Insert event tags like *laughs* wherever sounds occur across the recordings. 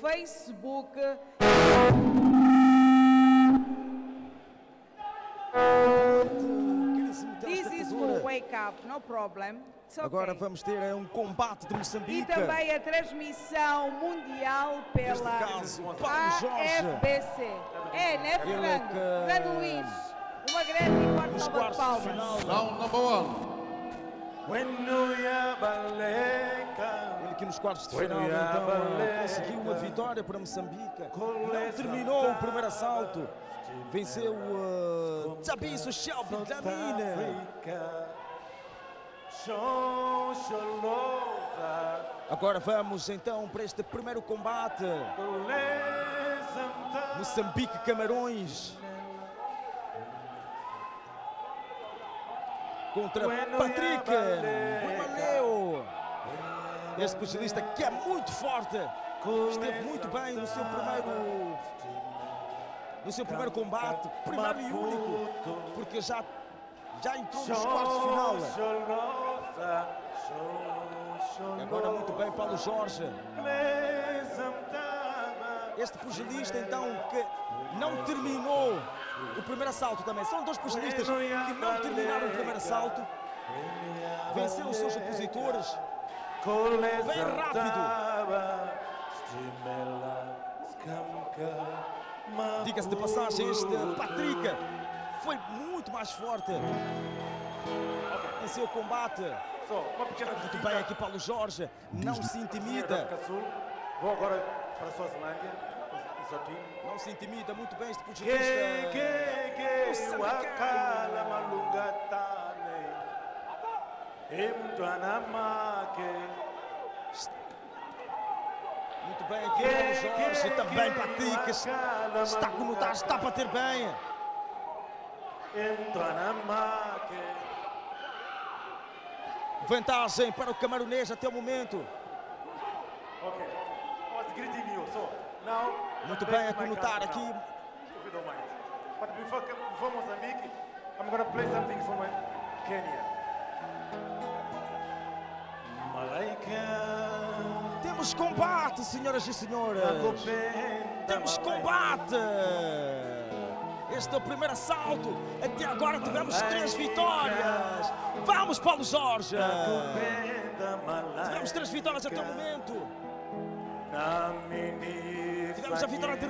Facebook. This is for Wake Up, no problem. It's okay. Agora vamos ter eh, um combate de E Moçambique. também a transmissão mundial pela caso. AFBC. É, né, é Fernando? que- Fernando Luís. Uma grande e forte Nos salva de quartos de palmas. final. Round number one. Ele que nos quartos de final então conseguiu uma vitória para Moçambique. Não terminou o primeiro assalto. Venceu o uh, Tsabiso Shelby Damine. Agora vamos então para este primeiro combate. Moçambique Camarões. Contra Patrick Bumaleu. Este pugilista que é muito forte. Esteve muito bem no seu primeiro no seu primeiro combate, primeiro e único, porque já já entrou nos quartos final. Agora muito bem Paulo Jorge. Este pugilista então que não terminou o primeiro assalto também. São dois pugilistas que não terminaram o primeiro assalto. Venceram os seus opositores. Bem rápido. Diga-se de passagem, este Patrick foi muito mais forte. Em seu combate. Muito bem aqui Paulo Jorge, não se intimida, Vou agora para a sua Zelândia, não se intimida muito bem este pugilista. que, que, Muito bem aqui Paulo Jorge, também Patrick está como está, está a bater bem. Vantagem para o camaronês até o momento. Muito bem playing aqui my notar card aqui. But before, before Mozambique, I'm gonna play something for my Kenya. Temos combate, senhoras e senhores. Temos combate! Este é o primeiro assalto. Até agora tivemos três vitórias. Vamos, Paulo Jorge! Tivemos três vitórias até o momento. Tivemos a vitória de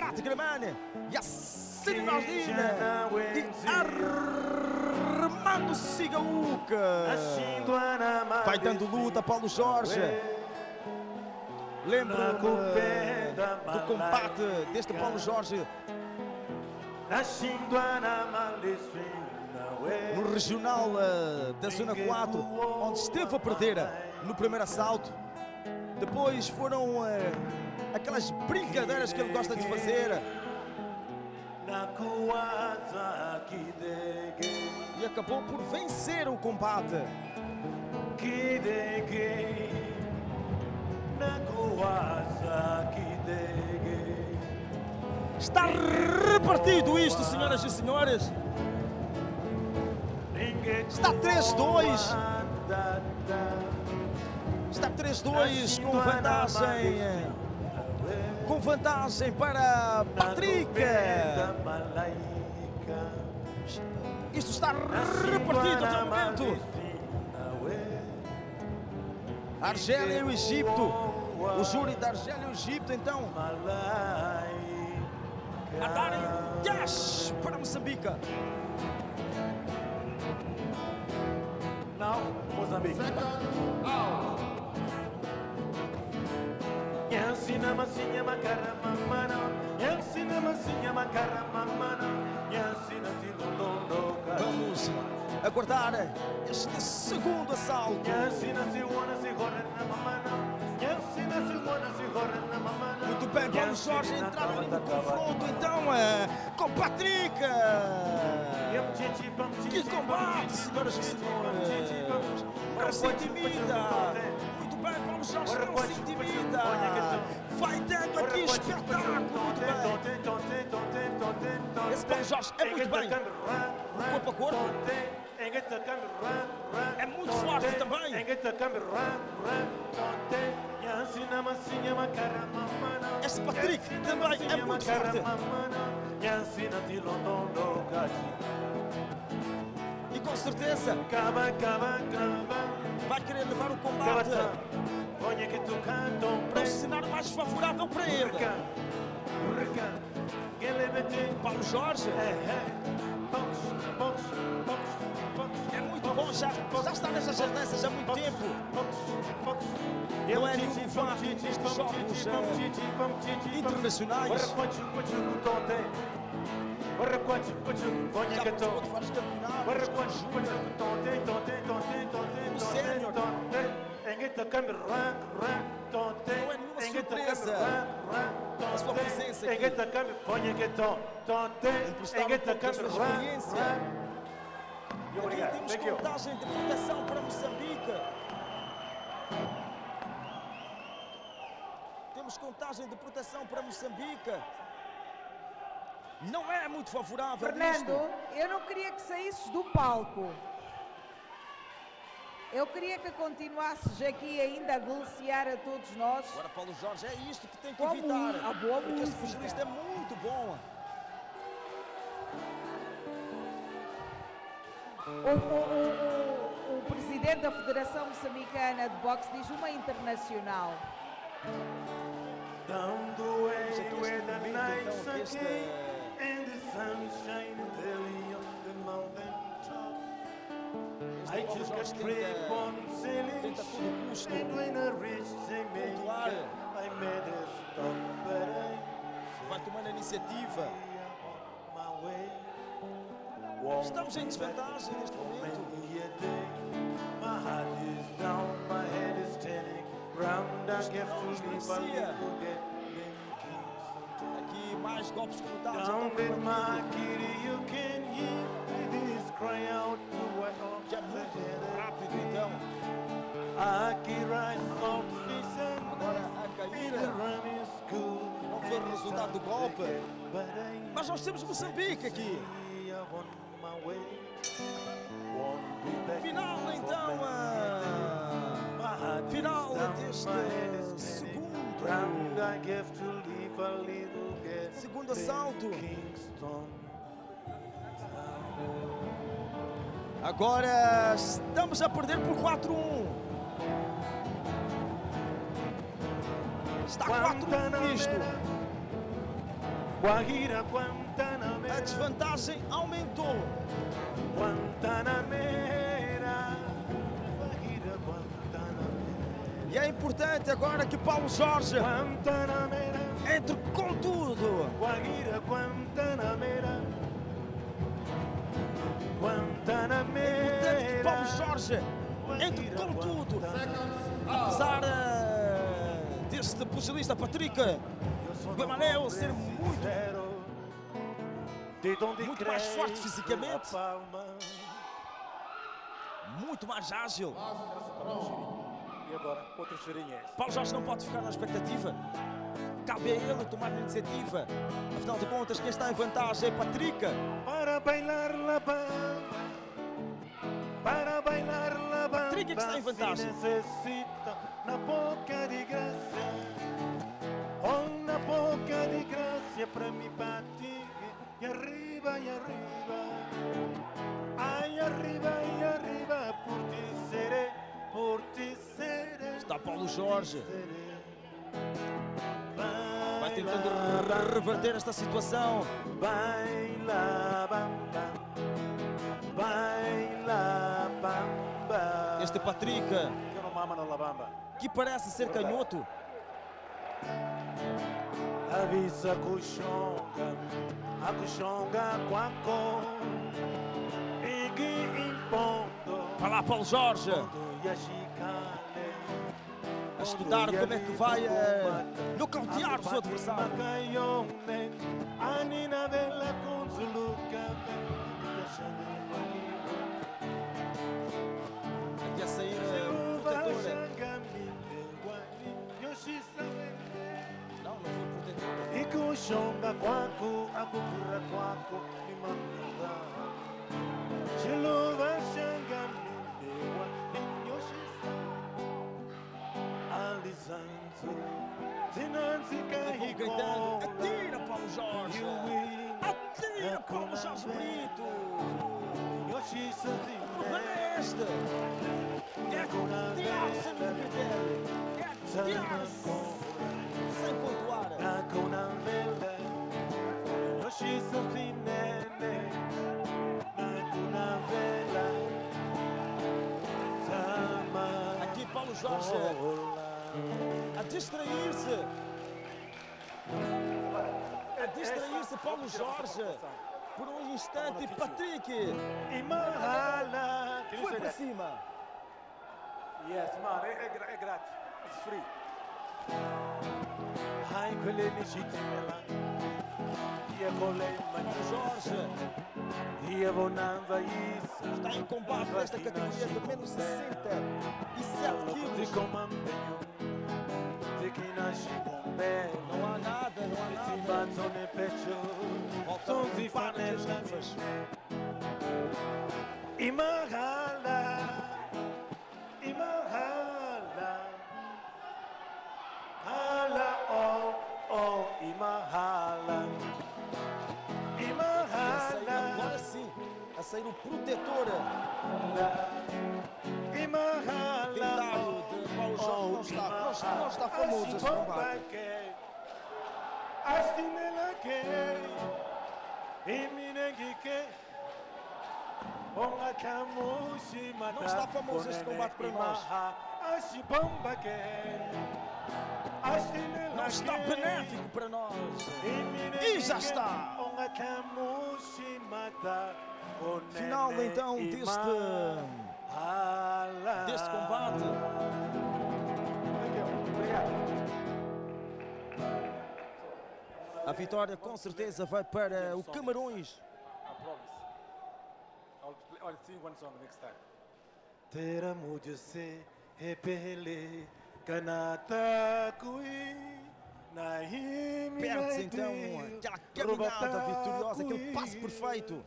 Ratgramane e a Sirinaldina de Armando Sigaúca. Vai dando luta, Paulo Jorge. Lembro-me eh, do combate deste Paulo Jorge no regional eh, da Zona 4, onde esteve a perder eh, no primeiro assalto. Depois foram eh, aquelas brincadeiras que ele gosta de fazer e acabou por vencer o combate. Está repartido isto, senhoras e senhores. Está 3-2. Está 3-2 com vantagem. Com vantagem para Patrick. Isto está repartido até o momento. Argélia e o Egito. O júri da Argélia e o Egito, então, a darem 10 para Moçambique. Now, aguardar este segundo assalto. Muito bem, Paulo Jorge entrar ali no confronto, então, é, com Patrick. Que combate, senhoras e senhores. Não se intimida. Bem, Paulo Jorge não se intimida. Vai dando aqui espetáculo. Muito bem. Esse Paulo Jorge é muito bem. No corpo a corpo. É muito macara mamana. Este Patrick também é muito forte. E com certeza Kaba, kaba, kaba, vai querer levar o combate para um cenário mais favorável para ele. Paulo Jorge é, é. É muito bom, já, já está nessas danças há muito tempo. Não é nenhum novato nestes jogos, eh, internacionais. Já participou de vários campeonatos. O sénior. Não é nenhuma surpresa a sua presença aqui. Emprestado com a sua experiência. Aqui Obrigado. temos Thank you. contagem de proteção para Moçambique. Temos contagem de proteção para Moçambique. Não é muito favorável Fernando, isto. eu não queria que saísses do palco. Eu queria que continuasses aqui ainda a deliciar a todos nós. Agora Paulo Jorge é isto que tem que Com a evitar. a boa porque este música. pugilista é muito bom. O, o- o- o- o presidente da Federação Moçambicana de Boxe diz uma internacional. Down the way where este the momento, nights então, are and the sunshine daily on the mountain top. I just Jorge got straight tenta, on sailing tenta a todo custo and when I reached. Jamaica, I made a stop, but I vai tomando a iniciativa. on my way. Estamos em desvantagem neste momento. Many a Aqui mais golpes. Down então, in para my kitty, you can hear this cry out to what é muito rápido então. Aqui rise salt fish and Agora a is good. Não foi o resultado do golpe. Mas nós temos Moçambique aqui. Final então. many ah, Final down, deste segundo. Segundo assalto. Agora estamos a perder por 4-1. Está 4-1 isto. A desvantagem aumentou. E é importante agora que Paulo Jorge entre com tudo. Guajira, Guantanamera, Importante que Paulo Guantanamera, Jorge entre com tudo. Apesar eh, deste pugilista Patrick Guimarães ser muito, muito mais forte fisicamente. muito mais ágil. E agora, outro é. Paulo Jorge não pode ficar na expectativa. Cabe a ele tomar a iniciativa. Afinal de contas, quem está em vantagem é Patrick. Para bailar la bamba, para bailar la bamba, Patrick é que está em vantagem. necessita na boca de graça, oh, na boca de graça para me bater e arriba e arriba, ai arriba e arriba por ti serei, por ti serei. Está Paulo Jorge. Vai tentando reverter esta situação. Baila bamba, baila bamba. Este Patrick, que parece ser canhoto, Avisa a cuxonga, a cuxonga quaco. Igi impondo, vai lá Paulo Jorge, estudar como é que vai eh, nocautear o seu adversário. Macaione, Anina Vela Conzuluca, Aqui a sair eh, o protetor. Não, não foi o protetor. Ikushonga kwako, akukura kwako, imamida. Chiluva shanga mindewa, inyoshisa. Atira, Paulo Jorge! You win. Atira, Paulo Jorge Brito! Yoshi Sazine. O problema é atirar-se no critério! É atirar-se sem pontuar! Yoshi Sazine. Hakuna mbele. Tama. Aqui Paulo Jorge a distrair-se! A distrair-se, Paulo Jorge! Por um instante, Patrick Imahala. foi para cima! Yes, man, é, é, é grátis. It's free. Hai quelle colei Paulo mani. Jorge Ia vonava isso. está em combate nesta categoria de menos 67 De quilos. comandinho. De que nasce bombe. Não há nada, não há nada. di parte das fanella. luvas. Imahala. Imahala. Hala, oh, oh. E a sair Imahala. agora sim, a sair o protetor Imahala. dentário de Paulo Jorge. Não está, não está, não está famoso este combate. Não está famoso este combate para nós. Astimelake. Não está benéfico para nós. E já está. Ongatamushi mata. Final então deste, deste combate. A vitória com certeza vai para o Camarões. I promise. I'll, play, I'll sing one song next time. तेरा मुझसे है पहले कनाता कोई नहीं Perde-se então aquela caminhada vitoriosa, aquele passo perfeito.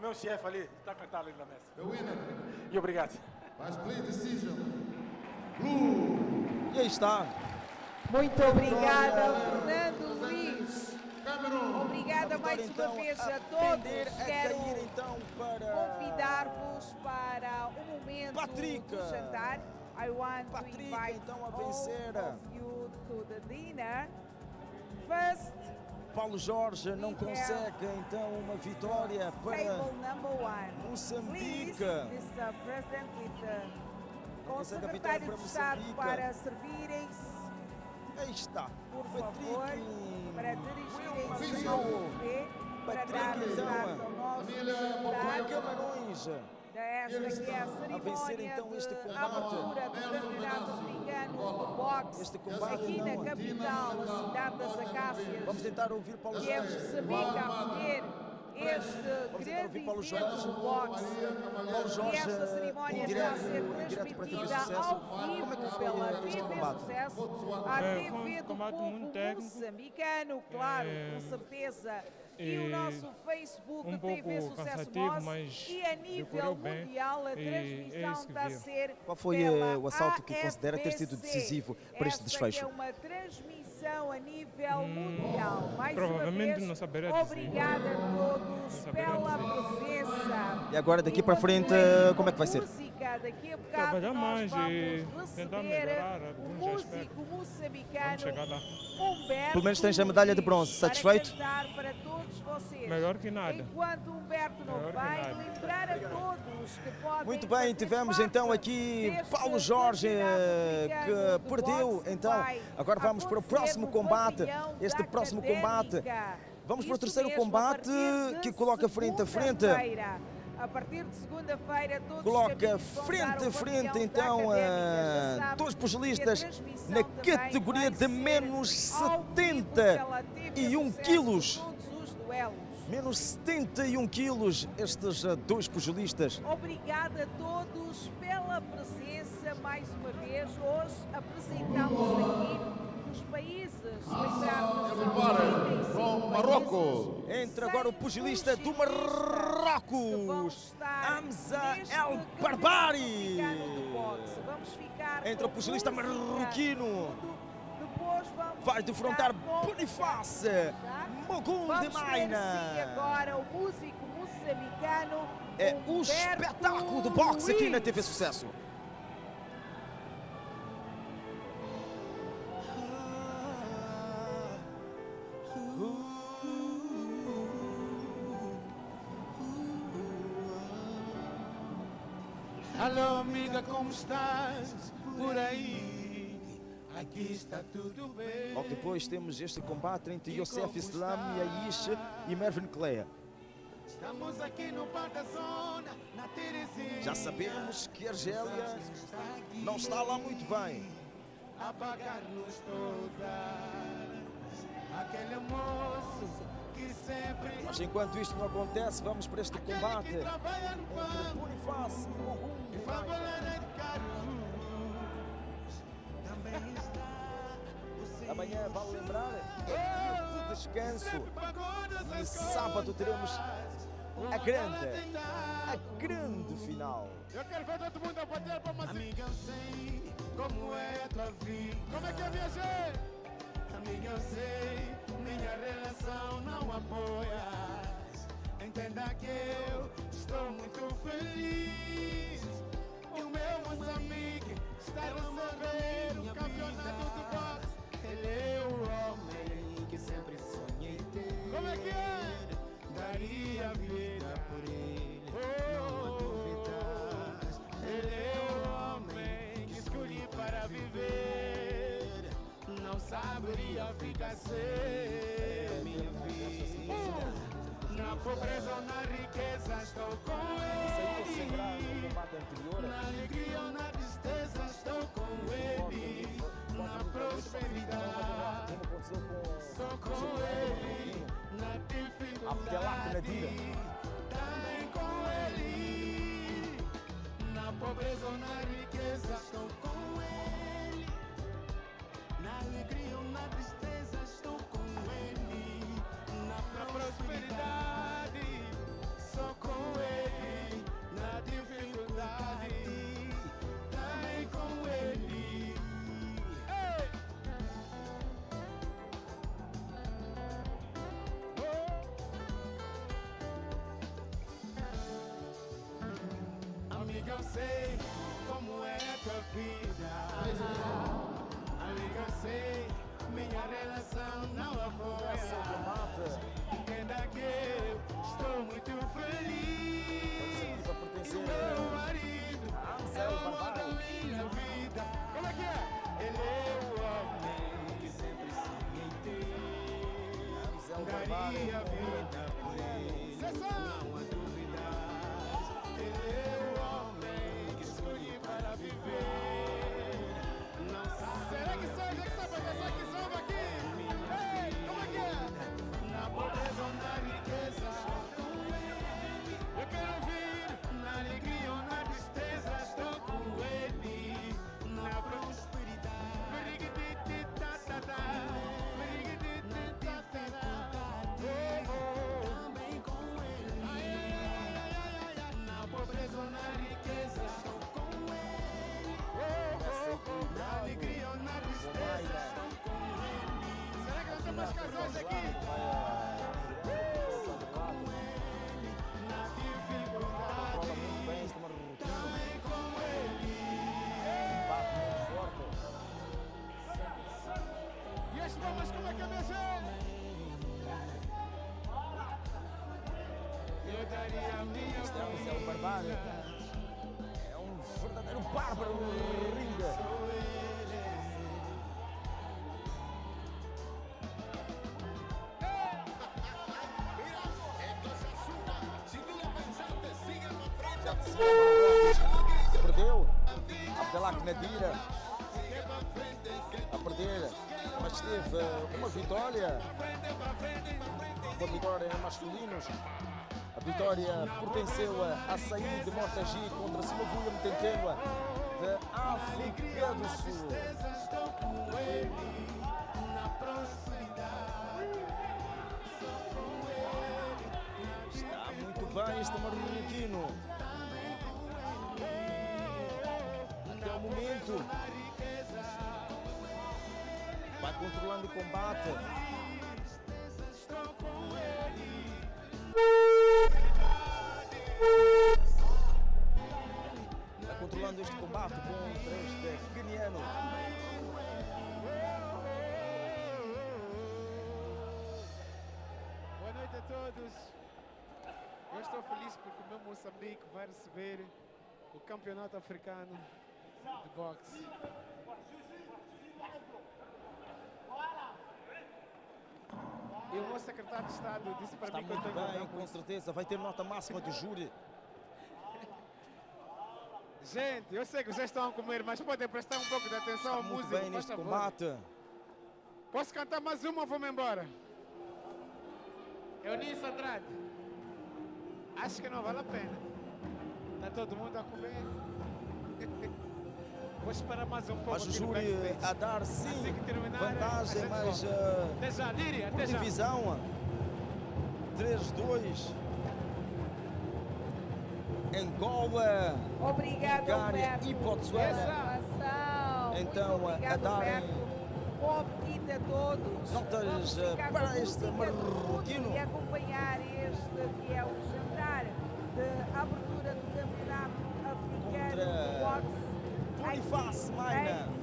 Meu chefe ali está cantando ali na mesa. The winner. E obrigado. Mas play decision. Blue. E aí está. Muito obrigada, Fernando. Obrigada mais uma então vez a todos. a Quero cair então para convidar-vos para o momento Patrick. do jantar. I want Patrick, to invite então, a all vencer. of you to the dinner. First, Paulo Jorge não consegue então uma vitória para. Moçambique. Please, Mr. President, with the, com o secretário de Estado para servirem-se, Aí está. por favor, para ao buffet, para Patrick, dar start ao nosso. Camarões. Esta que é a A vencer, cerimónia então, este de combate. abertura do Campeonato Africano de Boxe Este combate, aqui na capital, a cidade das Acácias. Vamos tentar ouvir Paulo que é. Moçambique a acolher este tentar grande evento boxe. Paulo E Jorge esta cerimónia está a ser TV transmitida ao é vivo pela TV? Sucesso, a É, TV foi um do povo moçambicano, claro, É, com certeza. E e o nosso Facebook, um TV Sucesso cansativo, Moss, e a nível mundial a é transmissão está a ser Qual foi pela eh, o assalto que considera ter sido decisivo para este desfecho? É uma transmissão a nível mundial. Mais uma Hum, provavelmente vez, não dizer. obrigada a todos pela presença. E agora daqui para frente, como é que vai ser? Música. Daqui a bocado Trabalhar nós mais vamos e tentar receber o músico moçambicano. Humberto Pelo menos tens a medalha de bronze. Para Satisfeito? para todos vocês. Melhor que nada. Enquanto Humberto não Melhor que vai, lembrar a todos que podem Muito bem, tivemos então aqui Paulo Jorge eh, que perdeu. Então, agora vamos para o próximo combate. Este próximo combate. Vamos para o terceiro combate que coloca frente a frente. A partir de segunda-feira, todos os Coloca frente ao a frente então da Académica. eh, Já sabe dois que a pugilistas na categoria de menos ao vivo 71 pela TV quilos. Todos os. Menos 71 quilos estes eh, dois pugilistas. Obrigada a todos pela presença mais uma vez. Hoje apresentamos aqui os países Everybody from Morocco. Entra agora o pugilista do Marrocos. Marrocos. Hamza El Barbari. Entra o pugilista marroquino. Vai defrontar Tá? Mogum de Maina. agora o músico moçambicano É o espetáculo de boxe aqui na. TV Sucesso. Alô, amiga, como estás? Por aí, aqui está tudo bem. Logo depois temos este combate entre Youssef Islam e Aish e Mervyn Cleia. Estamos aqui no bar da zona, na Terezinha. Já sabemos que a Argélia não está lá muito bem. a pagar-nos todas. Aquele moço que sempre Mas enquanto isto não acontece, vamos para este combate que trabalha no Boniface e Mogum de. Também está o *laughs* Amanhã, vale lembrar, é de descanso. pagodas E sábado teremos a grande, a grande final. Eu quero ver todo mundo a bater palmas. Amiga, eu sei como é a tua vida. Como é que é, minha gente? Amiga, eu sei, minha relação não apoias. Entenda que eu estou muito feliz. O meu Moçambique está receber o campeonato de boxe. Ele é o homem que sempre sonhei ter. Como é que é? Daria vida por ele. Não Não saberia ficar sem minha vida. Na pobreza ou na riqueza estou com ele. Na alegria ou na tristeza estou com ele. Na prosperidade estou com ele. Na dificuldade também pobreza ou na riqueza estou com vida. Amiga, eu sei, minha relação não apoia. Entenda que eu estou muito feliz. E meu marido Hamza é o amor da minha vida. Como é que é? Ele é o homem que sempre sonhei ter. El Barbari. Daria a vida por ele. Não casais aqui? Na Controla muito bem, dificuldade. Também com ele. E as palmas como é que é? Eu daria a minha Barbari. É um verdadeiro bárbaro Perdeu. Abdelak Nadira a perder, mas teve uma vitória. Uma vitória em masculinos. A vitória pertenceu a Said Mortagi contra Simavuia Mtentewa da África do Sul. Está muito bem este marroquino. Momento. Vai controlando o combate. Vai controlando este combate contra este keniano. Boa noite a todos. Eu estou feliz porque o meu Moçambique vai receber o Campeonato Africano de Boxe. E o meu secretário de Estado disse para Está mim que eu muito tenho bem, com certeza. Vai ter nota máxima de júri. Gente, eu sei que vocês estão a comer, mas podem prestar um pouco de atenção Está à muito música, bem neste favor. combate. Posso cantar mais uma ou vou-me embora? Eunice Andrade. Acho que não vale a pena. Está todo mundo a comer. *laughs* Mas o júri a dar sim Assim vantagem, mas volta. eh, Até já, Líria, por divisão 3-2. Angola, Obrigado, Bulgária Alberto. e Botsuana. Então, a- todos. notas, eh, para este marroquino. E acompanhar este que é o jantar de abertura do campeonato africano. Boniface aqui Maina.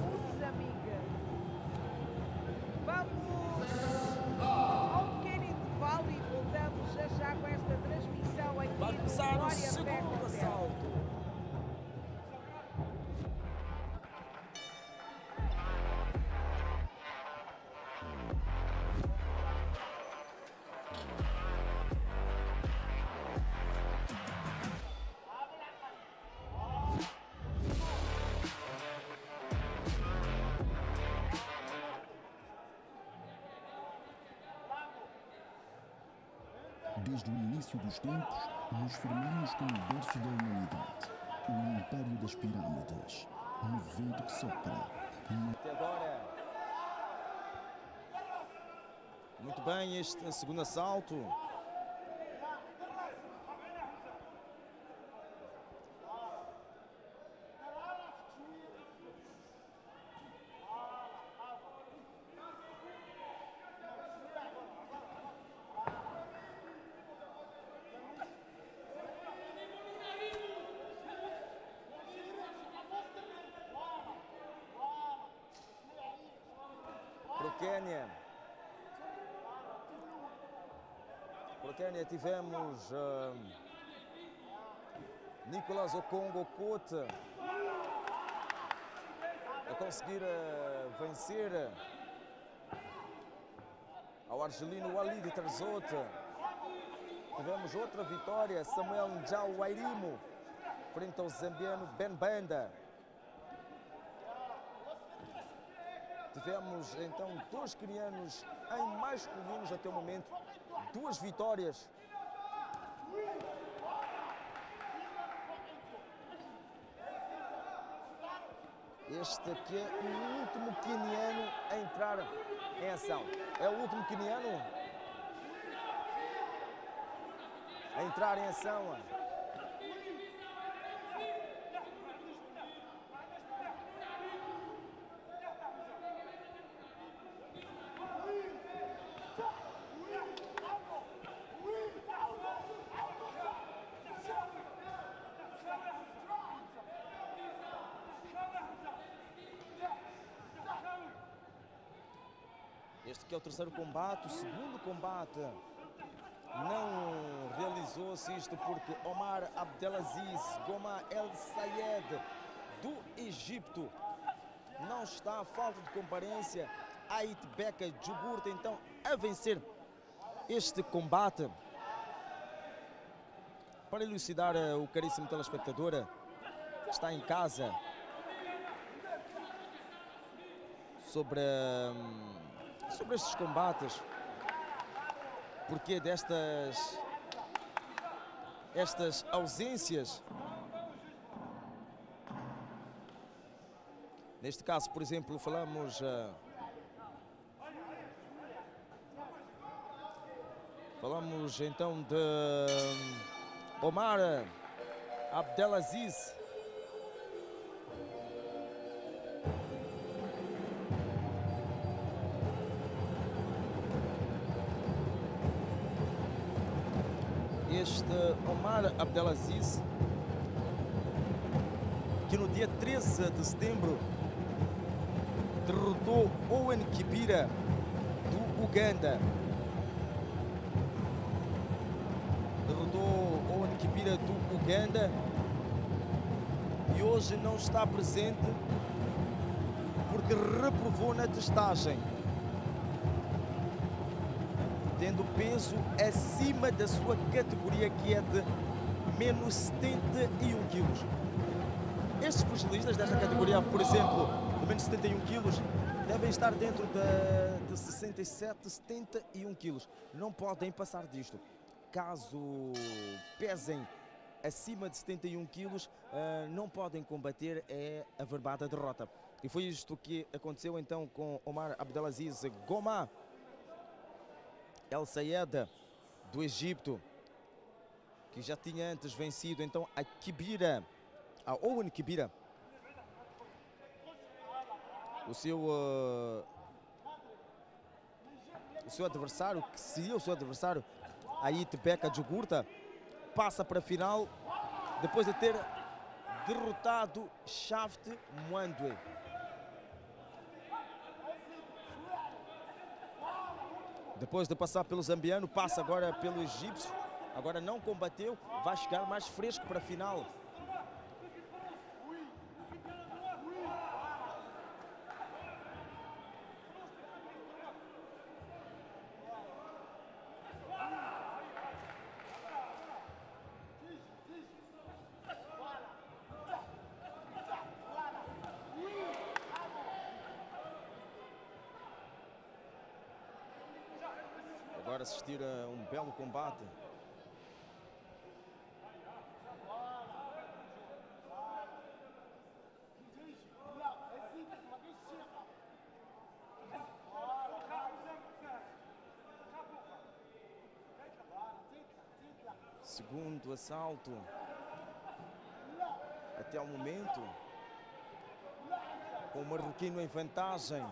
Desde o início dos tempos, nos firmamos como o berço da humanidade, o Império das Pirâmides, no vento que sopra, Até agora. Muito bem, este segundo assalto. Para o Quênia. Tivemos ah, Nicolas Okongo a conseguir ah, vencer ao argelino Walid Tarzote. Tivemos outra vitória, Samuel Njau Wairimo, frente ao zambiano Ben Banda. Tivemos então dois quenianos em masculinos até o momento, duas vitórias. Este aqui é o último queniano a entrar em ação. É o último queniano a entrar em ação. Terceiro combate, o segundo combate. Não realizou-se isto porque Omar Abdelaziz Goma El Sayed, do Egito, não está à falta de comparência. Ait Beka Jugurta, então, a vencer este combate. Para elucidar eh, o caríssimo telespectador que está em casa sobre, hum, sobre estes combates, porque destas estas ausências. Neste caso, por exemplo, falamos ah, falamos então de Omar Abdelaziz. Este Omar Abdelaziz, que no dia 13 de setembro derrotou Owen Kibira do Uganda. Derrotou Owen Kibira do Uganda e hoje não está presente porque reprovou na testagem, tendo peso acima da sua categoria que é de menos 71 quilos. Estes pugilistas desta categoria, por exemplo, de menos 71 quilos, devem estar dentro de, de 67, 71 quilos. Não podem passar disto. Caso pesem acima de 71 quilos, uh, não podem combater é a verbada derrota. E foi isto que aconteceu então com Omar Abdelaziz Goma, El Sayed do Egito, que já tinha antes vencido então a Kibira, a Owen Kibira, o seu uh, o seu adversário, que seria o seu adversário, aí Tebeka Jogurta, passa para a final depois de ter derrotado Shaft Mwandwe. Depois de passar pelo zambiano, passa agora pelo egípcio. Agora não combateu, vai chegar mais fresco para a final. Agora assistir a um belo combate. Segundo assalto. Até o momento. Com o Marroquino em vantagem.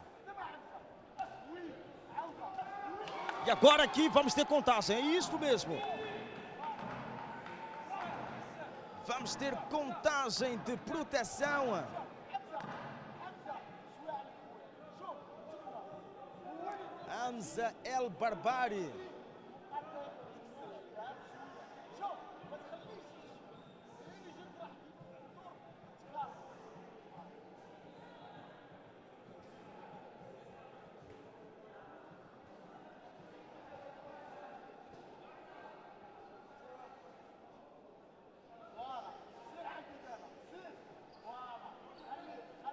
E agora aqui vamos ter contagem, é isto mesmo. Vamos ter contagem de proteção. Hamza El Barbari.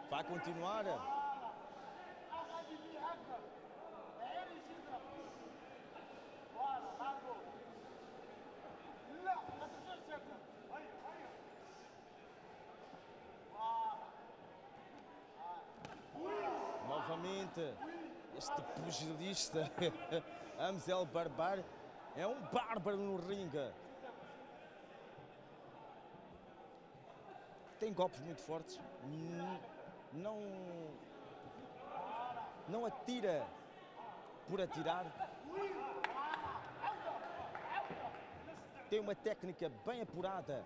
Vai continuar. Novamente, este pugilista, *laughs* Amzel Barbar, é um bárbaro no ringue. Tem golpes muito fortes não não atira por atirar. Tem uma técnica bem apurada.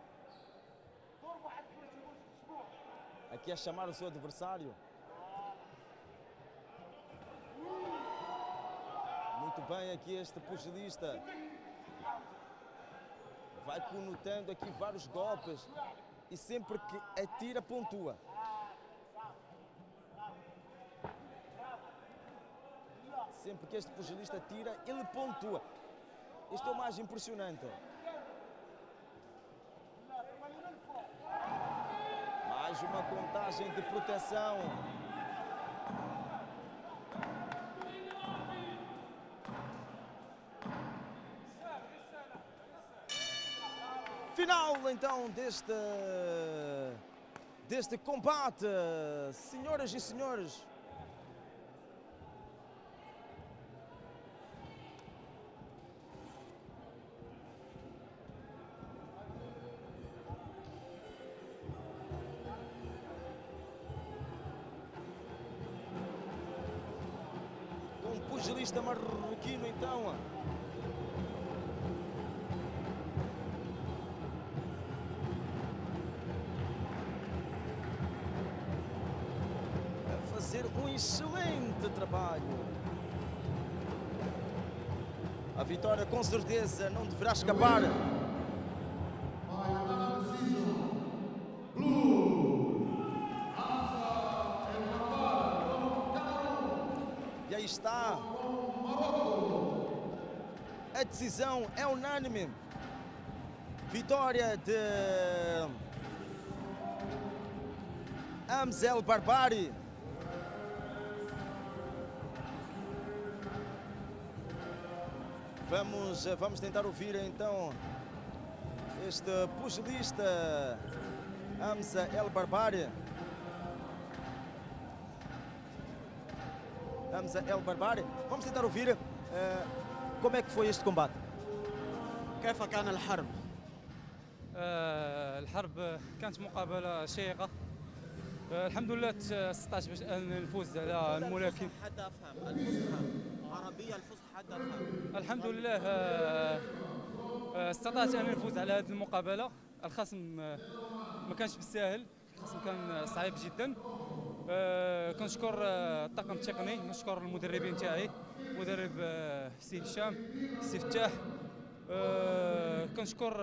Aqui a chamar o seu adversário. Muito bem aqui este pugilista. Vai conotando aqui vários golpes e sempre que atira pontua. Sempre que este pugilista tira, ele pontua. Isto é o mais impressionante. Mais uma contagem de proteção. Final então deste deste combate, senhoras e senhores. Certeza não deverá escapar. E aí está. A decisão é unânime. Vitória de Amzel Barbari. Vamos, eh, vamos tentar ouvir então este pugilista Hamza El Barbari. Hamza El Barbari. Vamos tentar ouvir eh, como é que foi este combate. كيف كان الحرب؟ آه، الحرب كانت مقابلة شيقة آه، الحمد لله ت- استطعت باش أن نفوز على الملاكم حتى افهم الفصحى عربية الفصحى حتى الحمد لله آه، آه، استطعت أن نفوز على هذه المقابلة. الخصم آه، ما كانش بالساهل. الخصم كان صعيب جدا. كنشكر الطاقم التقني نشكر المدربين تاعي. مدرب سي هشام سي فتاح. كنشكر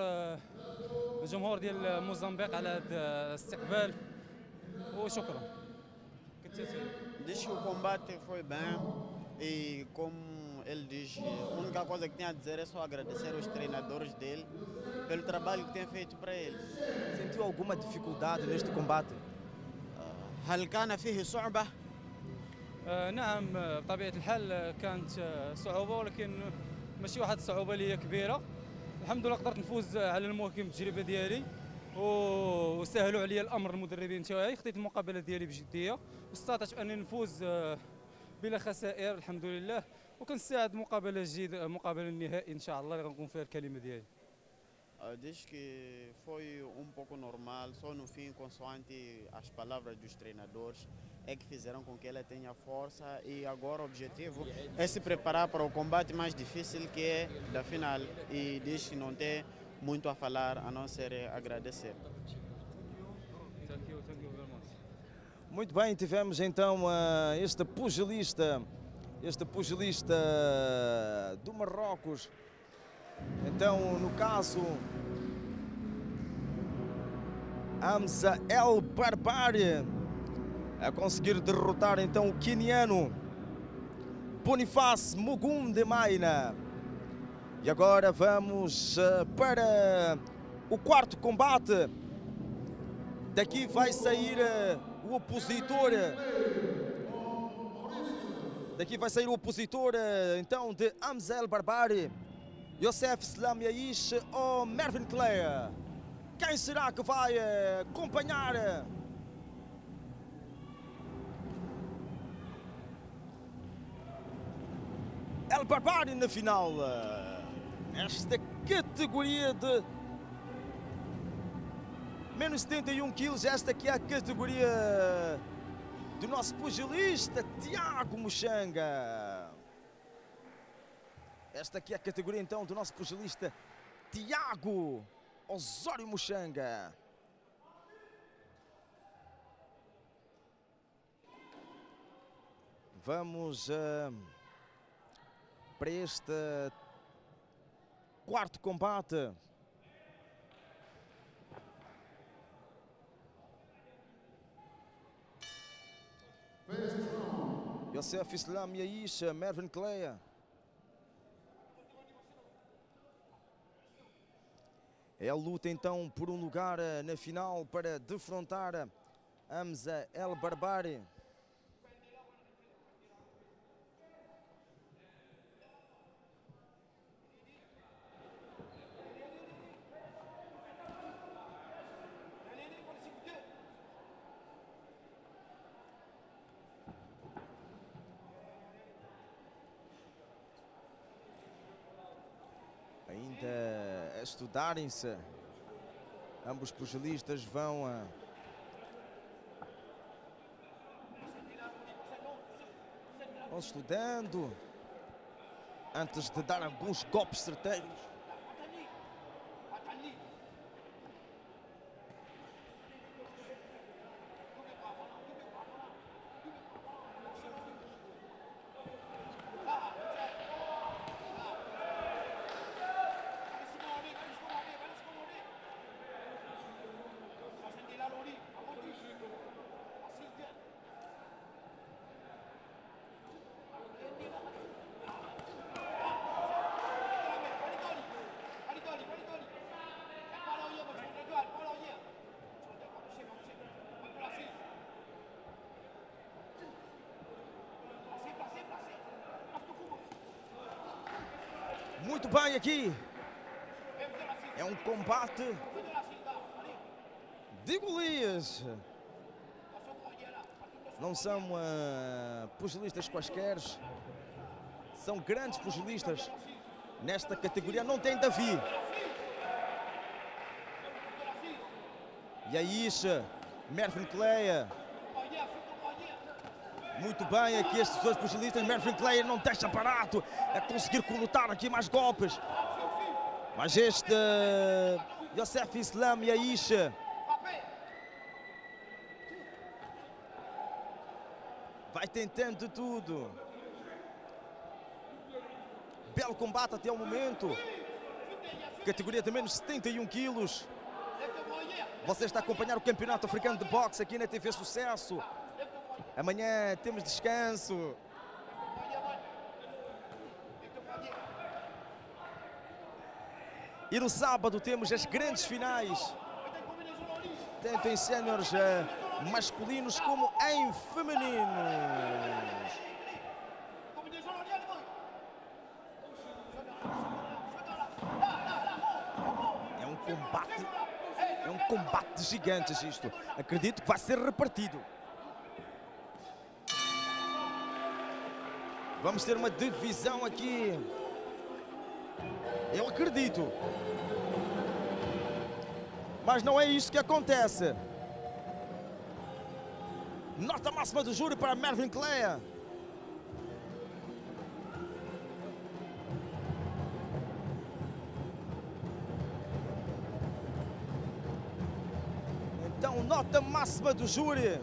الجمهور ديال موزمبيق على هذا الاستقبال. وشكرا. Que o combate foi bem e como ele diz, a única coisa que tem a dizer é só agradecer os treinadores dele pelo trabalho que têm feito para ele. Sentiu alguma dificuldade neste combate? هل كان فيه صعبة؟ آه، نعم بطبيعة الحال كانت صعوبة ولكن ماشي واحد الصعوبة اللي هي كبيرة الحمد لله قدرت نفوز على المواكب التجربة ديالي و- وسهلوا عليا الامر المدربين تاعي خديت المقابله ديالي بجديه واستطعت انني نفوز آه، بلا خسائر الحمد لله وكنستعد مقابله جديده مقابله النهائي ان شاء الله اللي غنكون فيها الكلمه ديالي Ah, diz que foi um pouco normal, só no fim, consoante as palavras dos treinadores, é que fizeram com que ela tenha força e agora o objetivo é se preparar para o combate mais difícil que é da final. E diz que não tem muito a falar a não ser agradecer. Muito bem, tivemos então ah, este pugilista, este pugilista do Marrocos. Então, no caso, Hamza El Barbari a conseguir derrotar então o queniano Bonifaz Mugunde Maina. E agora vamos ah, para o quarto combate. Daqui vai sair eh, o opositor. eh, Daqui vai sair o opositor eh, então de Amzel Barbari, Youssef Slam Yaish ou Mervyn Clay. Quem será que vai eh, acompanhar? El Barbari na final. Nesta categoria de menos 71 quilos, esta aqui é a categoria do nosso pugilista Tiago Mochanga. Esta aqui é a categoria então do nosso pugilista Tiago Osório Mochanga. Vamos eh, para este quarto combate. Youssef Islam Yaish, Mervyn Clay. É a luta então por um lugar eh, na final para defrontar eh, Hamza El Barbari. ainda estudarem-se. Ambos pugilistas vão a. Vão estudando antes de dar alguns golpes certeiros. Muito bem aqui. É um combate de Golias. Não são uh, pugilistas quaisquer. São grandes pugilistas. Nesta categoria não tem Davi. E aí, Mervin Cleia. Muito bem aqui estes dois pugilistas. Mervin Clay não deixa barato a conseguir colocar aqui mais golpes. Mas este uh, Yosef Islam e Aisha vai tentando tudo. Belo combate até o momento. Categoria de menos 71 quilos. Você está a acompanhar o Campeonato Africano de Boxe aqui na TV Sucesso. Amanhã temos descanso. E no sábado temos as grandes finais. Tanto em séniores masculinos como em femininos. É um combate, é um combate de gigantes isto. Acredito que vai ser repartido. Vamos ter uma divisão aqui. Eu acredito. Mas não é isso que acontece. Nota máxima do júri para Mervin Cleia. Então, nota máxima do júri.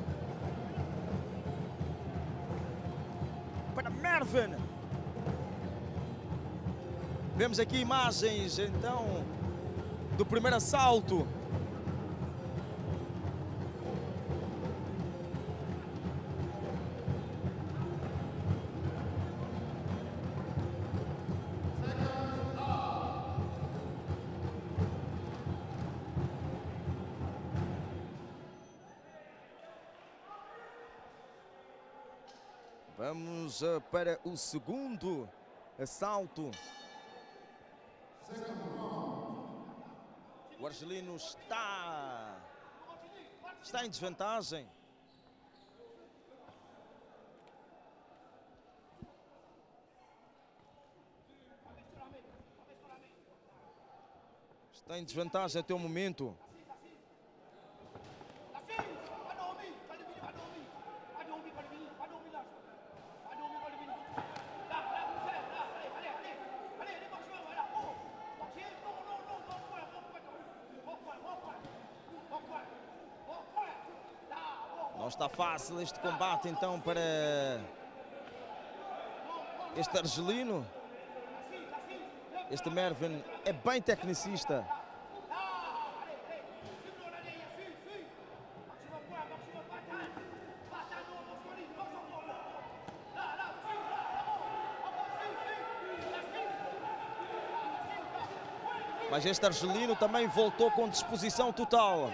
Vemos aqui imagens, então, do primeiro assalto. Vamos para o segundo assalto. O argelino está, está em desvantagem. Está em desvantagem até o momento. Não está fácil este combate então para este argelino. Este Mervin é bem tecnicista. Mas este argelino também voltou com disposição total.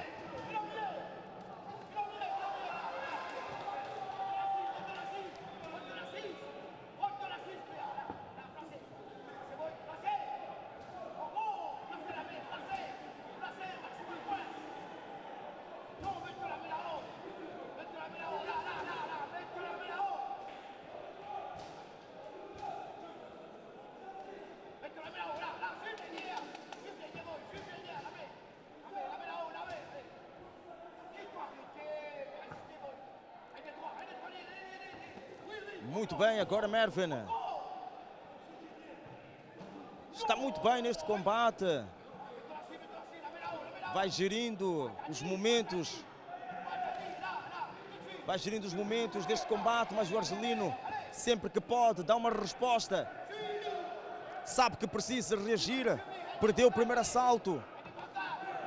Muito bem, agora Mervin. muito bem neste combate. Vai gerindo os momentos. Vai gerindo os momentos deste combate, mas o argelino, sempre que pode, dá uma resposta. Sabe que precisa reagir. Perdeu o primeiro assalto.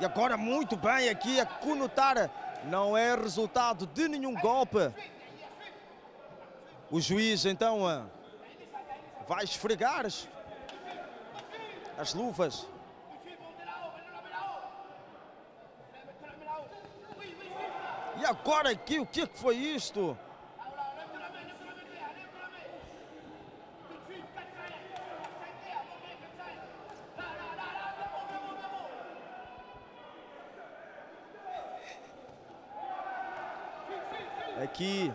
E agora muito bem aqui a conotar. Não é resultado de nenhum golpe. O juiz então ah, vai esfregar as, as luvas. E agora aqui, o que é que foi isto? Aqui,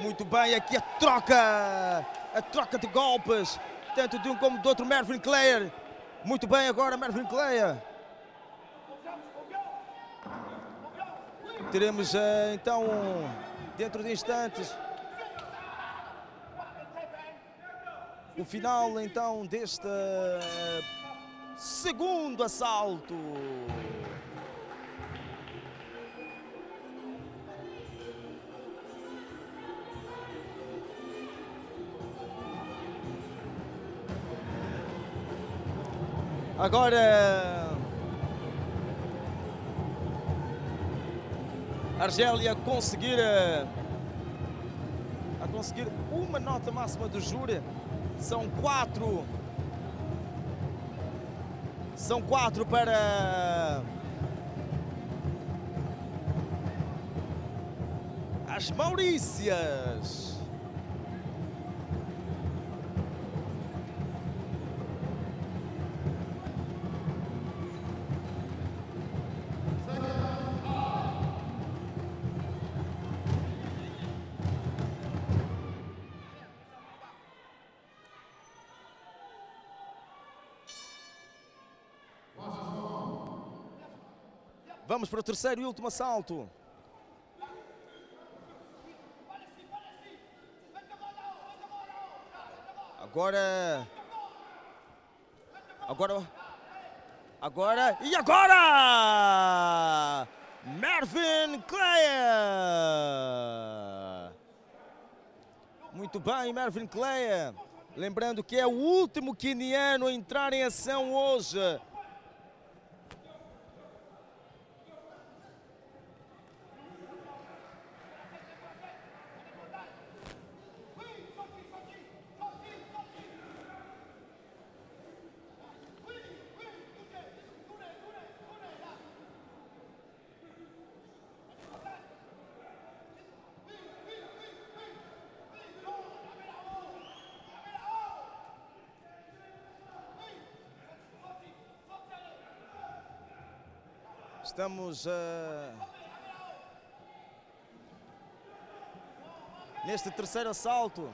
muito bem, aqui a troca, a troca de golpes, tanto de um como do outro, Mervyn Clayer. Muito bem agora, Mervyn Clayer. Teremos eh, então, dentro de instantes, o final então deste eh, segundo assalto. Agora Argélia conseguir eh, a conseguir uma nota máxima do júri. São quatro. São quatro para as Maurícias. Vamos para o terceiro e último assalto. Agora. Agora. Agora. E agora! Mervyn Clayer! Muito bem, Mervyn Clayer. Lembrando que é o último queniano a entrar em ação hoje. Estamos eh, neste terceiro assalto.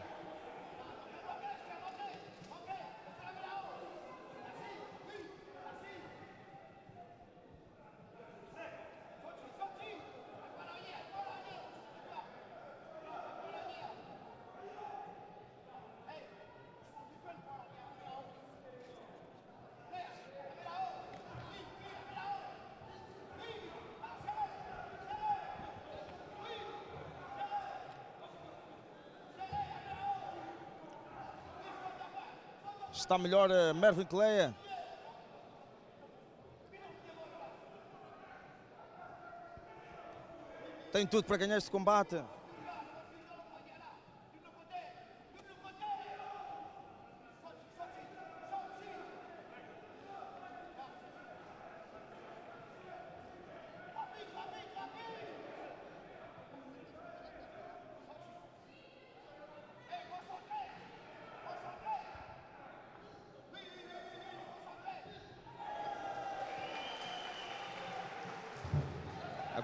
Está melhor eh, Mervyn Cleia. Tem tudo para ganhar este combate.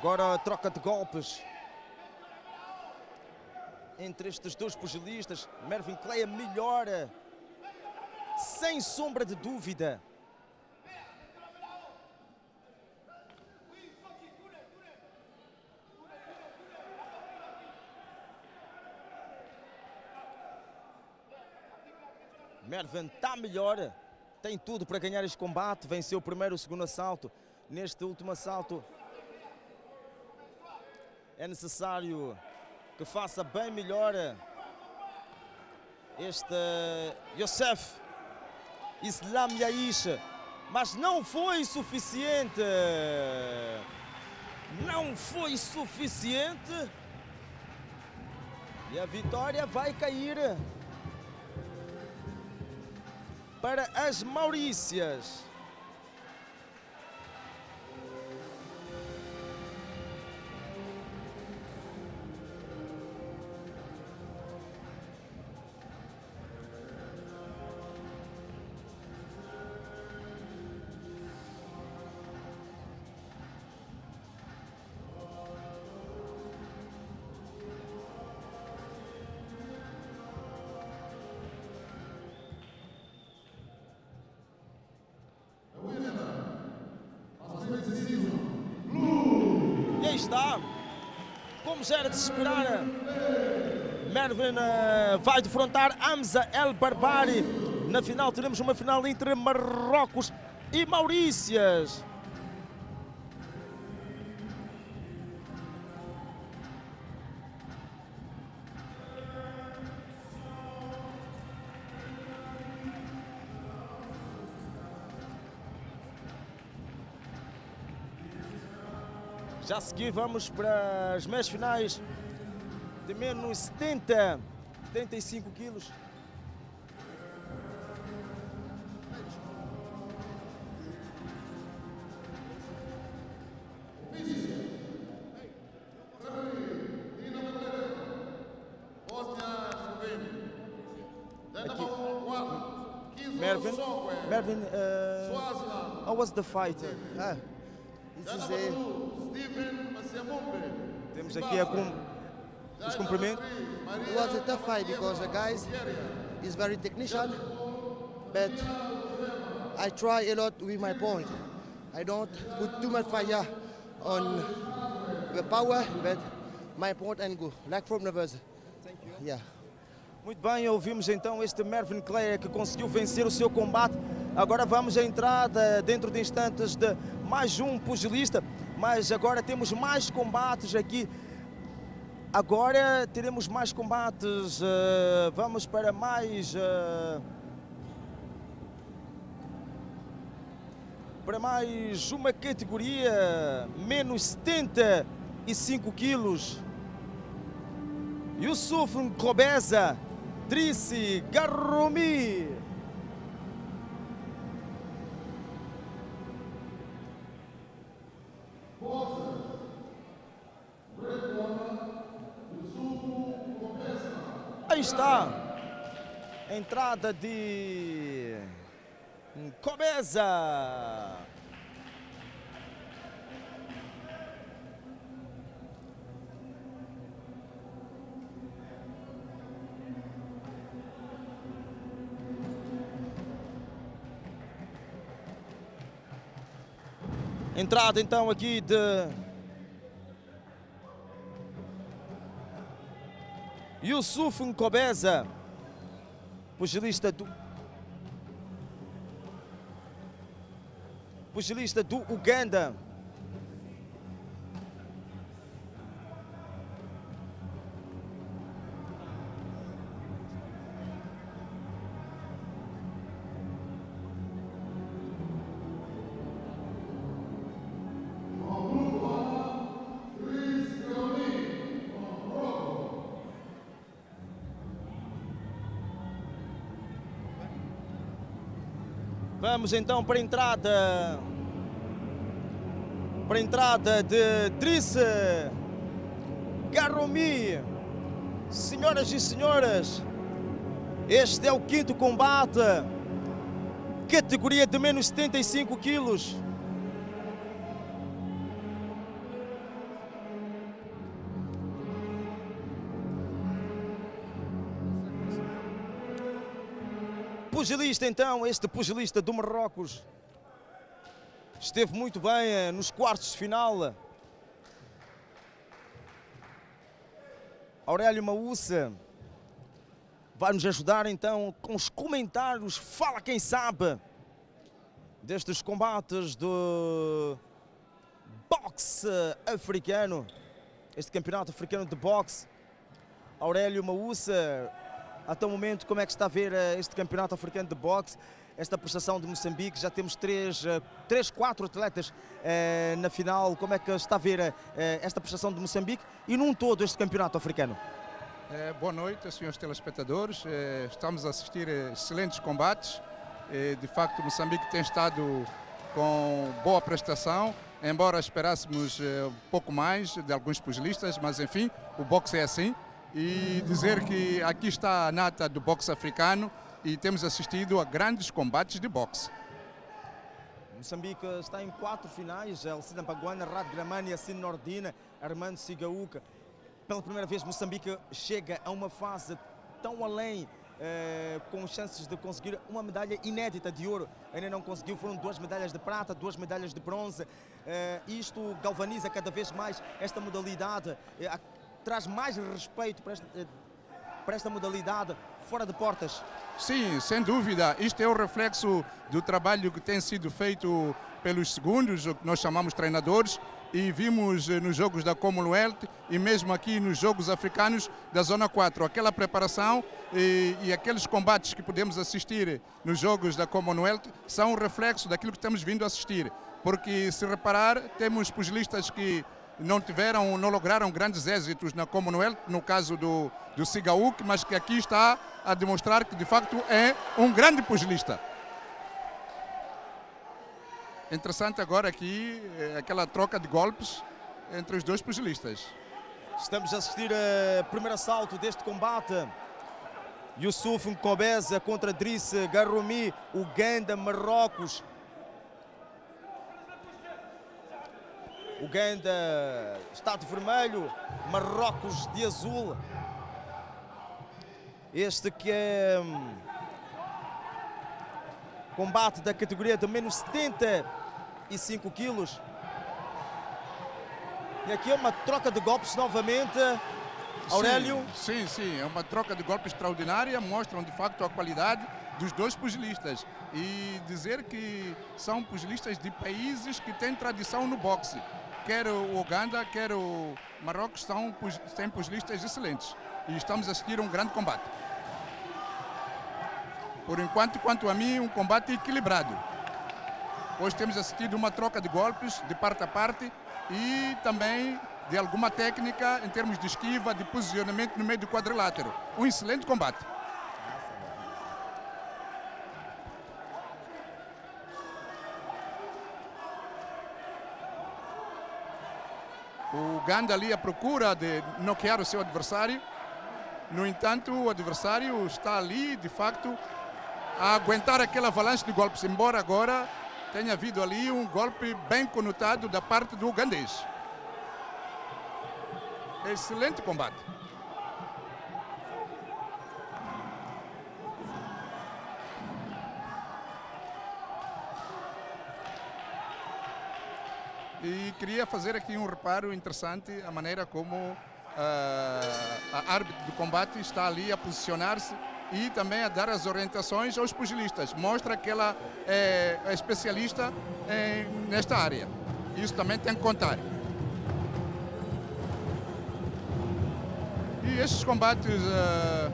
Agora troca de golpes entre estes dois pugilistas. Mervyn Clay melhora, sem sombra de dúvida. Mervyn está melhor, tem tudo para ganhar este combate. Venceu o primeiro e o segundo assalto. Neste último assalto é necessário que faça bem melhor este Youssef Islam Yaish, mas não foi suficiente. Não foi suficiente. E a vitória vai cair para as Maurícias. Já era esperar, Mervin eh, vai defrontar Hamza El Barbari. Na final teremos uma final entre Marrocos e Maurícias. Já a seguir vamos para as meias finais de menos 70, 75 quilos. Mervin, Mervin, uh, how was the fight? Ah, this is a Temos aqui a cum, os cumprimentos. It was a tough fight because the guys is very technician, but I try a lot with my point. I don't put too much fire on the power, but my point and go, like from the. Thank you. Yeah. Muito bem, ouvimos então este Mervyn Clay que conseguiu vencer o seu combate. Agora vamos à entrada dentro de instantes de mais um pugilista, mas agora temos mais combates aqui. Agora teremos mais combates. eh, vamos para mais. eh, para mais uma categoria menos 75 quilos. Yusuf Nkobeza, Trice Garromi. Aí está. Entrada de Nkobeza. Entrada então aqui de Yusuf Nkobeza, pugilista do pugilista do Uganda. Vamos então para a entrada. Para a entrada de Trice Garromi. Senhoras e senhores, este é o quinto combate. Categoria de menos 75 quilos. Pugilista então, este pugilista do Marrocos. Esteve muito bem eh, nos quartos de final. Aurélio Maúça vai nos ajudar então com os comentários. Fala quem sabe. destes combates do boxe africano, este campeonato africano de boxe. Aurélio Maúça, até o momento, como é que está a ver eh, este campeonato africano de boxe? Esta prestação de Moçambique, já temos três, eh, três quatro atletas eh, na final. Como é que está a ver eh, esta prestação de Moçambique e num todo este campeonato africano? É, boa noite, senhores telespectadores. É, estamos a assistir excelentes combates. É, de facto, Moçambique tem estado com boa prestação, embora esperássemos um pouco mais de alguns pugilistas, mas enfim, o boxe é assim. E dizer que aqui está a nata do boxe africano e temos assistido a grandes combates de boxe. Moçambique está em quatro finais, Alcina Paguana, Rad Gramani, Assine Nordina, Armando Sigaúca. Pela primeira vez Moçambique chega a uma fase tão além, eh, com chances de conseguir uma medalha inédita de ouro. Ainda não conseguiu, foram duas medalhas de prata, duas medalhas de bronze. Eh, isto galvaniza cada vez mais esta modalidade, eh, traz mais respeito para esta, eh, para esta modalidade fora de portas. Sim, sem dúvida. Isto é o reflexo do trabalho que tem sido feito pelos segundos, o que nós chamamos treinadores, e vimos eh, nos jogos da Commonwealth e mesmo aqui nos jogos africanos da Zona 4. Aquela preparação e, e aqueles combates que podemos assistir nos jogos da Commonwealth são um reflexo daquilo que estamos vindo assistir. Porque, se reparar, temos pugilistas que não tiveram, não lograram grandes êxitos na Commonwealth, no caso do, do Sigauk, mas que aqui está a demonstrar que de facto é um grande pugilista. Interessante agora aqui eh, aquela troca de golpes entre os dois pugilistas. Estamos a assistir ao primeiro assalto deste combate. Yusuf Nkobeza contra Driss Garroumi, Uganda, Marrocos. Uganda está de vermelho, Marrocos de azul. Este que é hum, combate da categoria de menos 75 quilos. E aqui é uma troca de golpes novamente. Aurélio. Sim, sim, sim, é uma troca de golpes extraordinária, mostram de facto a qualidade dos dois pugilistas. E dizer que são pugilistas de países que têm tradição no boxe. Quer o Uganda, quer o Marrocos pug- têm pugilistas excelentes. E estamos a assistir um grande combate. Por enquanto, quanto a mim, um combate equilibrado. Hoje temos assistido uma troca de golpes de parte a parte e também de alguma técnica em termos de esquiva, de posicionamento no meio do quadrilátero. Um excelente combate. O Ganda ali à procura de noquear o seu adversário. No entanto, o adversário está ali, de facto, a aguentar aquela avalanche de golpes, embora agora tenha havido ali um golpe bem conotado da parte do ugandês. Excelente combate. E queria fazer aqui um reparo interessante, a maneira como ah, a árbitro do combate está ali a posicionar-se e também a dar as orientações aos pugilistas. Mostra que ela é, especialista em- nesta área. Isso também tem que contar. E estes combates ah,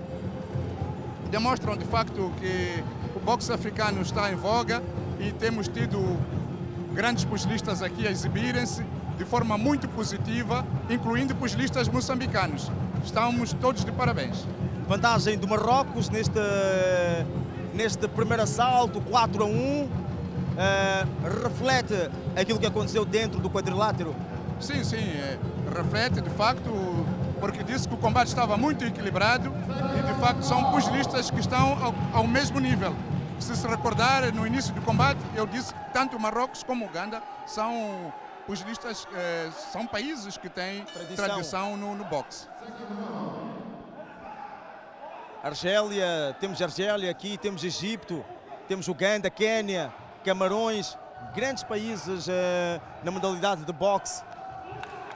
demonstram de facto que o boxe africano está em voga e temos tido grandes pugilistas aqui a exibirem-se de forma muito positiva, incluindo pugilistas moçambicanos. Estamos todos de parabéns. Vantagem do Marrocos neste, neste primeiro assalto, 4 a 1. eh, reflete aquilo que aconteceu dentro do quadrilátero. Sim, sim, é, reflete de facto, porque disse que o combate estava muito equilibrado e de facto são pugilistas que estão ao, ao mesmo nível. Se se recordar, no início do combate, eu disse que tanto Marrocos como Uganda são pugilistas, eh, são países que têm Tradição. tradição, no, no boxe. Argélia, temos Argélia aqui, temos Egito, temos Uganda, Quênia, Camarões, grandes países eh, na modalidade de boxe.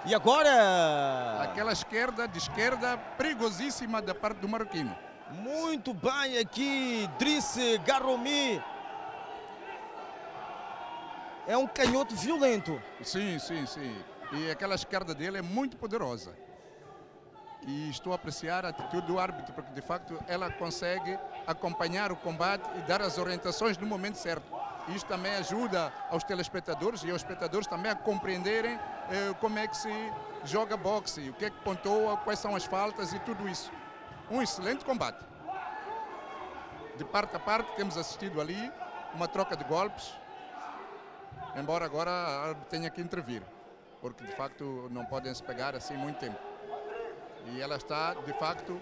E agora, Aquela esquerda, de esquerda, perigosíssima da parte do marroquino. Muito bem aqui, Driss Garromi. é um canhoto violento. Sim, sim, sim. E aquela esquerda dele é muito poderosa. E estou a apreciar a atitude do árbitro, porque de facto ela consegue acompanhar o combate e dar as orientações no momento certo. Isto também ajuda aos telespectadores e aos espectadores também a compreenderem eh, como é que se joga boxe, o que é que pontua, quais são as faltas e tudo isso. Um excelente combate. De parte a parte temos assistido ali uma troca de golpes, embora agora tenha que intervir, porque de facto não podem se pegar assim muito tempo. E ela está, de facto,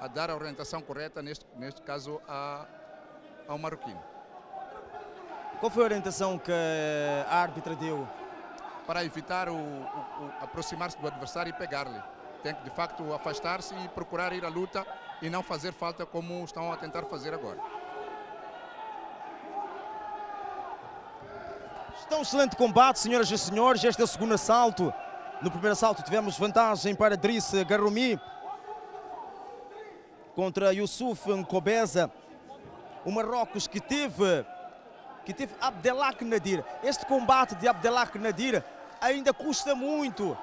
a dar a orientação correta, neste, neste caso, a, ao marroquino. Qual foi a orientação que a árbitra deu? Para evitar o, o, o aproximar-se do adversário e pegar-lhe. Tem que, de facto, afastar-se e procurar ir à luta e não fazer falta como estão a tentar fazer agora. Está um excelente combate, senhoras e senhores. Este é o segundo assalto. No primeiro assalto tivemos vantagem para Driss Garroumi contra Yusuf Nkobeza. O Marrocos que teve, que teve Abdelak Nadir. Este combate de Abdelak Nadir ainda custa muito.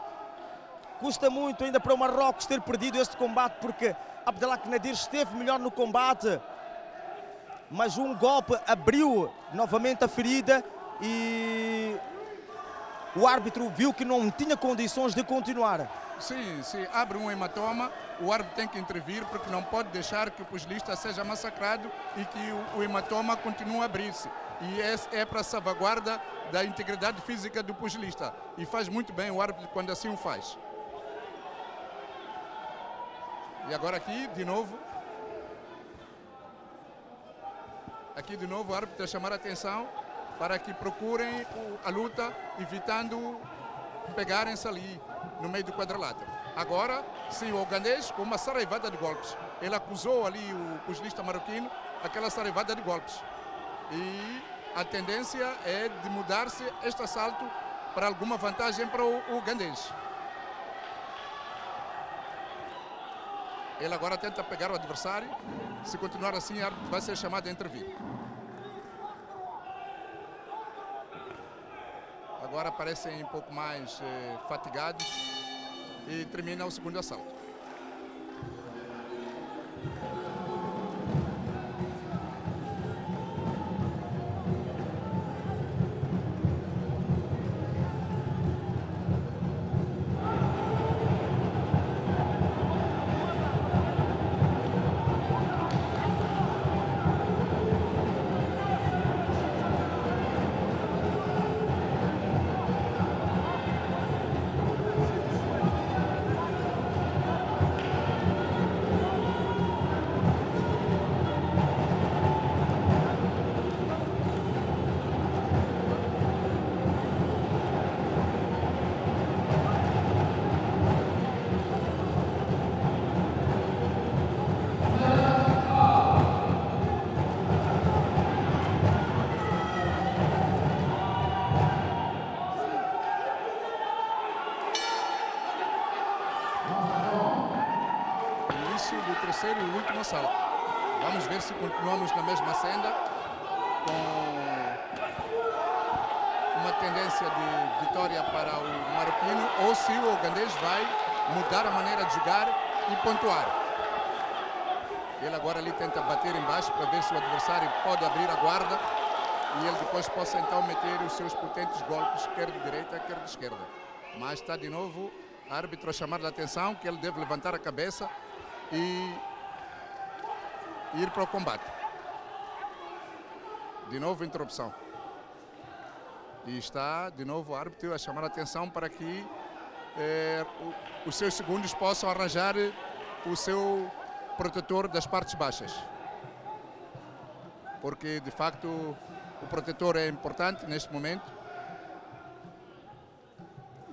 Custa muito ainda para o Marrocos ter perdido este combate porque Abdelak Nadir esteve melhor no combate. Mas um golpe abriu novamente a ferida e o árbitro viu que não tinha condições de continuar. Sim, sim, abre um hematoma, o árbitro tem que intervir porque não pode deixar que o pugilista seja massacrado e que o, o hematoma continue a abrir-se. E é, é para salvaguarda da integridade física do pugilista. E faz muito bem o árbitro quando assim o faz. E agora aqui, de novo. Aqui de novo o árbitro a chamar a atenção para que procurem a luta, evitando pegarem-se ali no meio do quadrilátero. Agora, sim, o ugandês com uma saraivada de golpes. Ele acusou ali o pugilista marroquino aquela saraivada de golpes. E a tendência é de mudar-se este assalto para alguma vantagem para o ugandês. Ele agora tenta pegar o adversário. Se continuar assim, vai ser chamado a intervir. agora parecem um pouco mais eh, fatigados e termina o segundo assalto. Assalto. Vamos ver se continuamos na mesma senda com uma tendência de vitória para o marroquino ou se o ugandês vai mudar a maneira de jogar e pontuar. Ele agora ali tenta bater embaixo para ver se o adversário pode abrir a guarda e ele depois possa então meter os seus potentes golpes, quer de direita, quer de esquerda. Mas está de novo árbitro a chamar a atenção que ele deve levantar a cabeça e ir para o combate. De novo interrupção. E está de novo o árbitro a chamar a atenção para que eh, os seus segundos possam arranjar o seu protetor das partes baixas. Porque de facto o protetor é importante neste momento.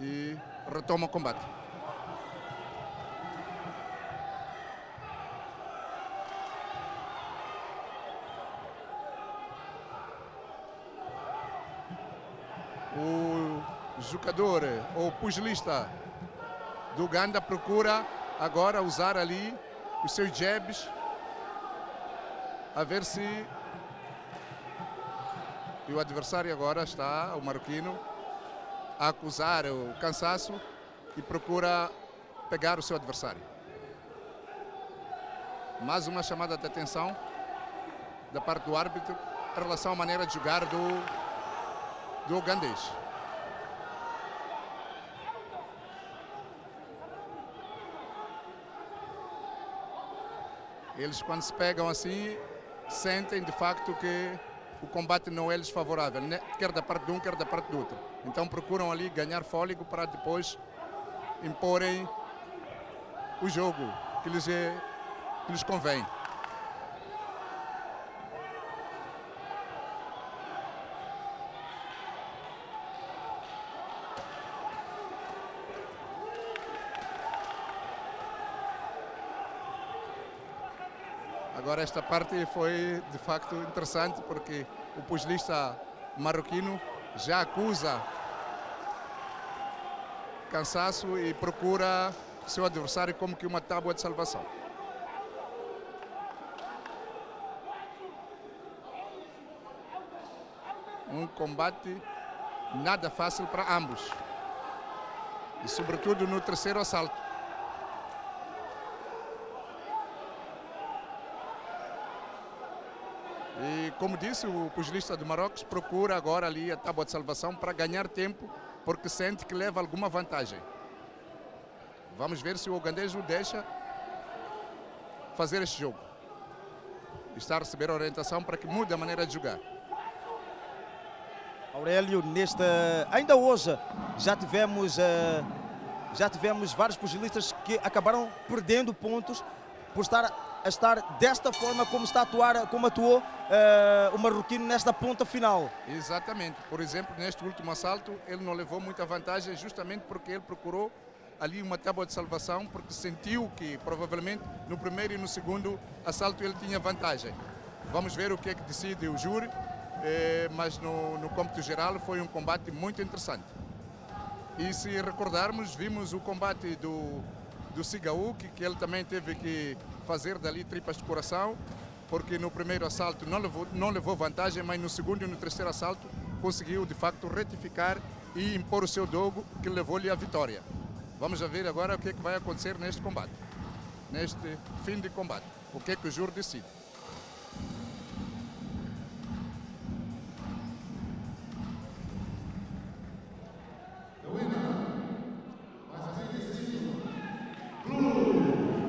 E retoma o combate. O jogador ou pugilista do Uganda procura agora usar ali os seus jabs a ver se E o adversário agora está, o marroquino, a acusar o cansaço e procura pegar o seu adversário. Mais uma chamada de atenção da parte do árbitro em relação à maneira de jogar do, do ugandês. Eles quando se pegam assim, sentem de facto que o combate não é lhes favorável, né? quer da parte de um, quer da parte do outro. Então procuram ali ganhar fôlego para depois imporem o jogo que lhes, é, que lhes convém. Agora esta parte foi de facto interessante porque o pugilista marroquino já acusa cansaço e procura seu adversário como que uma tábua de salvação. Um combate nada fácil para ambos. E sobretudo no terceiro assalto. E como disse, o pugilista do Marrocos procura agora ali a tábua de salvação para ganhar tempo, porque sente que leva alguma vantagem. Vamos ver se o ugandês o deixa fazer este jogo. Está a receber orientação para que mude a maneira de jogar. Aurélio, nesta ainda hoje já tivemos uh, já tivemos vários pugilistas que acabaram perdendo pontos por estar a estar desta forma como está a atuar, como atuou uh, o marroquino nesta ponta final. Exatamente. Por exemplo, neste último assalto, ele não levou muita vantagem justamente porque ele procurou ali uma tábua de salvação porque sentiu que provavelmente no primeiro e no segundo assalto ele tinha vantagem. Vamos ver o que é que decide o júri, eh, mas no, no cômputo geral foi um combate muito interessante. E se recordarmos, vimos o combate do, do Sigaú, que, que ele também teve que fazer dali tripas de coração, porque no primeiro assalto não levou, não levou vantagem, mas no segundo e no terceiro assalto conseguiu de facto retificar e impor o seu dogo, que levou-lhe a vitória. Vamos ver agora o que, é que vai acontecer neste combate, neste fim de combate. O que é que o júri decide.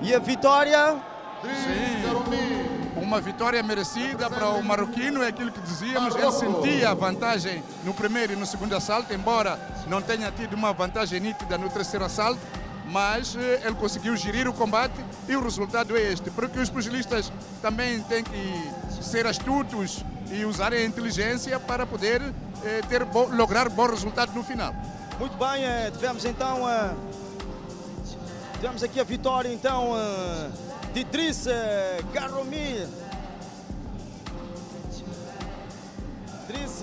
E a vitória? Sim, uma vitória merecida para o marroquino, é aquilo que dizíamos. Ele sentia a vantagem no primeiro e no segundo assalto, embora não tenha tido uma vantagem nítida no terceiro assalto, mas eh, ele conseguiu gerir o combate e o resultado é este. Porque os pugilistas também têm que ser astutos e usar a inteligência para poder eh, ter bo lograr bom resultado no final. Muito bem, eh, tivemos então a Tivemos aqui a vitória então de Idriss Garromi. Idriss.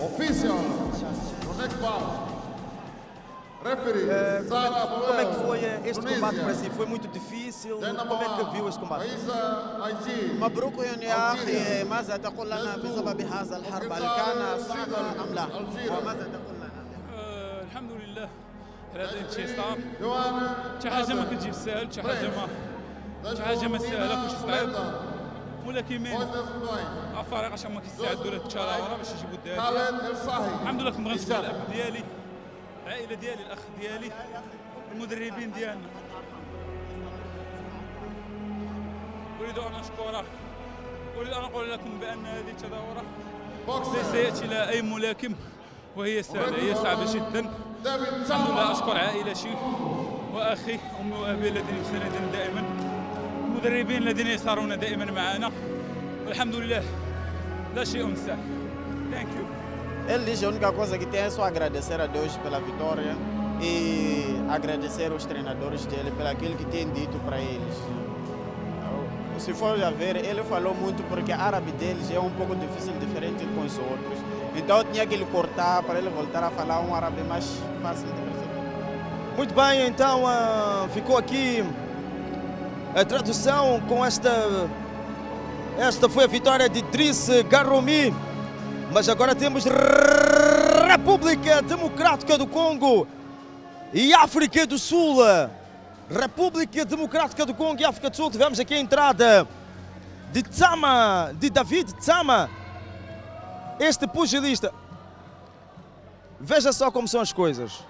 Official. No next bout. Referee. Uh, como, é que, como é que foi este combate para si? Foi muito difícil? Como é que viu este combate? مبروك يا اخي ماذا تقول لنا بسبب هذا الحرب هل كان صعبا ام لا؟ وماذا تقول لنا؟ الحمد لله على هذا الانتصار شي حاجة ما كتجي بالسهل شي حاجة ما شي حاجة ما سهلة كلشي صعيب. ولكن الفريق عشان ما كيستعدوا للتشاراوره باش يجيبوا الدراري الحمد لله كنبغي الاخ ديالي العائله ديالي الأخ ديالي المدربين ديالنا. أريد أن أشكره. أريد أن أقول لكم بأن هذه التداوره ليس ياتي لها أي ملاكم وهي سهلة هي صعبة جدا. الحمد لله اشكر عائلتي واخي امي وابي الذين يساندون دائما المدربين الذين يسارون دائما معنا والحمد لله لا شيء سهل ثانك يو Ele diz a única coisa que tem é só agradecer a Deus pela vitória e agradecer os treinadores dele pelo aquilo que tem dito para eles. Se for a ver, ele falou muito porque o árabe deles é um pouco difícil, diferente com os outros. Então eu tinha que ele cortar para ele voltar a falar um árabe mais fácil de perceber. Muito bem, então uh, ficou aqui a tradução com esta. Esta foi a vitória de Driss Garromi Mas agora temos República Democrática do Congo e África do Sul. República Democrática do Congo e África do Sul. Tivemos aqui a entrada de Tsama, de David Tsama, este pugilista. Veja só como são as coisas.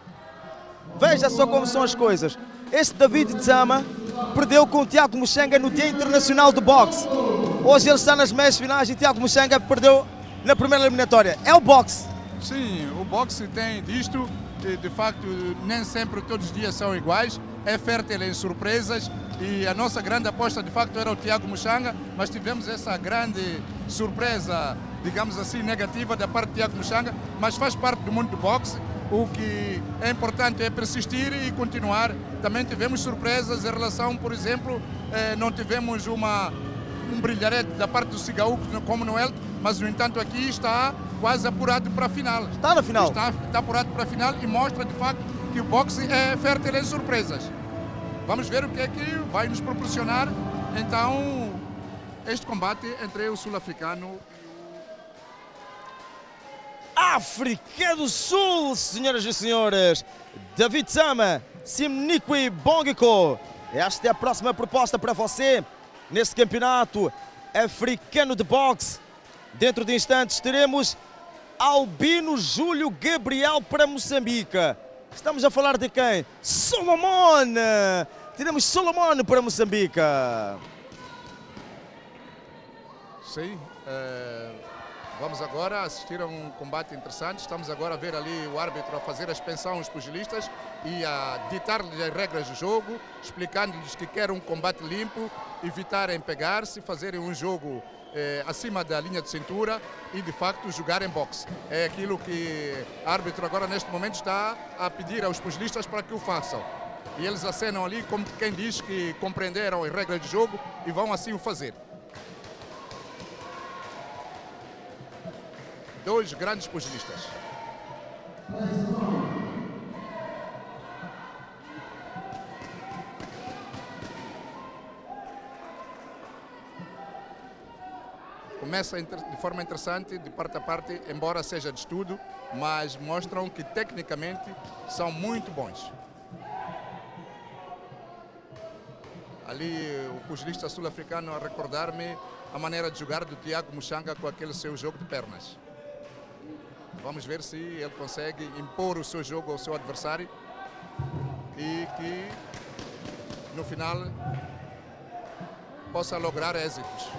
Veja só como são as coisas. Este David Tsama perdeu com o Tiago Muxanga no Dia Internacional de Boxe. Hoje ele está nas meias finais e Tiago Muxanga perdeu na primeira eliminatória. É o boxe. Sim, o boxe tem disto. De, de facto, nem sempre todos os dias são iguais. É fértil em surpresas e a nossa grande aposta de facto era o Tiago Muxanga, mas tivemos essa grande surpresa, digamos assim, negativa da parte de Tiago Muxanga, mas faz parte do mundo do boxe. O que é importante é persistir e continuar. Também tivemos surpresas em relação, por exemplo, eh, não tivemos uma, um brilharete da parte do Cigaú como no Elto, mas no entanto aqui está quase apurado para a final. Está na final? Está, está apurado para a final e mostra de facto que o boxe é fértil em surpresas. Vamos ver o que é que vai nos proporcionar então este combate entre o sul-africano África do Sul, senhoras e senhores. David Sama, Simnikwi Bongiko. Esta é a próxima proposta para você neste campeonato africano de boxe. Dentro de instantes teremos Albino Júlio Gabriel para Moçambique. Estamos a falar de quem? Solomon! Teremos Solomon para Moçambique. Sim. É, vamos agora assistir a um combate interessante. Estamos agora a ver ali o árbitro a fazer a expensão aos pugilistas e a ditar-lhes as regras do jogo, explicando-lhes que quer um combate limpo, evitarem pegar-se, fazerem um jogo eh, acima da linha de cintura e de facto jogar em boxe. É aquilo que o árbitro agora neste momento está a pedir aos pugilistas para que o façam. E eles acenam ali como quem diz que compreenderam as regras de jogo e vão assim o fazer. Dois grandes pugilistas. começa de forma interessante, de parte a parte, embora seja de estudo, mas mostram que tecnicamente são muito bons. Ali o pugilista sul-africano a recordar-me a maneira de jogar do Tiago Muxanga com aquele seu jogo de pernas. Vamos ver se ele consegue impor o seu jogo ao seu adversário e que no final possa lograr êxitos.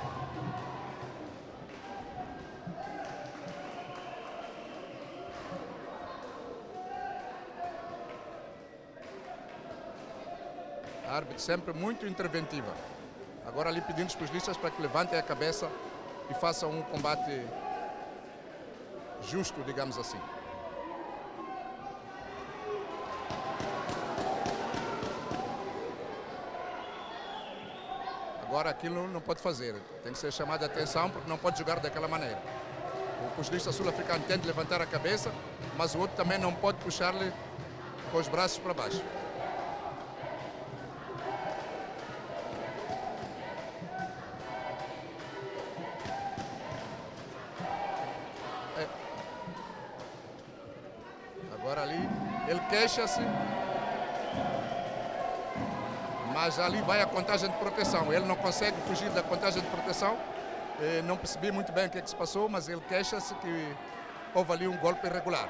árbitro sempre muito interventiva. Agora ali pedindo os listas para que levantem a cabeça e façam um combate justo, digamos assim. Agora aquilo não pode fazer, tem que ser chamado a atenção porque não pode jogar daquela maneira. O pugilista sul-africano tenta levantar a cabeça, mas o outro também não pode puxar-lhe com os braços para baixo. Queixa-se, mas ali vai a contagem de proteção. Ele não consegue fugir da contagem de proteção. Eh, não percebi muito bem o que, é que se passou, mas ele queixa-se que houve ali um golpe irregular.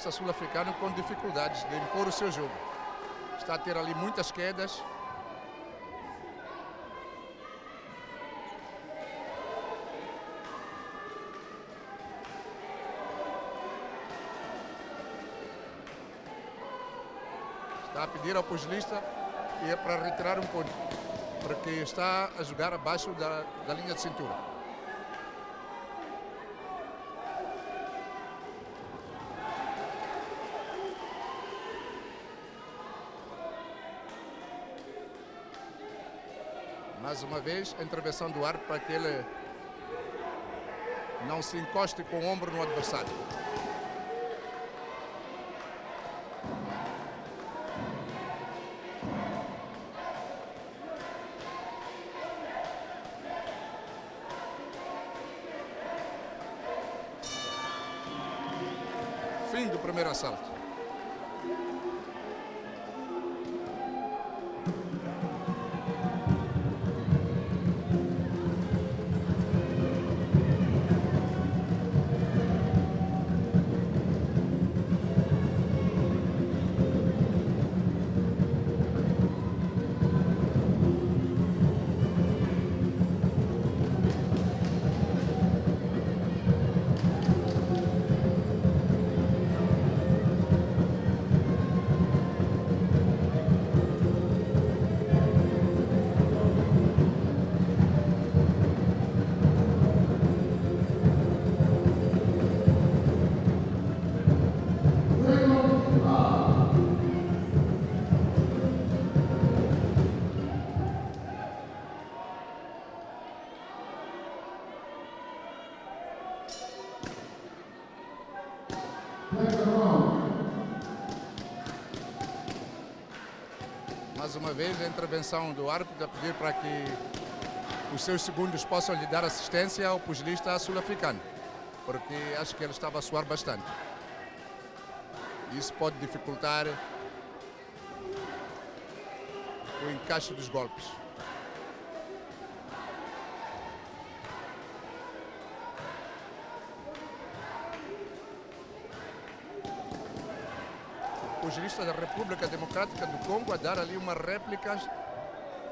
Tenista sul-africano com dificuldades de impor o seu jogo. Está a ter ali muitas quedas. Está a pedir ao pugilista e é para retirar um ponto, porque está a jogar abaixo da, da linha de cintura. Mais uma vez, a intervenção do arco para que ele não se encoste com o ombro no adversário. Intervenção do árbitro a pedir para que os seus segundos possam lhe dar assistência ao pugilista sul-africano, porque acho que ele estava a suar bastante. Isso pode dificultar o encaixe dos golpes. Pugilista da República Democrática do Congo a dar ali uma réplica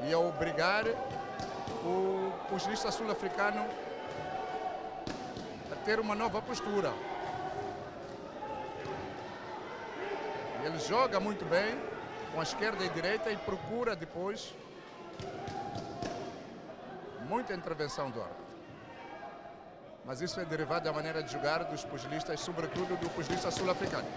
e a obrigar o pugilista sul-africano a ter uma nova postura. Ele joga muito bem com a esquerda e direita e procura depois muita intervenção do árbitro. Mas isso é derivado da maneira de jogar dos pugilistas, sobretudo do pugilista sul-africano.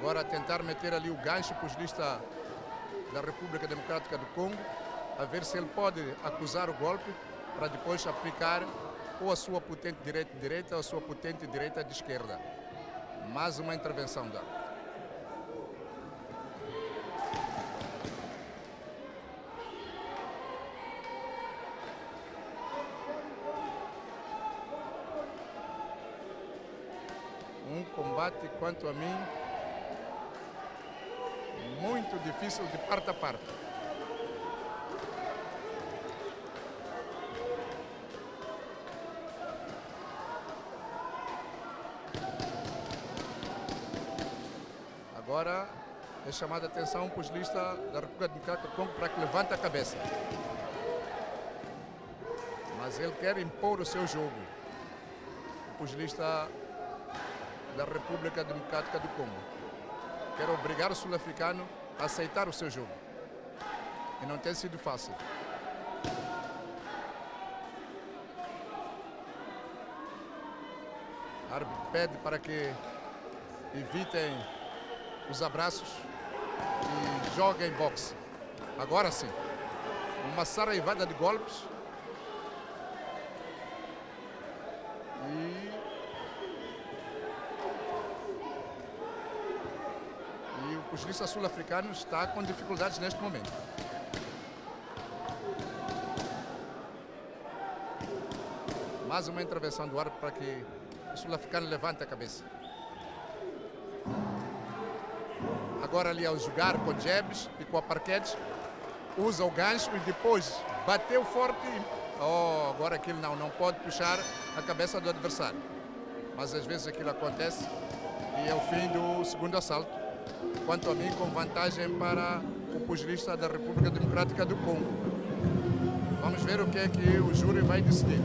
Agora tentar meter ali o gancho pugilista da República Democrática do Congo, a ver se ele pode acusar o golpe para depois aplicar ou a sua potente direita de direita ou a sua potente direita de esquerda. Mais uma intervenção da. Um combate, quanto a mim, difícil de parte a parte. Agora é chamada a atenção o pugilista da República Democrática do Congo para que levante a cabeça. Mas ele quer impor o seu jogo. O pugilista da República Democrática do Congo quer obrigar o sul-africano aceitar o seu jogo. E não tem sido fácil. Árbitro pede para que evitem os abraços e joguem boxe. Agora sim, uma saraivada de golpes. E Pugilista sul-africano está com dificuldades neste momento. Mais uma intervenção do árbitro para que o sul-africano levante a cabeça. Agora ali ao jogar com jabs e com aparquetes, usa o gancho e depois bateu forte. Oh, agora aquilo não, não pode puxar a cabeça do adversário. Mas às vezes aquilo acontece e é o fim do segundo assalto quanto a mim, com vantagem para o pugilista da República Democrática do Congo. Vamos ver o que é que o júri vai decidir.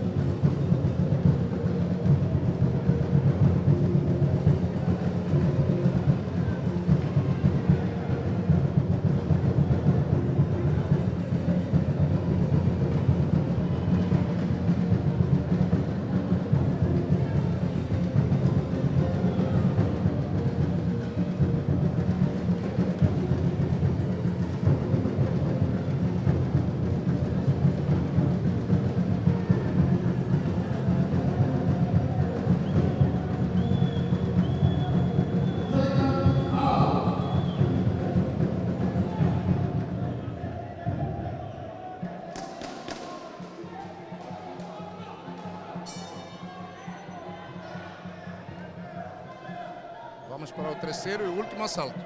Último assalto.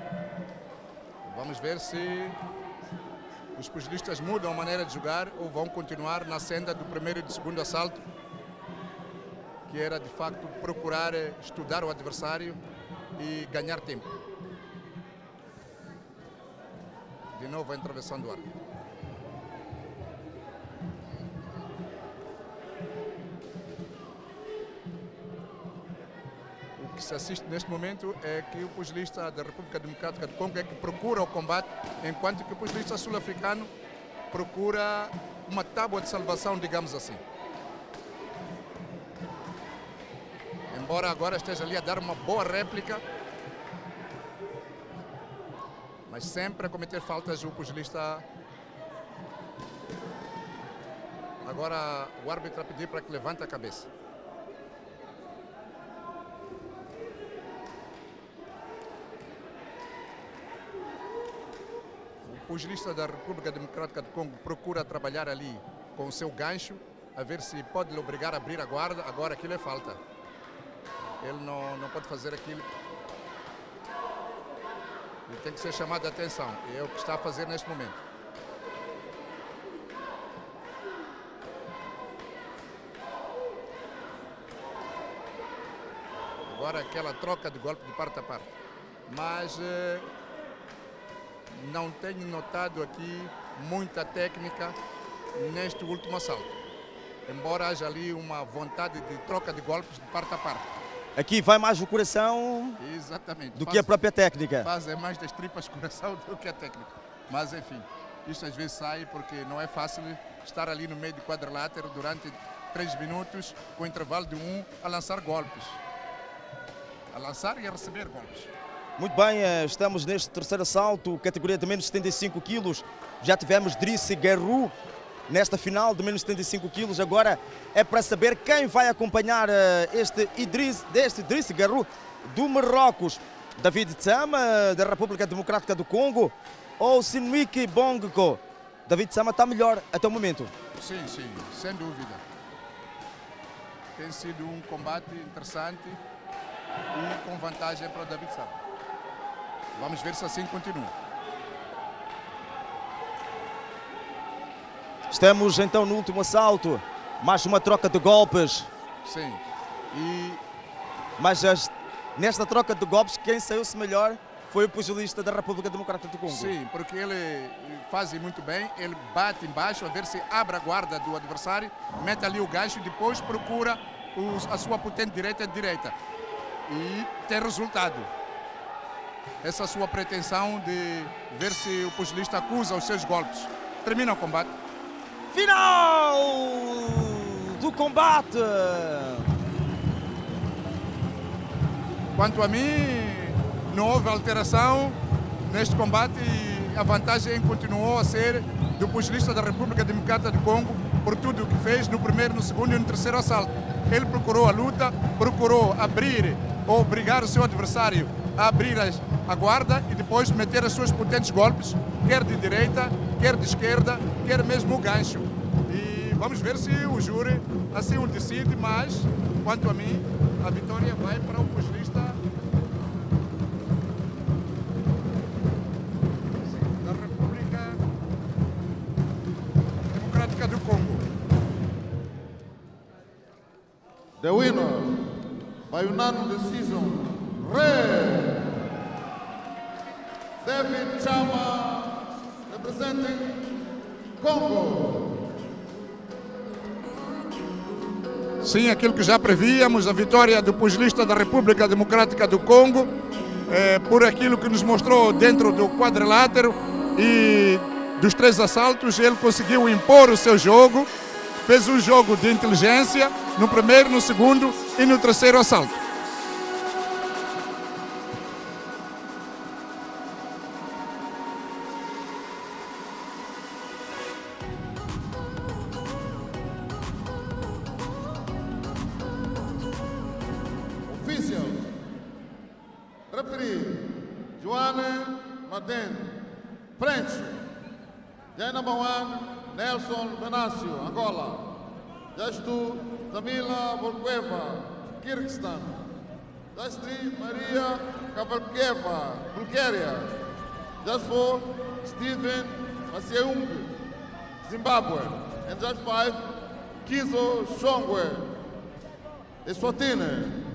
Vamos ver se os pugilistas mudam a maneira de jogar ou vão continuar na senda do primeiro e do segundo assalto, que era de facto procurar eh, estudar o adversário e ganhar tempo. De novo a intervenção do arco. Assiste neste momento é que o pugilista da República Democrática do Congo é que procura o combate, enquanto que o pugilista sul-africano procura uma tábua de salvação, digamos assim. Embora agora esteja ali a dar uma boa réplica, mas sempre a cometer faltas o pugilista. Agora o árbitro a pedir para que levante a cabeça. O pugilista da República Democrática do Congo procura trabalhar ali com o seu gancho, a ver se pode lhe obrigar a abrir a guarda. Agora aquilo é falta. Ele não, não pode fazer aquilo. Ele tem que ser chamado a atenção. E é o que está a fazer neste momento. Agora aquela troca de golpe de parte a parte. Mas eh, não tenho notado aqui muita técnica neste último assalto. Embora haja ali uma vontade de troca de golpes de parte a parte. Aqui vai mais o coração Exatamente. do Faz- que a própria técnica. Faz é mais das tripas coração *laughs* do que a técnica. Mas enfim, isto às vezes sai porque não é fácil estar ali no meio de quadrilátero durante três minutos, com intervalo de um, a lançar golpes. A lançar e a receber golpes. Muito bem, eh, estamos neste terceiro assalto, categoria de menos 75 quilos. Já tivemos Drice Guerru nesta final de menos 75 quilos. Agora é para saber quem vai acompanhar eh, este Idris, deste Drice Guerru do Marrocos. David Tsama, da República Democrática do Congo, ou Sinwiki Bongko. David Tsama está melhor até o momento. Sim, sim, sem dúvida. Tem sido um combate interessante e com vantagem para o David Sá. Vamos ver se assim continua. Estamos então no último assalto. Mais uma troca de golpes. Sim. E Mas as- nesta troca de golpes, quem saiu-se melhor foi o pugilista da República Democrática do Congo. Sim, porque ele faz muito bem, ele bate embaixo a ver se abre a guarda do adversário, mete ali o gancho e depois procura os- a sua potente direita e direita. E tem resultado. Essa sua pretensão de ver se o pugilista acusa os seus golpes. Termina o combate. Final do combate. Quanto a mim, não houve alteração neste combate e a vantagem continuou a ser do pugilista da República Democrática do Congo por tudo o que fez no primeiro, no segundo e no terceiro assalto. Ele procurou a luta, procurou abrir ou obrigar o seu adversário abrir as- a guarda e depois meter os seus potentes golpes, quer de direita, quer de esquerda, quer mesmo o gancho. E vamos ver se o júri assim o decide, mas quanto a mim, a vitória vai para o pugilista da República Democrática do Congo. The winner by unanimous decision, red. David Chama, representing Congo. Sim, aquilo que já prevíamos, a vitória do pugilista da República Democrática do Congo, eh, por aquilo que nos mostrou dentro do quadrilátero e dos três assaltos, ele conseguiu impor o seu jogo, fez um jogo de inteligência no primeiro, no segundo e no terceiro assalto. Judge number one, Nelson Venancio, Angola. Judge two, Camila Volqueva, Kyrgyzstan. Just three, Maria Cavalqueva, Bulgaria. Just four, Stephen Masieung, Zimbabwe. And just five, Kizo Shongwe, Eswatini.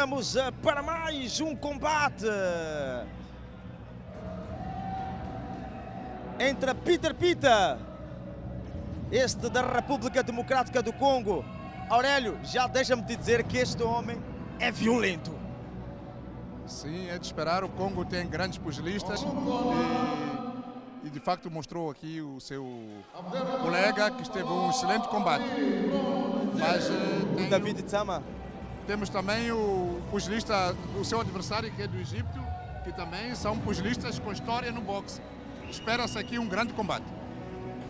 Vamos eh, para mais um combate entre Peter Pita, este da República Democrática do Congo. Aurélio, já deixa-me te dizer que este homem é violento. Sim, é de esperar. O Congo tem grandes pugilistas e, e de facto mostrou aqui o seu colega que esteve um excelente combate. Mas eh, O David Tsama. Temos também o pugilista, o seu adversário, que é do Egito, que também são pugilistas com história no boxe. Espera-se aqui um grande combate.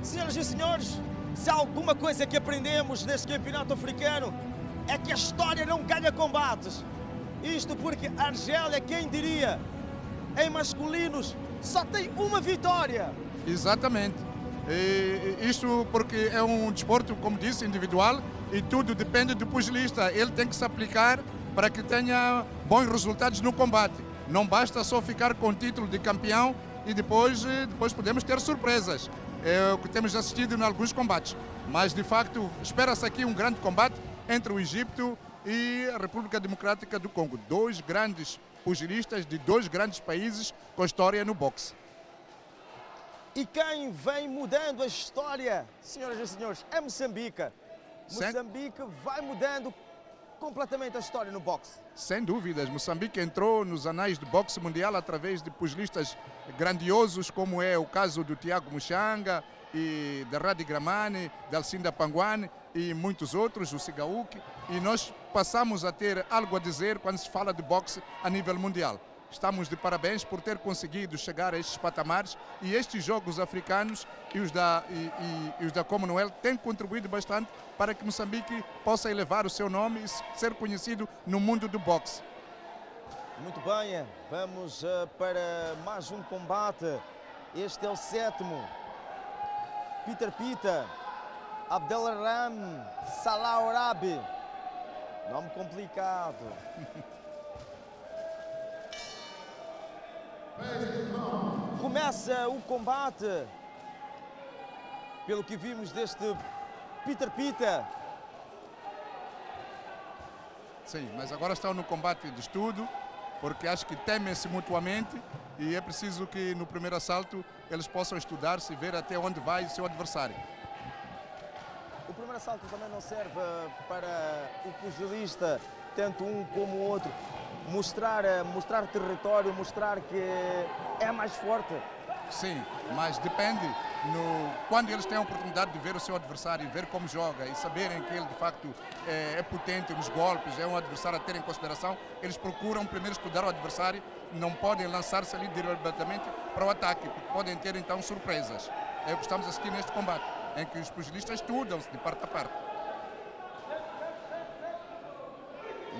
Senhoras e senhores, se há alguma coisa que aprendemos neste campeonato africano é que a história não ganha combates. Isto porque a Argélia, quem diria, em masculinos só tem uma vitória. Exatamente. E isto porque é um desporto, como disse, individual e tudo depende do pugilista. Ele tem que se aplicar para que tenha bons resultados no combate. Não basta só ficar com o título de campeão e depois, eh, depois podemos ter surpresas. É o que temos assistido em alguns combates. Mas, de facto, espera-se aqui um grande combate entre o Egito e a República Democrática do Congo. Dois grandes pugilistas de dois grandes países com história no boxe. E quem vem mudando a história, senhoras e senhores, é Moçambique. Sem- Moçambique vai mudando completamente a história no boxe. Sem dúvidas, Moçambique entrou nos anais de boxe mundial através de pugilistas grandiosos, como é o caso do Tiago Muxanga e de Radi Gramani, de Alcinda Panguane e muitos outros, o Sigauk, e nós passamos a ter algo a dizer quando se fala de boxe a nível mundial. Estamos de parabéns por ter conseguido chegar a estes patamares e estes jogos africanos e os da, e, e- e os da Commonwealth têm contribuído bastante para que Moçambique possa elevar o seu nome e ser conhecido no mundo do boxe. Muito bem, vamos eh, para mais um combate. Este é o sétimo. Peter Pita, Abdelram Salah Orabi. Nome complicado. *laughs* Começa o combate. Pelo que vimos deste Peter Pita. Sim, mas agora estão no combate de estudo, porque acho que temem-se mutuamente e é preciso que no primeiro assalto eles possam estudar-se e ver até onde vai o seu adversário. O primeiro assalto também não serve para o pugilista, tanto um como o outro, mostrar, eh, mostrar território, mostrar que é mais forte. Sim, mas depende. No, quando eles têm a oportunidade de ver o seu adversário, ver como joga e saberem que ele de facto é, é potente nos golpes, é um adversário a ter em consideração, eles procuram primeiro estudar o adversário, não podem lançar-se ali diretamente para o ataque, porque podem ter então surpresas. É o que estamos a assistir neste combate, em que os pugilistas estudam-se de parte a parte.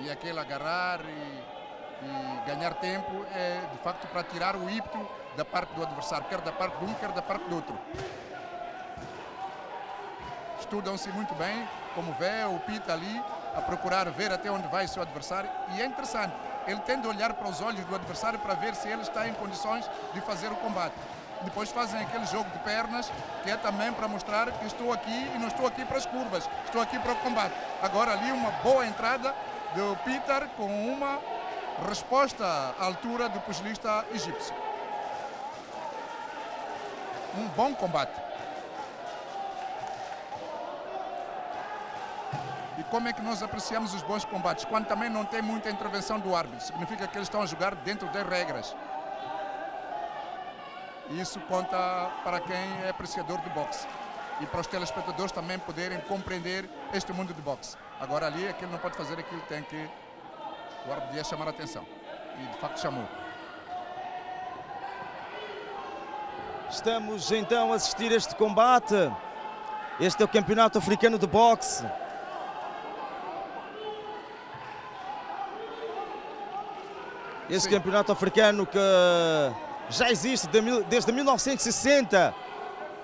E aquele agarrar e, e ganhar tempo é de facto para tirar o ímpeto da parte do adversário, quer da parte de um, quer da parte do outro. Estudam-se muito bem, como vê o Pita ali, a procurar ver até onde vai seu adversário. E é interessante, ele tende a olhar para os olhos do adversário para ver se ele está em condições de fazer o combate. Depois fazem aquele jogo de pernas, que é também para mostrar que estou aqui e não estou aqui para as curvas, estou aqui para o combate. Agora ali uma boa entrada do Peter com uma resposta à altura do pugilista egípcio um bom combate. E como é que nós apreciamos os bons combates? Quando também não tem muita intervenção do árbitro. Significa que eles estão a jogar dentro das regras. E isso conta para quem é apreciador de boxe. E para os telespectadores também poderem compreender este mundo de boxe. Agora ali, aquele não pode fazer aquilo, tem que o árbitro ia chamar a atenção. E de facto chamou. Estamos então a assistir este combate. Este é o Campeonato Africano de Boxe. Este Sim. campeonato africano que já existe desde 1960,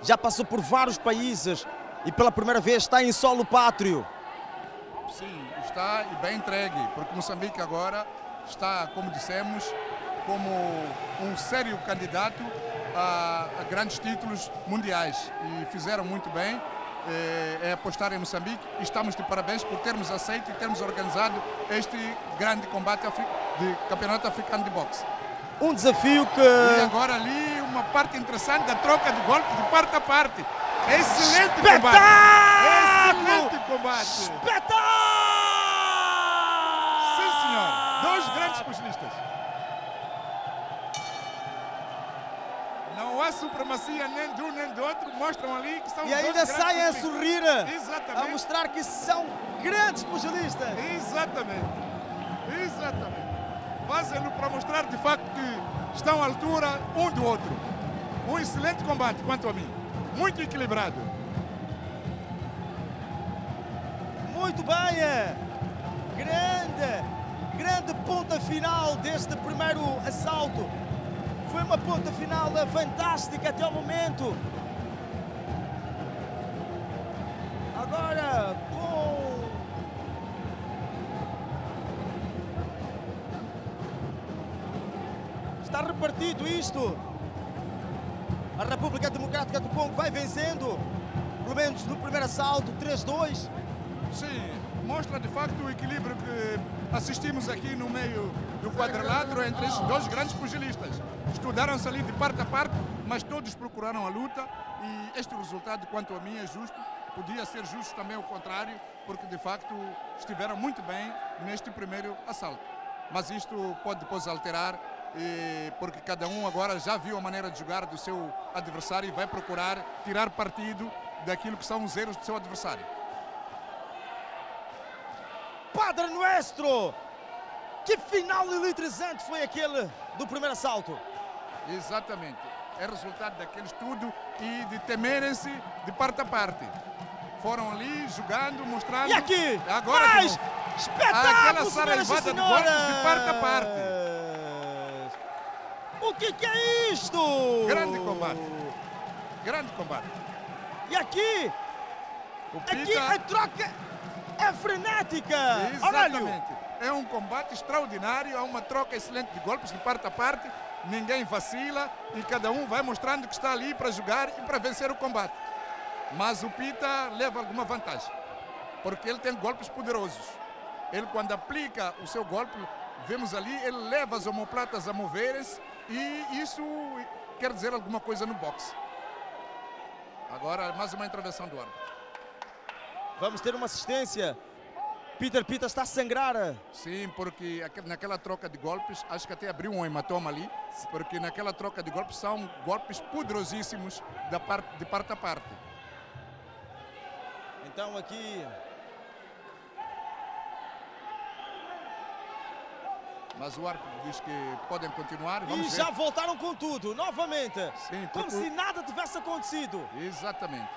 já passou por vários países e pela primeira vez está em solo pátrio. Está e bem entregue, porque Moçambique agora está, como dissemos, como um sério candidato a, a grandes títulos mundiais e fizeram muito bem é, é, apostar em Moçambique e estamos de parabéns por termos aceito e termos organizado este grande combate de campeonato africano de boxe. Um desafio que... E agora ali uma parte interessante da troca de golpes de parte a parte. Excelente Espetáculo! combate! Excelente combate! Espetáculo! Sim, senhor. Não há supremacia nem de um nem do outro, mostram ali que são E ainda saem a sorrir, Exatamente. a mostrar que são grandes pugilistas. Exatamente, exatamente. Fazem-no para mostrar de facto que estão à altura um do outro. Um excelente combate, quanto a mim. Muito equilibrado. Muito bem. É. Grande, grande ponta final deste primeiro assalto foi uma ponta final fantástica até o momento. Agora com está repartido isto. A República Democrática do Congo vai vencendo, pelo menos no primeiro assalto, 3-2. Sim, mostra de facto o equilíbrio que assistimos aqui no meio do quadrilátero entre esses dois grandes pugilistas. Estudaram-se ali de parte a parte, mas todos procuraram a luta e este resultado, quanto a mim, é justo. Podia ser justo também o contrário, porque de facto estiveram muito bem neste primeiro assalto. Mas isto pode depois alterar, porque cada um agora já viu a maneira de jogar do seu adversário e vai procurar tirar partido daquilo que são os erros do seu adversário. Padre Nuestro! Que final eletrizante foi aquele do primeiro assalto! Exatamente. É resultado daquele estudo e de temerem-se de parte a parte. Foram ali jogando, mostrando. E aqui! Agora mais espetáculo! Aquela saraivada de golpes de parte a parte. O que, que é isto? Grande combate. Grande combate. E aqui? O Pita... Aqui a troca é frenética. Exatamente. É um combate extraordinário, há uma troca excelente de golpes de parte a parte ninguém vacila e cada um vai mostrando que está ali para jogar e para vencer o combate. Mas o Pita leva alguma vantagem, porque ele tem golpes poderosos. Ele, quando aplica o seu golpe, vemos ali, ele leva as omoplatas a moverem-se e isso quer dizer alguma coisa no boxe. Agora, mais uma intervenção do árbitro. Vamos ter uma assistência Peter Pita está a sangrar. Sim, porque aque- naquela troca de golpes, acho que até abriu um hematoma ali, porque naquela troca de golpes são golpes poderosíssimos da parte, de parte a parte. Então aqui Mas o árbitro diz que podem continuar. Vamos e ver. já voltaram com tudo, novamente. Sim, Como se nada tivesse acontecido. Exatamente.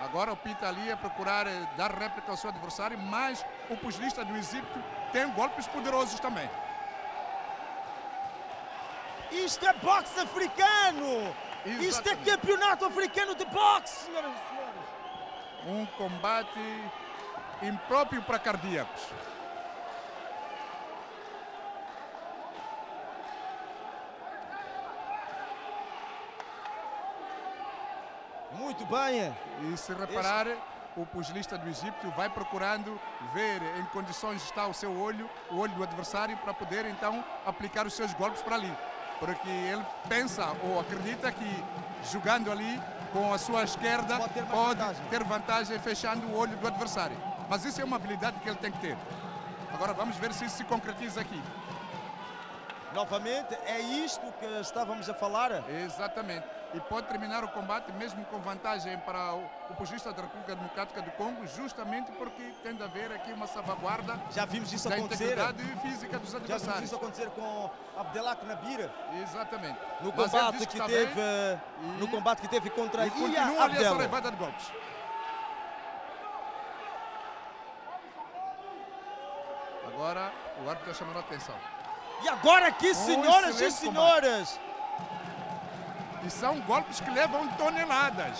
Agora o Pita ali a procurar eh, dar réplica ao seu adversário, mas o pugilista do Egito tem golpes poderosos também. Isto é boxe africano! Isto é Exatamente. campeonato africano de boxe, senhoras e senhores! Um combate impróprio para cardíacos. Muito bem. E se reparar, o pugilista do Egito vai procurando ver em que condições está o seu olho, o olho do adversário, para poder então aplicar os seus golpes para ali. Porque ele pensa ou acredita que jogando ali com a sua esquerda Pode ter pode vantagem. ter vantagem fechando o olho do adversário. Mas isso é uma habilidade que ele tem que ter. Agora vamos ver se isso se concretiza aqui. Novamente, é isto que estávamos a falar. Exatamente. E pode terminar o combate mesmo com vantagem para o, pugilista da República Democrática do Congo, justamente porque tem de haver aqui uma salvaguarda Já vimos isso da acontecer. integridade física dos Já vimos adversários. isso acontecer com Abdelak Nabir Exatamente. no ele combate que, teve bem eh, no combate que teve contra e continua Ia essa Abdel. levada de golpes. Agora o árbitro está chamando a atenção. E agora aqui, Um senhoras e excelente senhores, E são golpes que levam toneladas.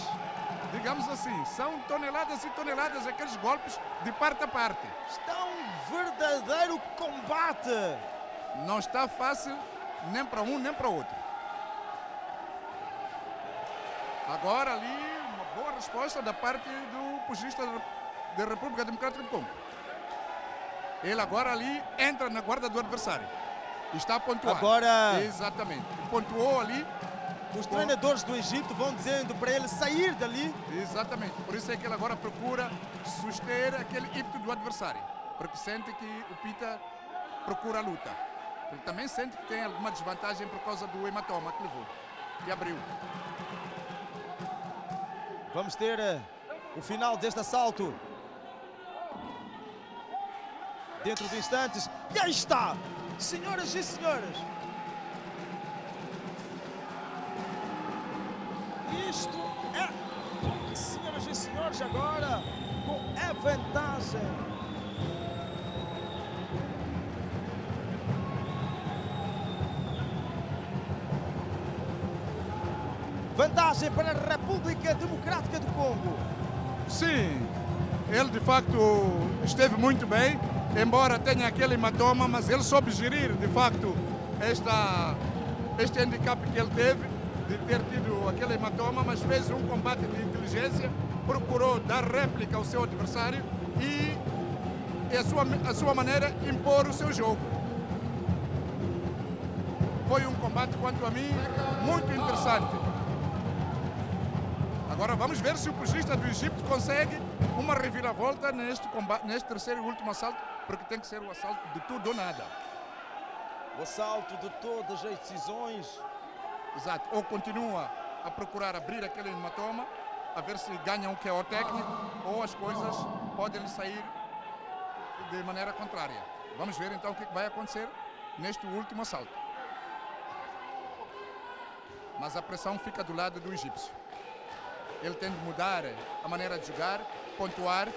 Digamos assim, são toneladas e toneladas aqueles golpes de parte a parte. está um verdadeiro combate. Não está fácil nem para um nem para outro. Agora ali, uma boa resposta da parte do pugilista da República Democrática do Congo. Ele agora ali entra na guarda do adversário. Está a pontuar. Agora- Exatamente. Pontuou ali. Os treinadores do Egito vão dizendo para ele sair dali. Exatamente. Por isso é que ele agora procura suster aquele ímpeto do adversário. Porque sente que o Pita procura a luta. Porque também sente que tem alguma desvantagem por causa do hematoma que levou. E abriu. Vamos ter eh, o final deste assalto. Dentro de instantes. E aí está! Senhoras e senhores! Isto é senhoras e senhores, agora com a vantagem. Vantagem para a República Democrática do Congo. Sim, ele de facto esteve muito bem, embora tenha aquele hematoma, mas ele soube gerir de facto esta, este handicap que ele teve de ter tido aquele hematoma, mas fez um combate de inteligência, procurou dar réplica ao seu adversário e, e a, sua, a sua maneira impor o seu jogo. Foi um combate, quanto a mim, muito interessante. Agora vamos ver se o pugilista do Egito consegue uma reviravolta neste, combate, neste terceiro e último assalto, porque tem que ser o assalto de tudo ou nada. O assalto de todas as decisões. Exato. Ou continua a procurar abrir aquele hematoma, a ver se ganha um KO técnico, ou as coisas podem lhe sair de maneira contrária. Vamos ver então o que vai acontecer neste último assalto. Mas a pressão fica do lado do egípcio. Ele tem de mudar a maneira de jogar, pontuar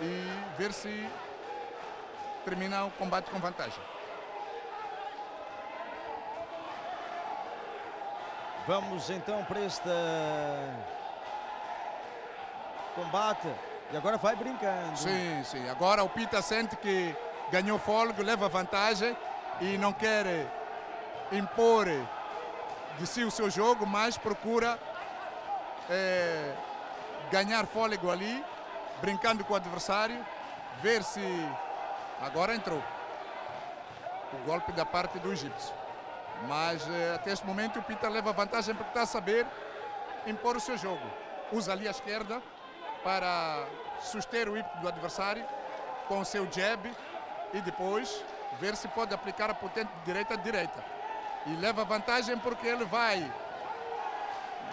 e ver se termina o combate com vantagem. Vamos então para este combate. E agora vai brincando. Sim, sim. Agora o Pita sente que ganhou fôlego, leva vantagem e não quer impor de si o seu jogo, mas procura eh, ganhar fôlego ali, brincando com o adversário, ver se agora entrou o golpe da parte do egípcio. Mas eh, até este momento o Pita leva vantagem porque está a saber impor o seu jogo. Usa ali a esquerda para suster o ímpeto do adversário com o seu jab e depois ver se pode aplicar a potente direita direita. E leva vantagem porque ele vai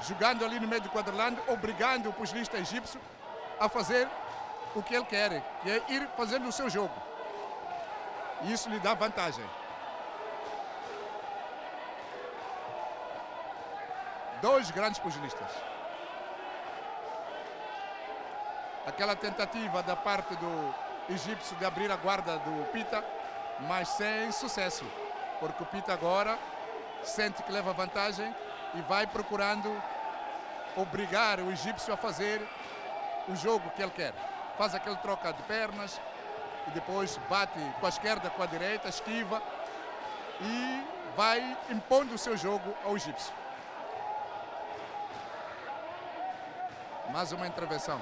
jogando ali no meio do quadrilândio, obrigando o pugilista egípcio a fazer o que ele quer, que é ir fazendo o seu jogo. E isso lhe dá vantagem. Dois grandes pugilistas. Aquela tentativa da parte do egípcio de abrir a guarda do Pita, mas sem sucesso, porque o Pita agora sente que leva vantagem e vai procurando obrigar o egípcio a fazer o jogo que ele quer. Faz aquele troca de pernas e depois bate com a esquerda, com a direita, esquiva e vai impondo o seu jogo ao egípcio. Mais uma intervenção.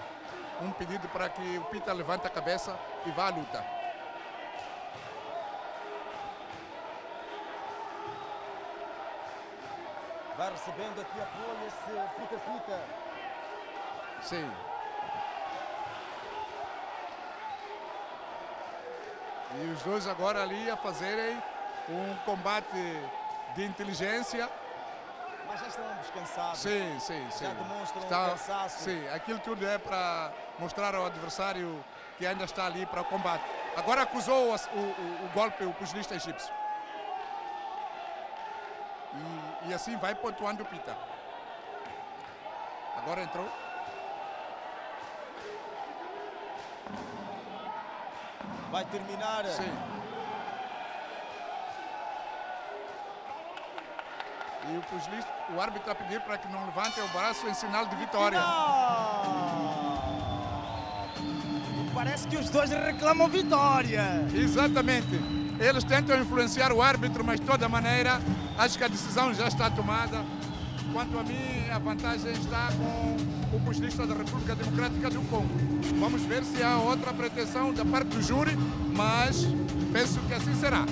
Um pedido para que o Pita levante a cabeça e vá à luta. Vai recebendo aqui apoio esse Pita Pita. Sim. E os dois agora ali a fazerem um combate de inteligência. Já estão ambos cansados. Sim, sim, sim. Já demonstram Está- um cansaço. Sim, aquilo tudo é para mostrar ao adversário que ainda está ali para o combate. Agora acusou o, o- o golpe o pugilista egípcio. E, e assim vai pontuando o Pita. Agora entrou. Vai terminar. Sim. E o pugilista, o árbitro a pedir para que não levantem o braço em sinal de vitória. Parece que os dois reclamam vitória. Exatamente. Eles tentam influenciar o árbitro, mas de toda maneira acho que a decisão já está tomada. Quanto a mim, a vantagem está com o pugilista da República Democrática do Congo. Vamos ver se há outra pretensão da parte do júri, mas penso que assim será.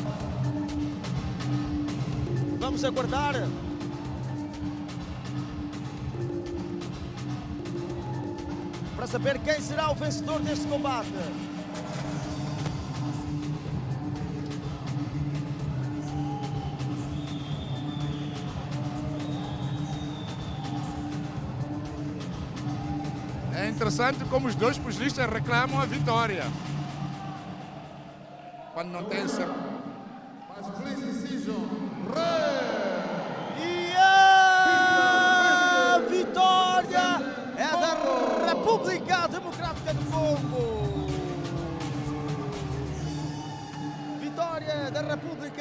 Vamos aguardar. Saber quem será o vencedor deste combate. É interessante como os dois pugilistas reclamam a vitória. Quando não tem cer-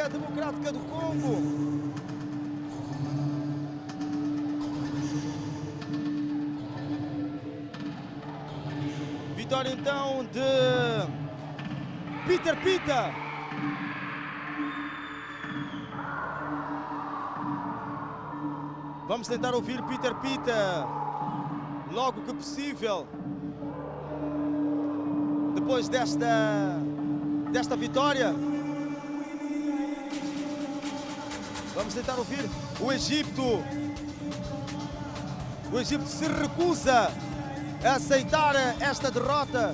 Democrática do Congo. Vitória então de Peter Pita. Vamos tentar ouvir Peter Pita logo que possível. Depois desta, desta vitória. Vamos tentar ouvir o Egito. O Egito se recusa a aceitar esta derrota.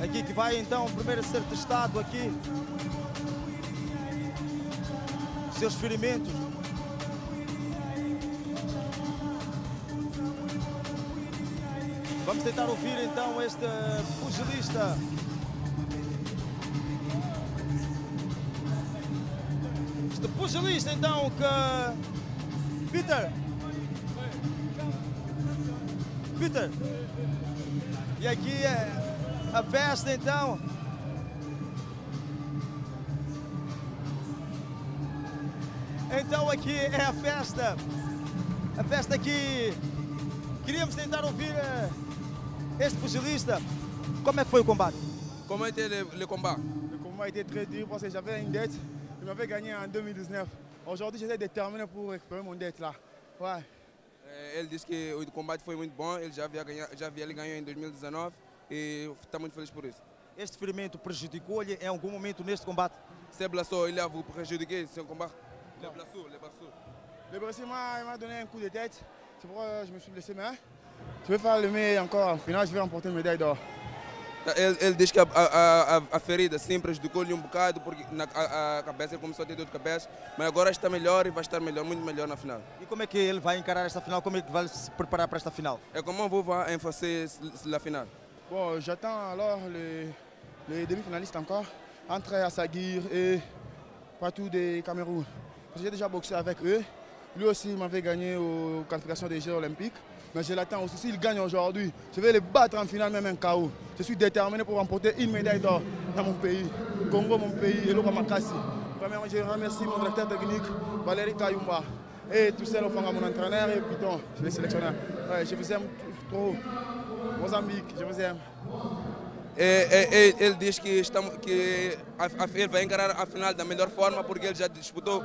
Aqui que vai então primeiro a ser testado aqui. Os seus ferimentos. Tentar ouvir então este pugilista. Este pugilista então que. Peter! Peter! E aqui é a festa então. Então aqui é a festa. A festa aqui. Queríamos tentar ouvir eh, este pugilista. Como é que foi o combate? Comment était le, le combat Le combat était très dur parce que j'avais une dette. Je m'avais gagné en 2019. Aujourd'hui, j'étais déterminé pour récupérer mon dette là. Ouais. Ele disse que o combate foi muito bom, ele já havia, ganhado, já havia ele ganhou em 2019 e está muito feliz por isso. Este ferimento prejudicou-lhe em algum momento neste combate? Se blessou, ele a vous préjudiquer seu combate Le blessou, le blessou. Le m'a m'a donné un coup de tête. C'est pourquoi je me suis blessé. Mais je vais faire le meilleur encore. En finale, je vais remporter une médaille d'or. Ele, ele diz que a, a, a, a ferida sim prejudicou-lhe um bocado, porque na a, a cabeça ele começou a ter dor de cabeça, mas agora está melhor e vai estar melhor, muito melhor na final. E como é que ele vai encarar esta final? Como é que vai se preparar para esta final? Et comment vous va enfoncer la finale? Bon, j'attends alors les, les demi-finalistes encore, entre Assagir et Patou de Cameroun. J'ai déjà boxé avec eux. Lui aussi m'avait gagné aux qualifications des Jeux Olympiques. Mais je l'attends aussi. S'il gagne aujourd'hui, je vais le battre en finale, même un KO. Je suis déterminé pour remporter une médaille d'or dans mon pays. Congo, mon pays, et Makassi. Premièrement, je remercie mon directeur technique, Valérie Kayumba. Et tout seul, mon entraîneur et Piton, le sélectionneur. Ouais, je vous aime trop. Mozambique, je vous aime. É, é, é, ele diz que, estamos, que a, a, ele vai encarar a final da melhor forma porque ele já disputou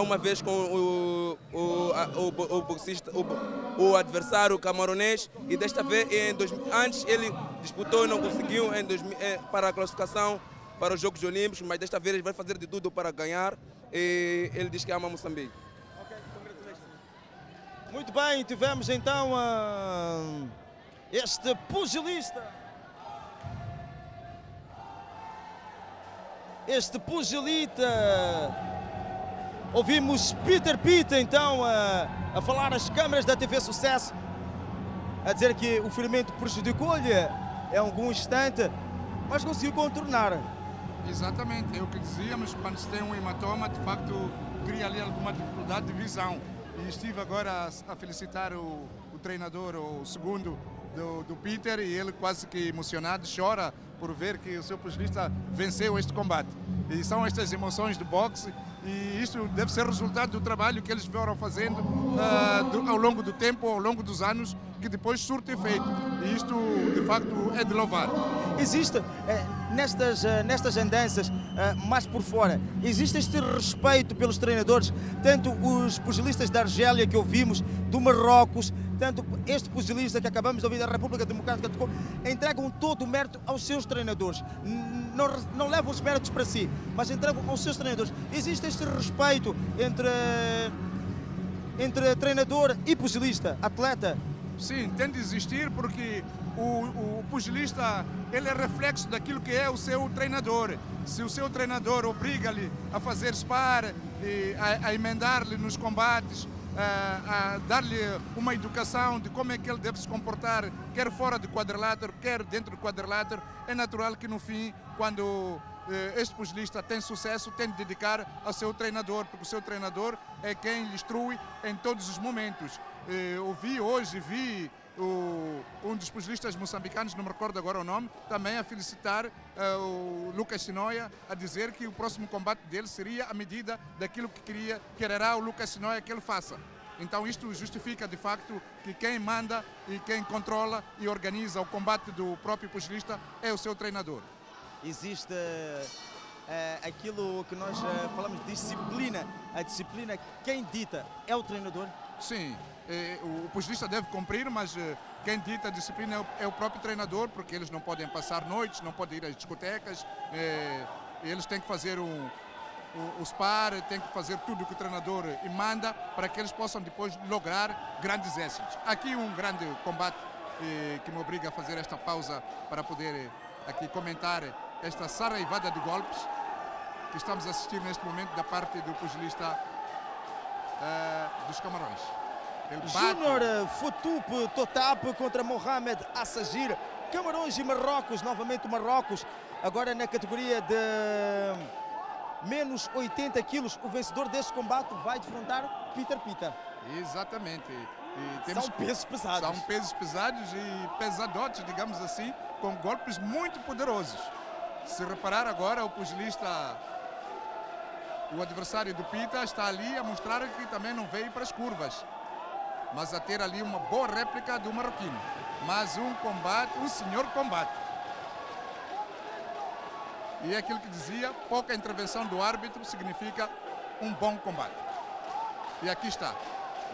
uma vez com o, o, a- o, o boxista, o, o adversário camaronês e desta vez, em dois, antes ele disputou e não conseguiu em 2000, eh, para a classificação para os Jogos Olímpicos, mas desta vez ele vai fazer de tudo para ganhar e ele diz que ama Moçambique. Muito bem, tivemos então ah, este pugilista. Este pugilita. Ouvimos Peter Pitt então a, a falar às câmaras da TV Sucesso, a dizer que o ferimento prejudicou-lhe em algum instante, mas conseguiu contornar. Exatamente, é o que dizíamos, quando se tem um hematoma, de facto cria ali alguma dificuldade de visão. E estive agora a, a felicitar o, o treinador, o segundo do, do Peter, e ele quase que emocionado chora por ver que o seu pugilista venceu este combate. E são estas emoções do boxe, e isto deve ser resultado do trabalho que eles foram fazendo ah, do- ao longo do tempo, ao longo dos anos, que depois surte efeito. E isto, de facto, é de louvar. Existe eh, nestas, eh, nestas andanças mais por fora, existe este respeito pelos treinadores, tanto os pugilistas da Argélia que ouvimos, do Marrocos, tanto este pugilista que acabamos de ouvir da República Democrática do Congo, entregam todo o mérito aos seus treinadores. Não, não levam os méritos para si, mas entregam aos seus treinadores. Existe este respeito entre, entre treinador e pugilista, atleta. Sim, tem de existir porque o, o pugilista ele é reflexo daquilo que é o seu treinador. Se o seu treinador obriga-lhe a fazer spar, a, a emendar-lhe nos combates, a, a dar-lhe uma educação de como é que ele deve se comportar, quer fora do quadrilátero, quer dentro do quadrilátero, é natural que no fim, quando eh, este pugilista tem sucesso, tem de dedicar ao seu treinador, porque o seu treinador é quem lhe instrui em todos os momentos. Eh, ouvi hoje, vi o, um dos pugilistas moçambicanos, não me recordo agora o nome, também a felicitar eh, o Lucas Sinoia, a dizer que o próximo combate dele seria à medida daquilo que queria, quererá o Lucas Sinoia que ele faça. Então isto justifica de facto que quem manda e quem controla e organiza o combate do próprio pugilista é o seu treinador. existe eh, aquilo que nós eh, falamos de disciplina. A disciplina, quem dita é o treinador? Sim, o, o pugilista deve cumprir, mas eh, quem dita a disciplina é o, é o próprio treinador, porque eles não podem passar noites, não podem ir às discotecas, eh, eles têm que fazer um, o, o spar, têm que fazer tudo o que o treinador eh, manda para que eles possam depois lograr grandes êxitos. Aqui um grande combate eh, que me obriga a fazer esta pausa para poder eh, aqui comentar esta sarraivada de golpes que estamos a assistir neste momento da parte do pugilista eh, dos Camarões. Júnior eh, Futup Totap contra Mohamed Assagir. Camarões e Marrocos, novamente o Marrocos. Agora na categoria de menos 80 quilos. O vencedor deste combate vai defrontar Peter Pita. Exatamente. São pesos pesados. São pesos pesados e pesadotes, digamos assim, com golpes muito poderosos. Se reparar agora, o pugilista, o adversário do Pita, está ali a mostrar que também não veio para as curvas, mas a ter ali uma boa réplica do marroquino. Mas um combate, um senhor combate. E é aquilo que dizia, pouca intervenção do árbitro significa um bom combate. E aqui está.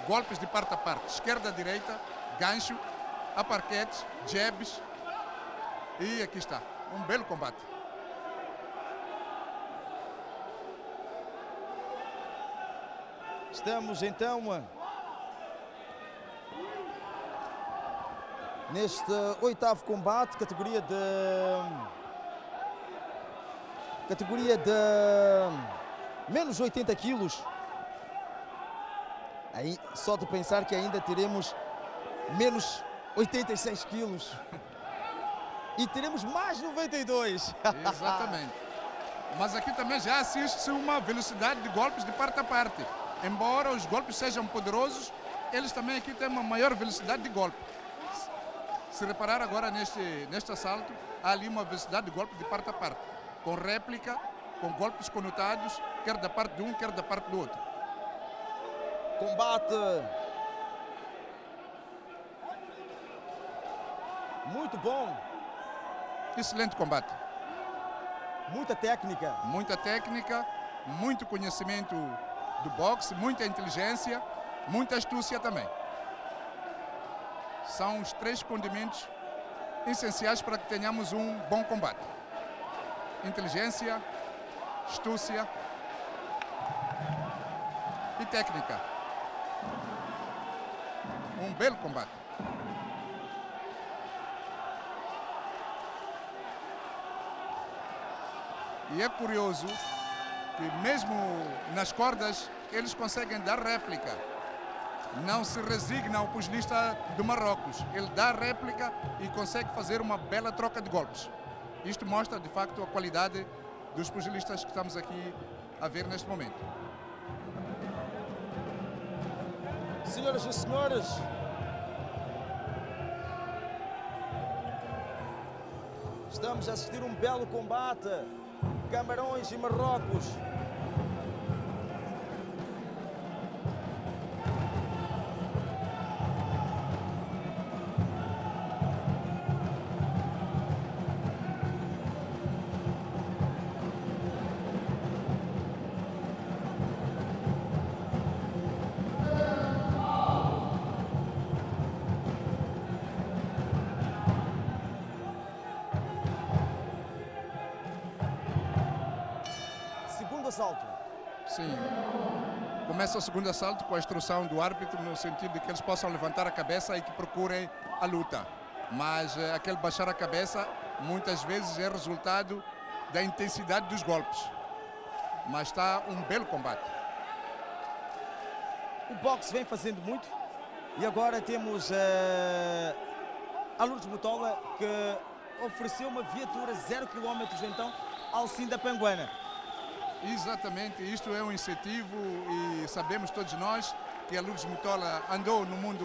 Golpes de parte a parte, esquerda a direita, gancho, aparquetes, jabs. E aqui está. Um belo combate. Estamos então neste oitavo combate, categoria de categoria de menos 80 quilos. Aí, só de pensar que ainda teremos menos 86 quilos. E teremos mais 92. Exatamente. Mas aqui também já assiste-se uma velocidade de golpes de parte a parte. Embora os golpes sejam poderosos, eles também aqui têm uma maior velocidade de golpe. Se reparar agora neste, neste assalto, há ali uma velocidade de golpe de parte a parte, com réplica, com golpes conotados, quer da parte de um, quer da parte do outro. Combate muito bom. Excelente combate. Muita técnica. Muita técnica, muito conhecimento do boxe, muita inteligência, muita astúcia também. São os três condimentos essenciais para que tenhamos um bom combate. Inteligência, astúcia e técnica. Um belo combate. E é curioso que mesmo nas cordas eles conseguem dar réplica. Não se resigna ao pugilista do Marrocos. Ele dá réplica e consegue fazer uma bela troca de golpes. Isto mostra, de facto, a qualidade dos pugilistas que estamos aqui a ver neste momento. Senhoras e senhores, estamos a assistir um belo combate. Camarões e Marrocos. Começa o segundo assalto com a instrução do árbitro no sentido de que eles possam levantar a cabeça e que procurem a luta. Mas eh, aquele baixar a cabeça muitas vezes é resultado da intensidade dos golpes. Mas está um belo combate. O boxe vem fazendo muito e agora temos eh, a Lourdes Botola que ofereceu uma viatura 0 km então ao da Panguana. Exatamente, isto é um incentivo e sabemos todos nós que a Lourdes Mutola andou no mundo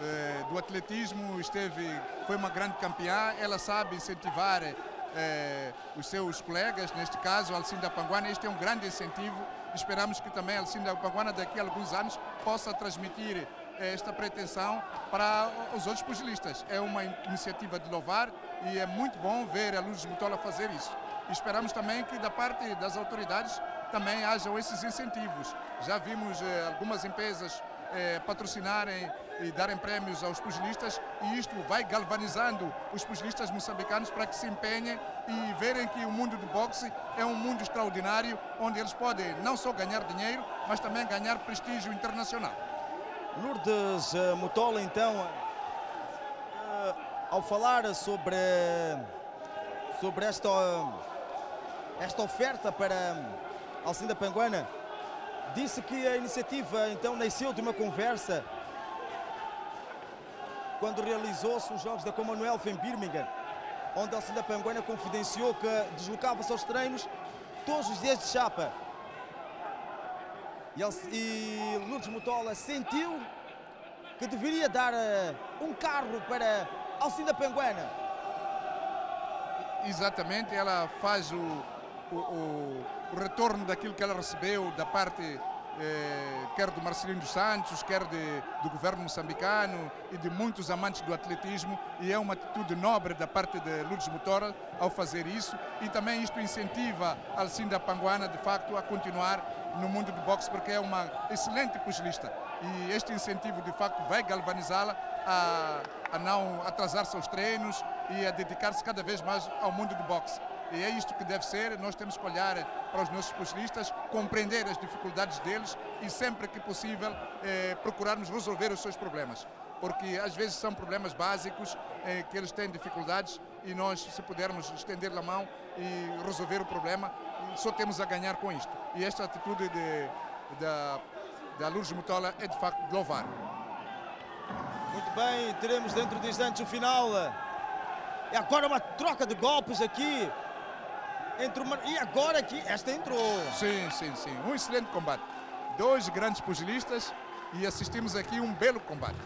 eh, do atletismo, esteve, foi uma grande campeã, ela sabe incentivar eh, os seus colegas, neste caso Alcinda Panguana, este é um grande incentivo, esperamos que também Alcinda Panguana daqui a alguns anos possa transmitir eh, esta pretensão para os outros pugilistas. É uma iniciativa de louvar e é muito bom ver a Lourdes Mutola fazer isso. Esperamos também que da parte das autoridades também hajam esses incentivos. Já vimos eh, algumas empresas eh, patrocinarem e darem prémios aos pugilistas e isto vai galvanizando os pugilistas moçambicanos para que se empenhem e verem que o mundo do boxe é um mundo extraordinário onde eles podem não só ganhar dinheiro, mas também ganhar prestígio internacional. Lourdes eh, Mutola, então, eh, ao falar sobre, sobre esta, esta oferta para Alcinda Panguana, disse que a iniciativa então nasceu de uma conversa quando realizou-se os Jogos da Commonwealth em Birmingham, onde Alcinda Panguana confidenciou que deslocava-se aos treinos todos os dias de chapa. E, e Lourdes Mutola sentiu que deveria dar eh, um carro para Alcinda Panguana. Exatamente, ela faz o, o, o- o retorno daquilo que ela recebeu da parte eh, quer do Marcelino dos Santos, quer de- do governo moçambicano e de muitos amantes do atletismo e é uma atitude nobre da parte de Lourdes Motora ao fazer isso e também isto incentiva a Alcinda Panguana de facto a continuar no mundo do boxe porque é uma excelente pugilista e este incentivo de facto vai galvanizá-la a, a não atrasar seus treinos e a dedicar-se cada vez mais ao mundo do boxe. E é isto que deve ser. Nós temos que olhar para os nossos pugilistas, compreender as dificuldades deles e, sempre que possível, eh, procurarmos resolver os seus problemas. Porque às vezes são problemas básicos eh, que eles têm dificuldades e nós, se pudermos estender a mão e resolver o problema, só temos a ganhar com isto. E esta atitude de, da, da Lourdes Mutola é de facto de louvar. Muito bem, teremos dentro de instantes o final. E agora uma troca de golpes aqui. E agora aqui, esta entrou. Sim, sim, sim. Um excelente combate. Dois grandes pugilistas e assistimos aqui um belo combate.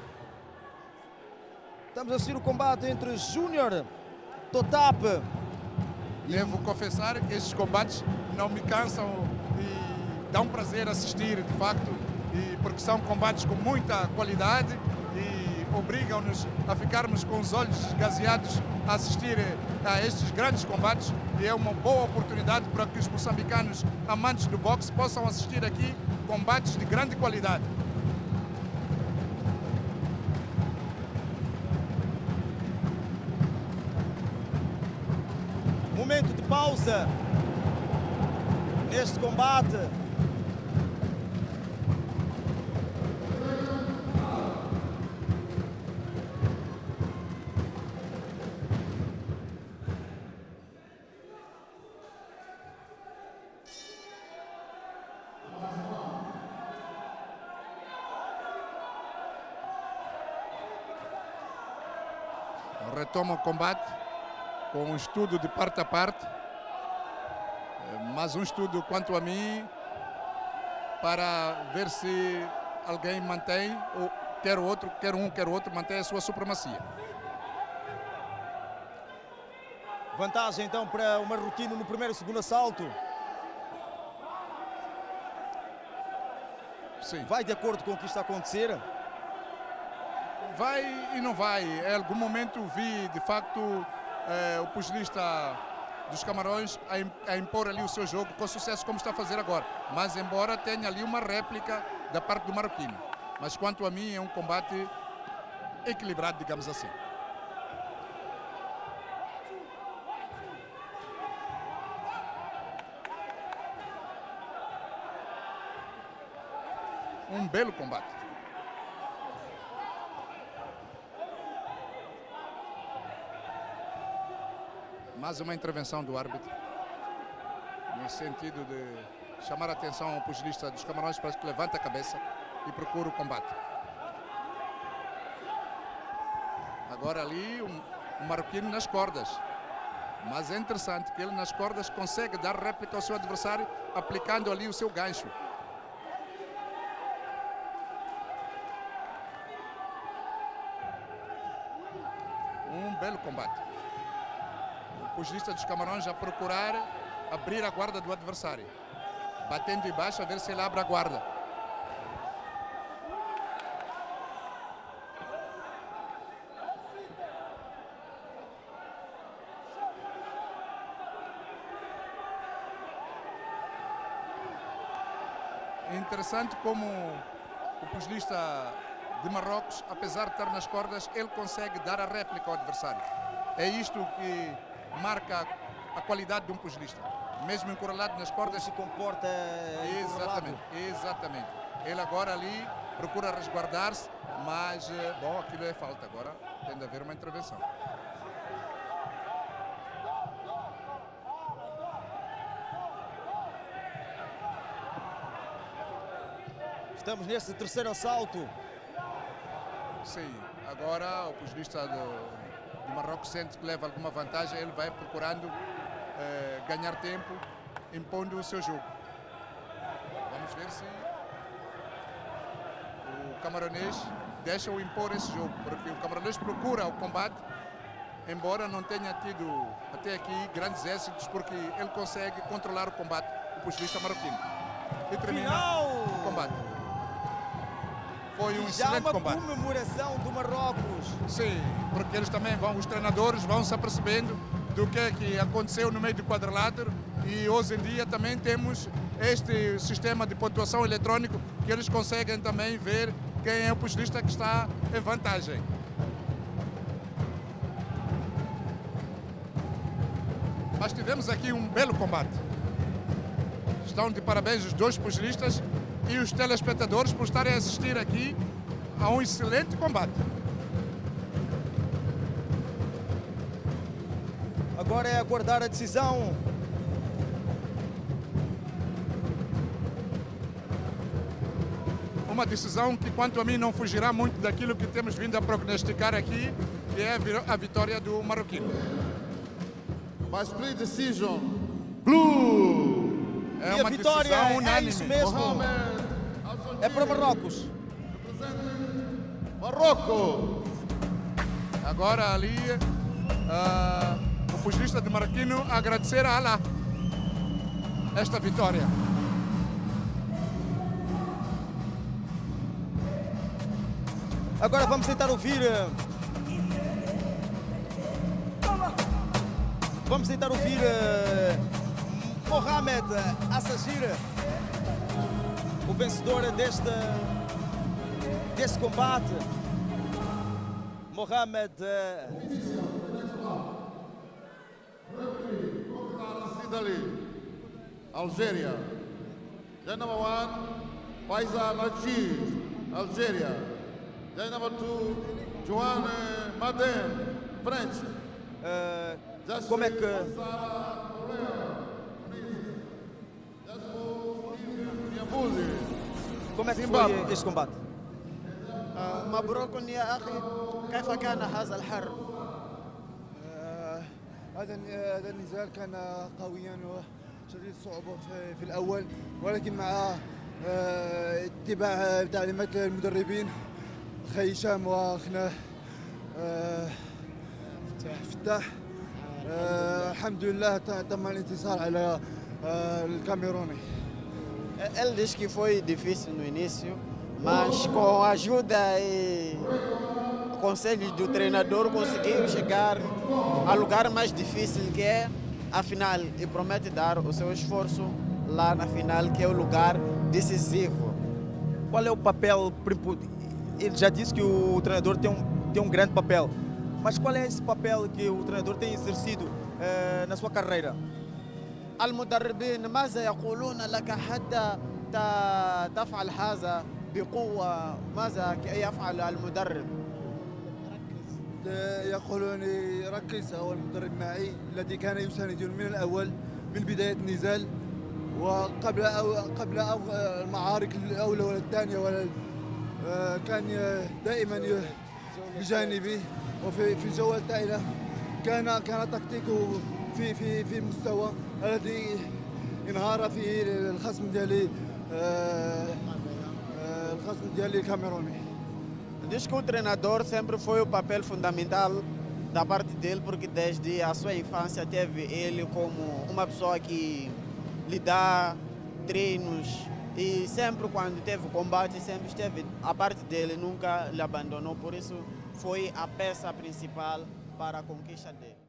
Estamos a assistir o combate entre Júnior Totap. Devo confessar que estes combates não me cansam e dão prazer assistir, de facto, e porque são combates com muita qualidade e obrigam-nos a ficarmos com os olhos esgazeados a assistir a estes grandes combates e é uma boa oportunidade para que os moçambicanos amantes do boxe possam assistir aqui combates de grande qualidade. Momento de pausa neste combate. Retoma o combate com um estudo de parte a parte, eh, mas um estudo quanto a mim para ver se alguém mantém, ou quer o outro, quer um, quer o outro, mantém a sua supremacia. Vantagem então para o Marroquino no primeiro e segundo assalto. Sim. Vai de acordo com o que está a acontecer? Vai e não vai. Em algum momento vi, de facto, eh, o pugilista dos Camarões a, a, impor ali o seu jogo com sucesso como está a fazer agora. Mas embora tenha ali uma réplica da parte do marroquino. Mas quanto a mim é um combate equilibrado, digamos assim. Um belo combate. Mais uma intervenção do árbitro, no sentido de chamar a atenção ao pugilista dos Camarões para que levante a cabeça e procure o combate. Agora ali um, um marroquino nas cordas. Mas é interessante que ele nas cordas consegue dar réplica ao seu adversário aplicando ali o seu gancho. Um belo combate pugilista dos Camarões a procurar abrir a guarda do adversário. Batendo embaixo a ver se ele abre a guarda. É interessante como o pugilista de Marrocos, apesar de estar nas cordas, ele consegue dar a réplica ao adversário. É isto que marca a qualidade de um pugilista. Mesmo encurralado nas cordas. se comporta Exatamente, exatamente. Ele agora ali procura resguardar-se, mas, eh, bom, aquilo é falta. Agora tem de haver uma intervenção. Estamos nesse terceiro assalto. Sim, agora o pugilista do, o Marrocos sente que leva alguma vantagem, ele vai procurando eh, ganhar tempo, impondo o seu jogo. Vamos ver se o camaronês deixa-o impor esse jogo, porque o camaronês procura o combate, embora não tenha tido até aqui grandes êxitos, porque ele consegue controlar o combate, o pugilista marroquino. E termina Final. o combate. Foi um Já excelente uma combate. comemoração do Marrocos. Sim, porque eles também vão, os treinadores vão se apercebendo do que é que aconteceu no meio do quadrilátero e hoje em dia também temos este sistema de pontuação eletrônico que eles conseguem também ver quem é o pugilista que está em vantagem. Basta tivemos aqui um belo combate. Estão de parabéns os dois pugilistas e os telespectadores por estarem a assistir aqui a um excelente combate. Agora é aguardar a decisão. Uma decisão que, quanto a mim, não fugirá muito daquilo que temos vindo a prognosticar aqui, que é a vi- a vitória do marroquino. By split decision, blue. É e a uma vitória decisão é unânime. isso mesmo. É para Marrocos. Marrocos. Agora ali, ah, o pugilista de Marquino agradecer a Allah esta vitória. Agora vamos tentar ouvir. eh, Vamos tentar ouvir eh, Mohamed Assagir, o vencedor deste, deste combate. Mohamed. eh, Sidali, Algeria. Judge number one, Faisal Rachid, Algeria. Judge number two, Joanne Madem, French. eh, como é que. Como é que foi este combate? آه، مبروك يا أخي كيف كان هذا الحرب؟ آه، هذا هذا النزال كان قويا وشديد الصعوبة في, في الأول ولكن مع آه، اتباع تعليمات المدربين خي هشام وأخنا آه، فتاح آه، الحمد لله تم الانتصار على آه، الكاميروني Ele diz que foi difícil no início, mas com a ajuda e conselhos do treinador conseguiu chegar ao lugar mais difícil que é a final e promete dar o seu esforço lá na final, que é o lugar decisivo. Qual é o papel? Ele já disse que o treinador tem um, tem um grande papel, mas qual é esse papel que o treinador tem exercido eh, na sua carreira? المدربين ماذا يقولون لك حتى تفعل هذا بقوة؟ ماذا يفعل المدرب؟ يقولون ركز هو المدرب معي الذي كان يساندني من الأول من بداية النزال وقبل أو قبل أو المعارك الأولى ولا الثانية ولا آه، كان دائما بجانبي وفي في الثانية كان كان تكتيكه في في في مستوى. الذي انهار فيه الخصم ديالي آه، آه، الخصم ديالي الكاميروني Diz que o treinador sempre foi o papel fundamental da parte dele, porque desde a sua infância teve ele como uma pessoa que lhe dá treinos e sempre quando teve combate, sempre esteve a parte dele, nunca lhe abandonou, por isso foi a peça principal para a conquista dele.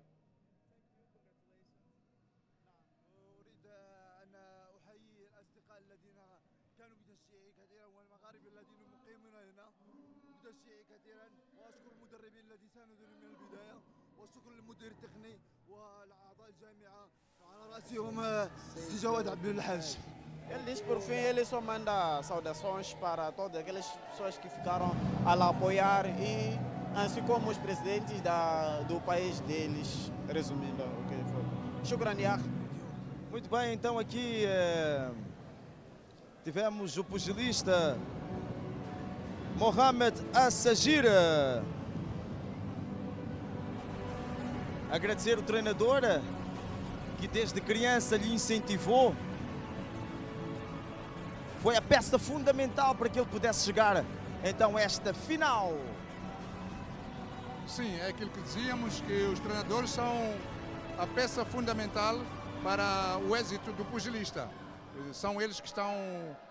esse uma seja o Abdul Ele diz, por fim, ele só manda saudações para todas aquelas pessoas que ficaram a lá apoiar e assim como os presidentes da, do país deles, resumindo o que foi. Muito bem, então aqui eh, tivemos o pugilista Mohamed Assagira eh, Agradecer o treinador eh, que desde criança lhe incentivou. Foi a peça fundamental para que ele pudesse chegar então a esta final. Sim, é aquilo que dizíamos, que os treinadores são a peça fundamental para o êxito do pugilista. São eles que estão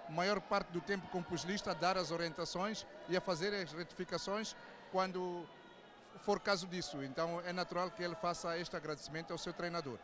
maior parte do tempo com o pugilista a dar as orientações e a fazer as retificações quando for caso disso. Então é natural que ele faça este agradecimento ao seu treinador.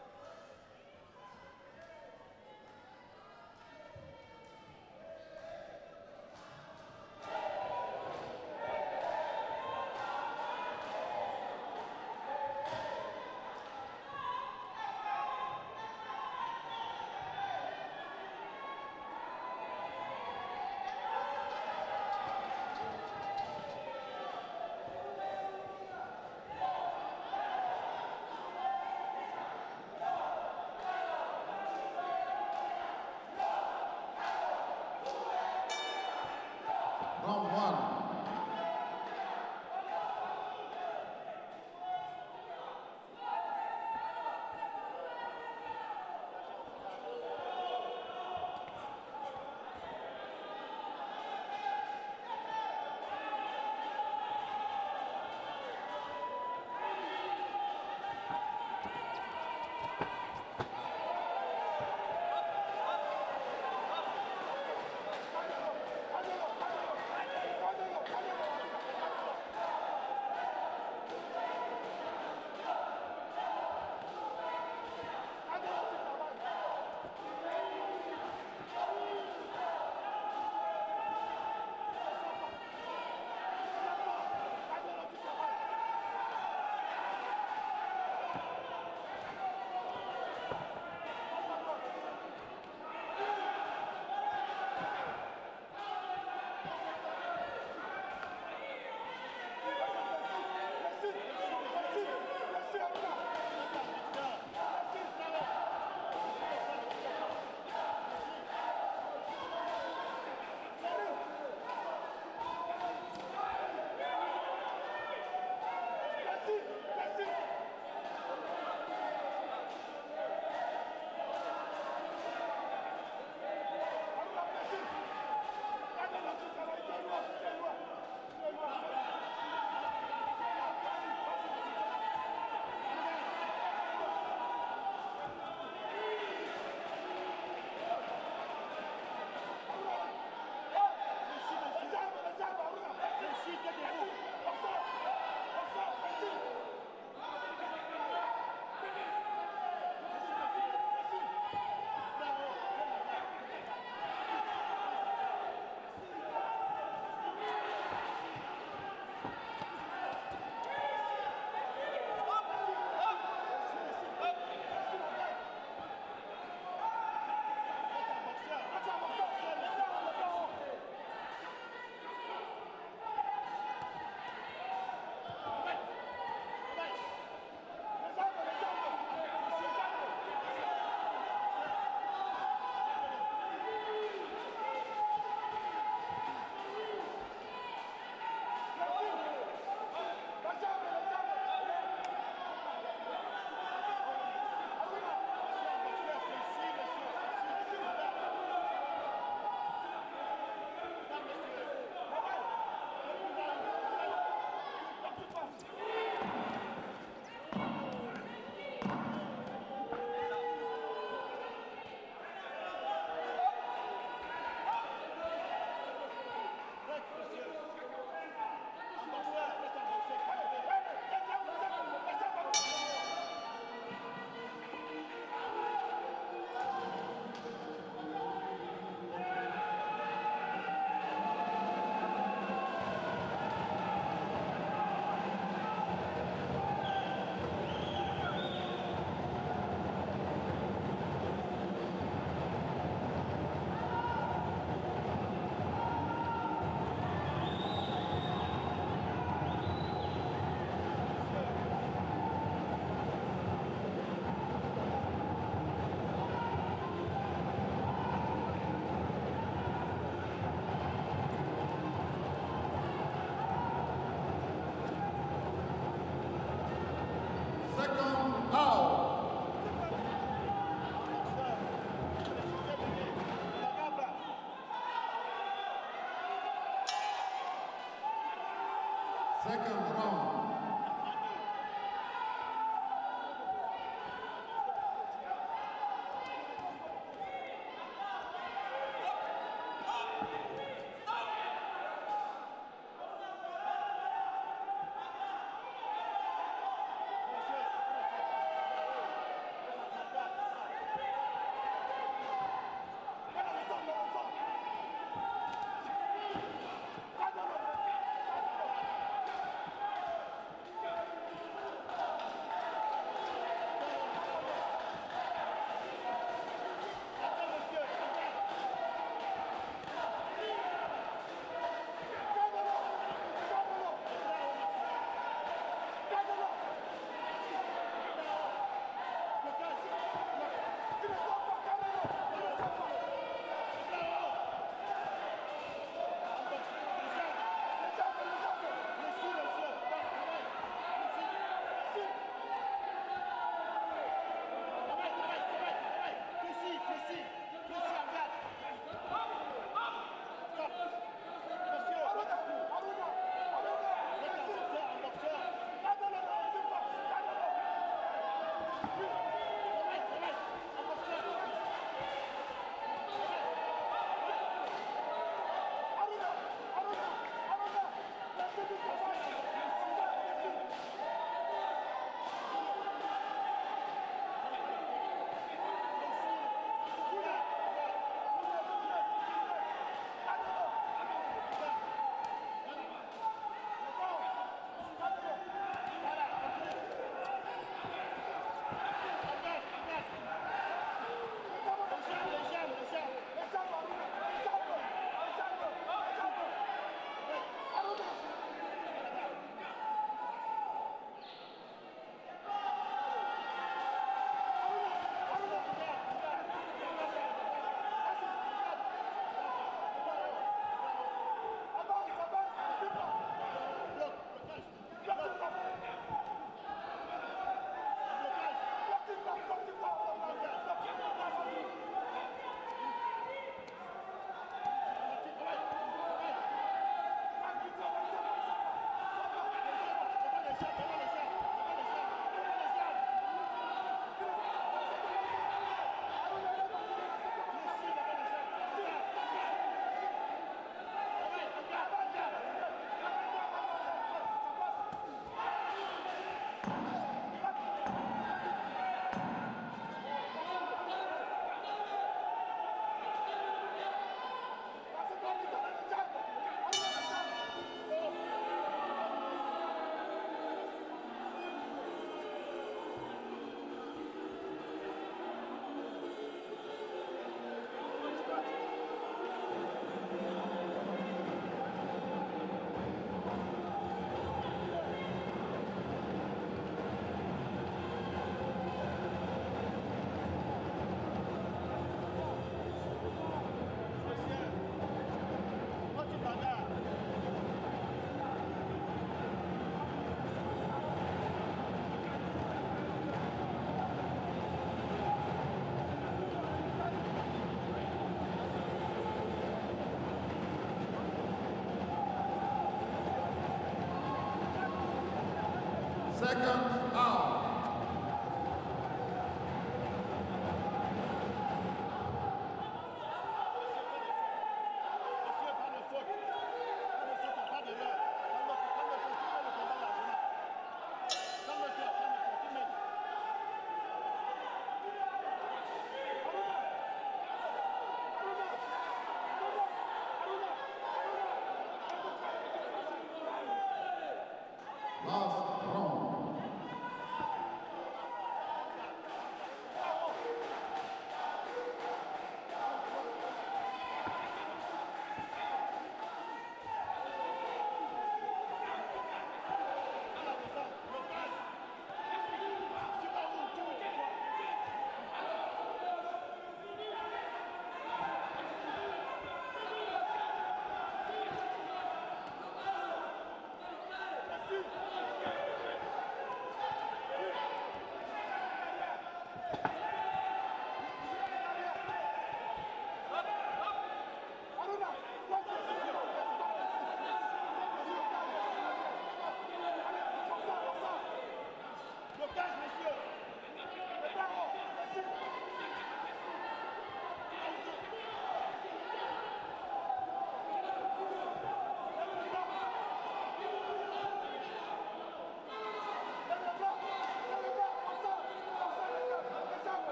Second round.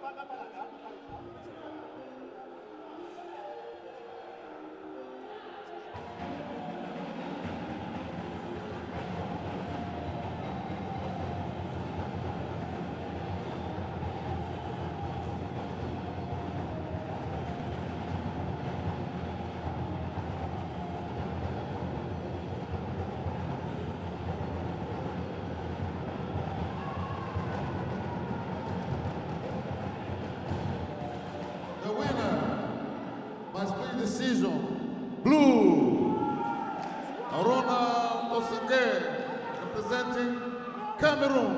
Decision, blue, Arona Osange, representing Cameroon.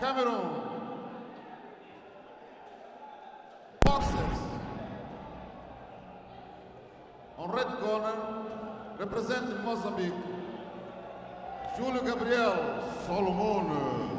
Cameroon. Boxers. On red corner, representing Mozambique, Júlio Gabriel Solomon.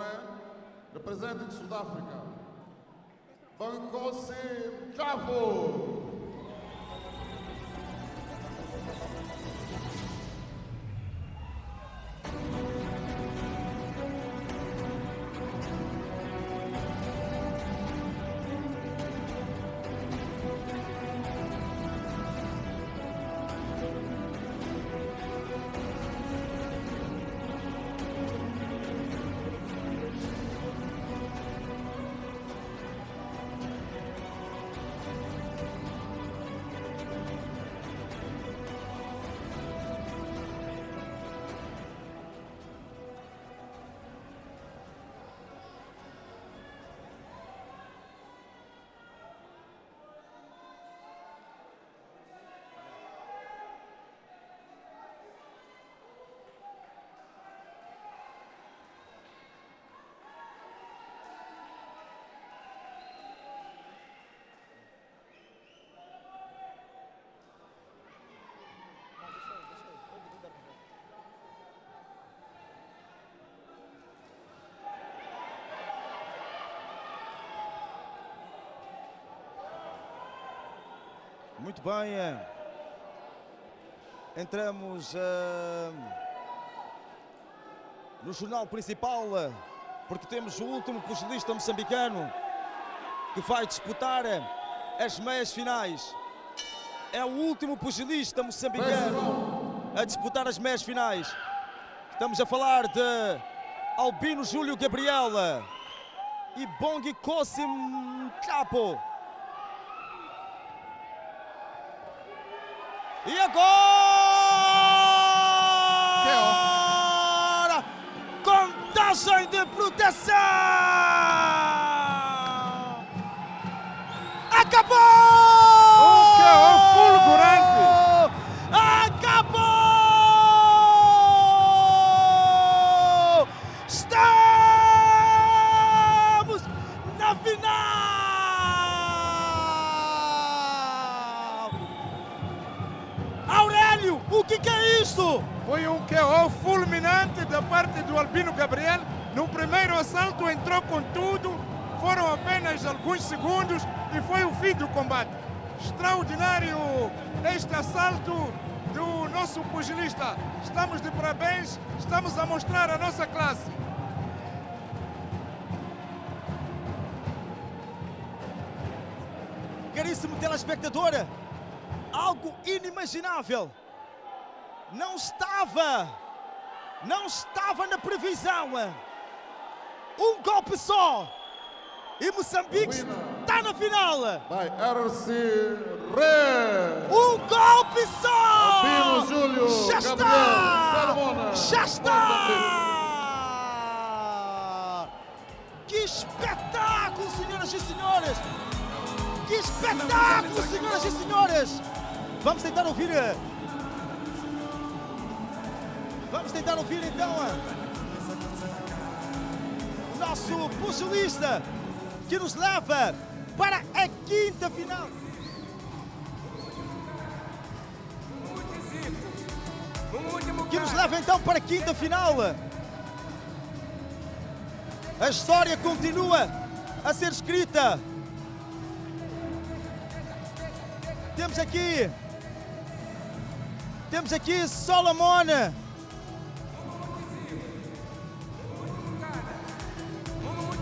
Corner, representing South Africa, Bankosi Chavo. Muito bem. eh, Entramos eh, no jornal principal, eh, porque temos o último pugilista moçambicano que vai disputar as meias finais. É o último pugilista moçambicano a disputar as meias finais. Estamos a falar de Albino Júlio Gabriela e Bongi Kosim Capo. E agora, contagem de proteção! Acabou! Um KO fulgurante! Acabou! Estamos na final! Aurélio, o que, que é isso? Foi um KO fulminante da parte do Albino Gabriel. No primeiro assalto entrou com tudo, foram apenas alguns segundos e foi o fim do combate. Extraordinário este assalto do nosso pugilista. Estamos de parabéns, estamos a mostrar a nossa classe. Caríssimo telespectador, algo inimaginável. Não estava, não estava na previsão. Um golpe só. E Moçambique está na final. By RC Red. Um golpe só! Júlio Já Gabriel está! Salomona. Já está! Que espetáculo, senhoras e senhores! Que espetáculo, senhoras e senhores! Vamos tentar ouvir. eh, Vamos tentar ouvir então eh, nosso pugilista que nos leva para a quinta final. Que nos leva então para a quinta final. A história continua a ser escrita. Temos aqui. Temos aqui Solomon.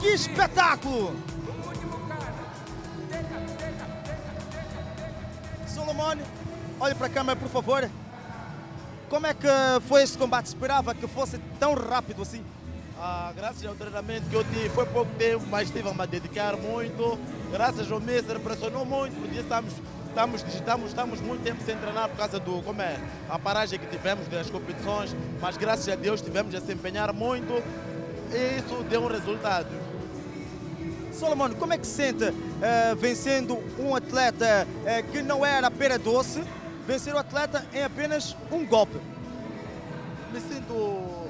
Que espetáculo! Solomon, olhe para a câmera, por favor. Como é que foi este combate? Esperava que fosse tão rápido assim? Ah, graças ao treinamento que eu tive, foi pouco tempo, mas estive a me dedicar muito. Graças ao Messer, pressionou muito, porque estamos, estamos, estamos, estamos muito tempo sem treinar por causa do, como é, a paragem que tivemos das competições, mas graças a Deus tivemos a se empenhar muito e isso deu um resultado. Solomon, como é que se sente uh, vencendo um atleta uh, que não era pera doce, vencer o atleta em apenas um golpe? Me sinto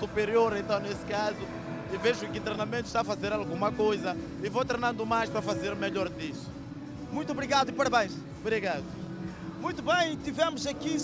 superior, então, nesse caso, e vejo que o treinamento está a fazer alguma coisa e vou treinando mais para fazer melhor disso. Muito obrigado e parabéns. Obrigado. Muito bem, tivemos aqui,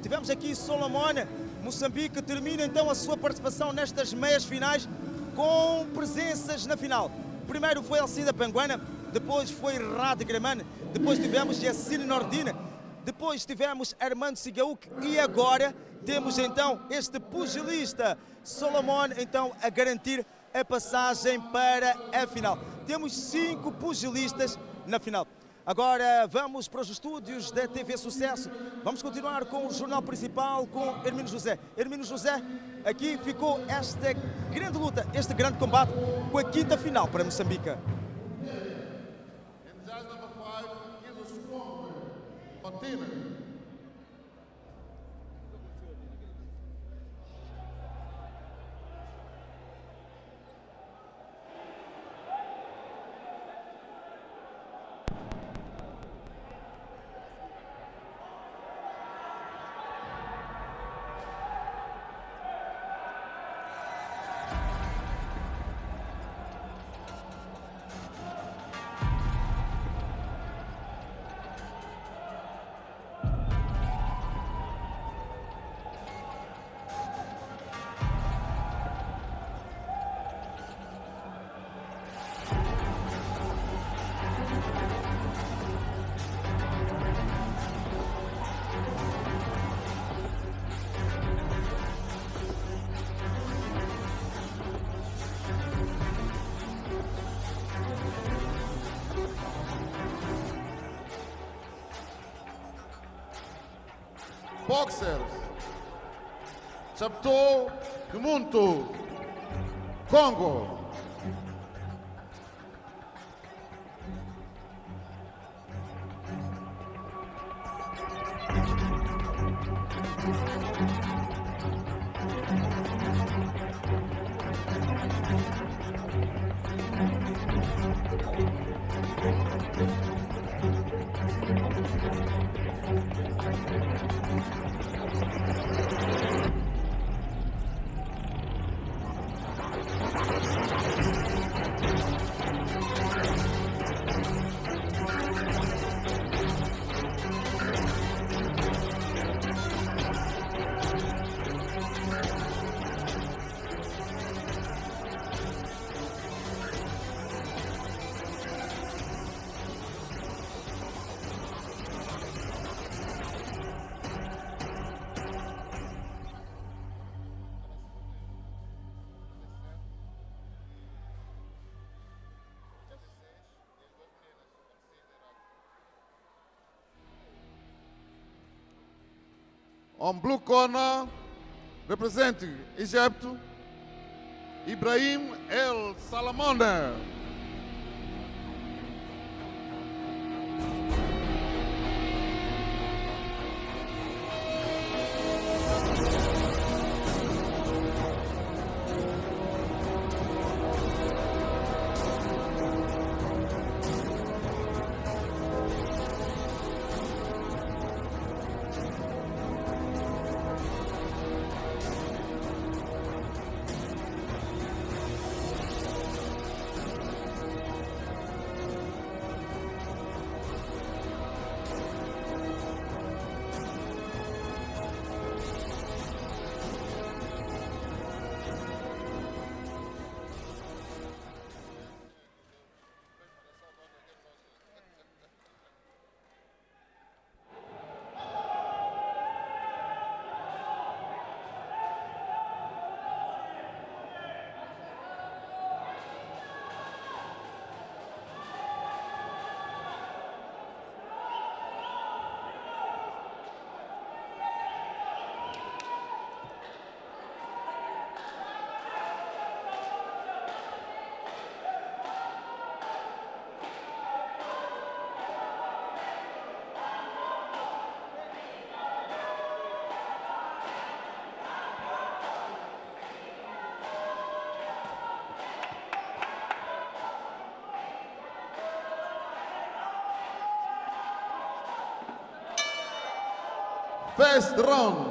tivemos aqui Solomon, Moçambique termina então a sua participação nestas meias finais com presenças na final. Primeiro foi Alcida Panguana, depois foi Rad Greman, depois tivemos Yassine Nordina, depois tivemos Armando Sigauk e agora temos então este pugilista Solomon então a garantir a passagem para a final. Temos cinco pugilistas na final. Agora vamos para os estúdios da TV Sucesso. Vamos continuar com o jornal principal com Hermino José. Hermino José, aqui ficou esta grande luta, este grande combate com a quinta final para Moçambique. Boxers. Chapto Kumuntu, Congo. On blue corner, representing Egypt, Ibrahim El Salamone. First round.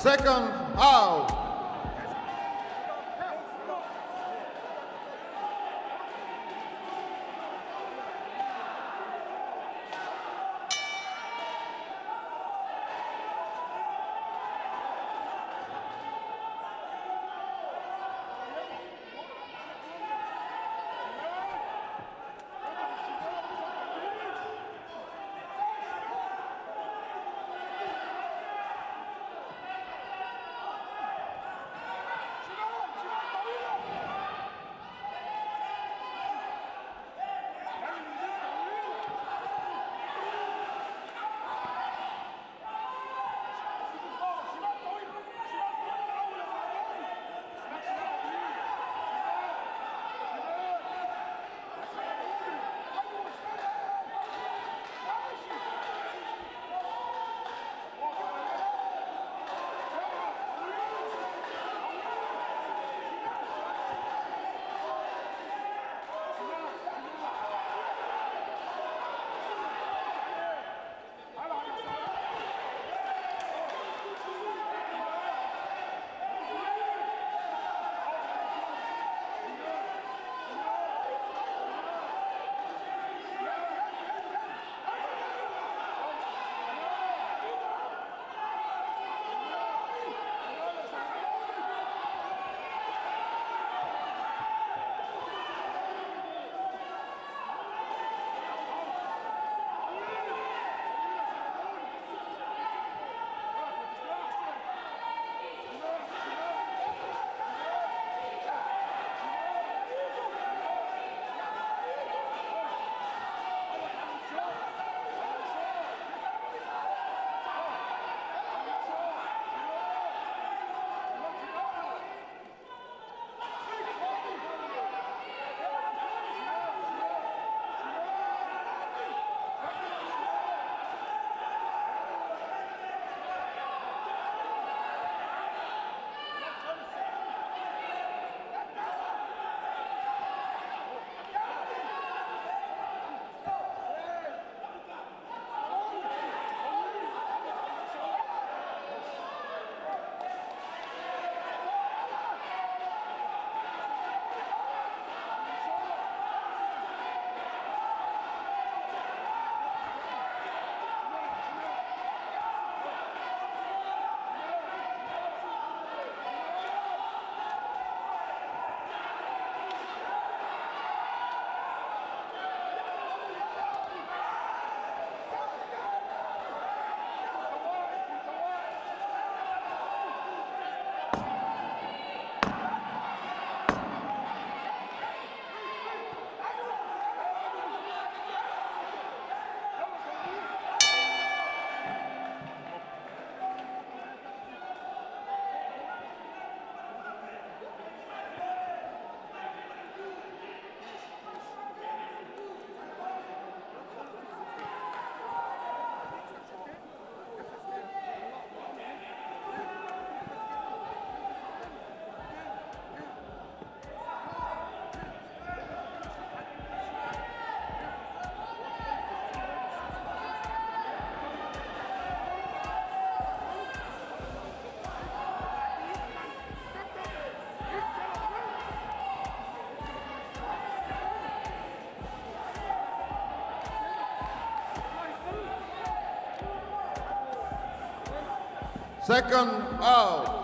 Second out. Second out.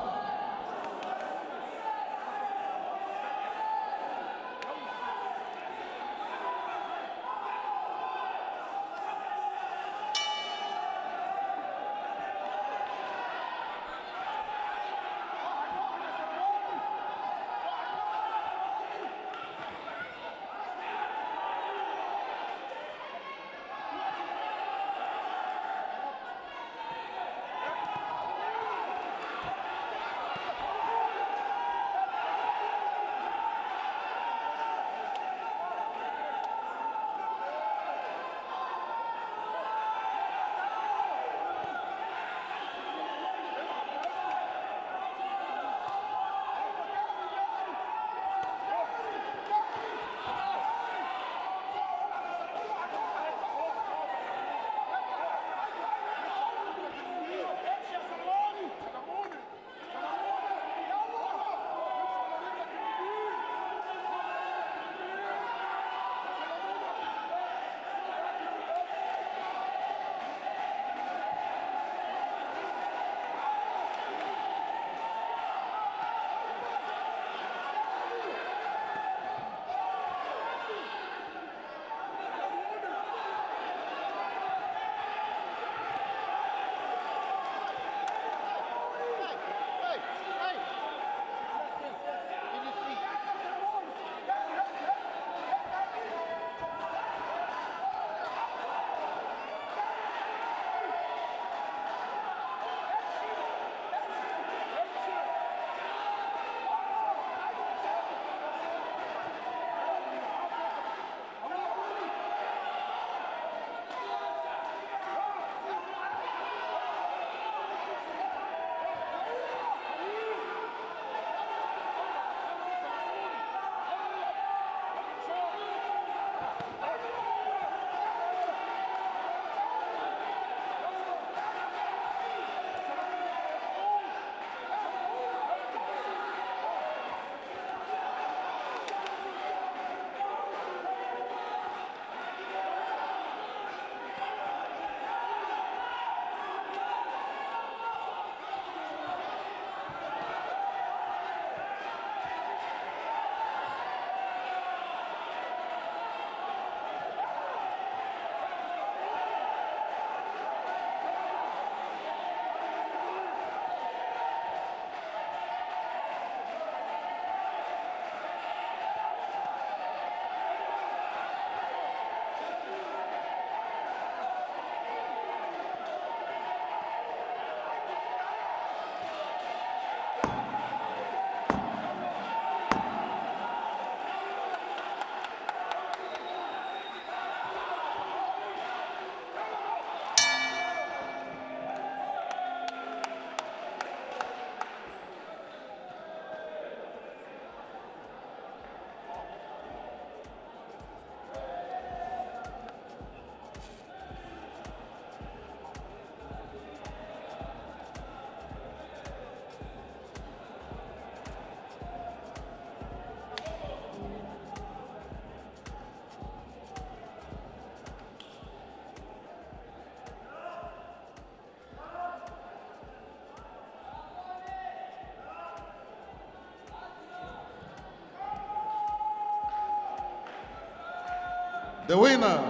The winner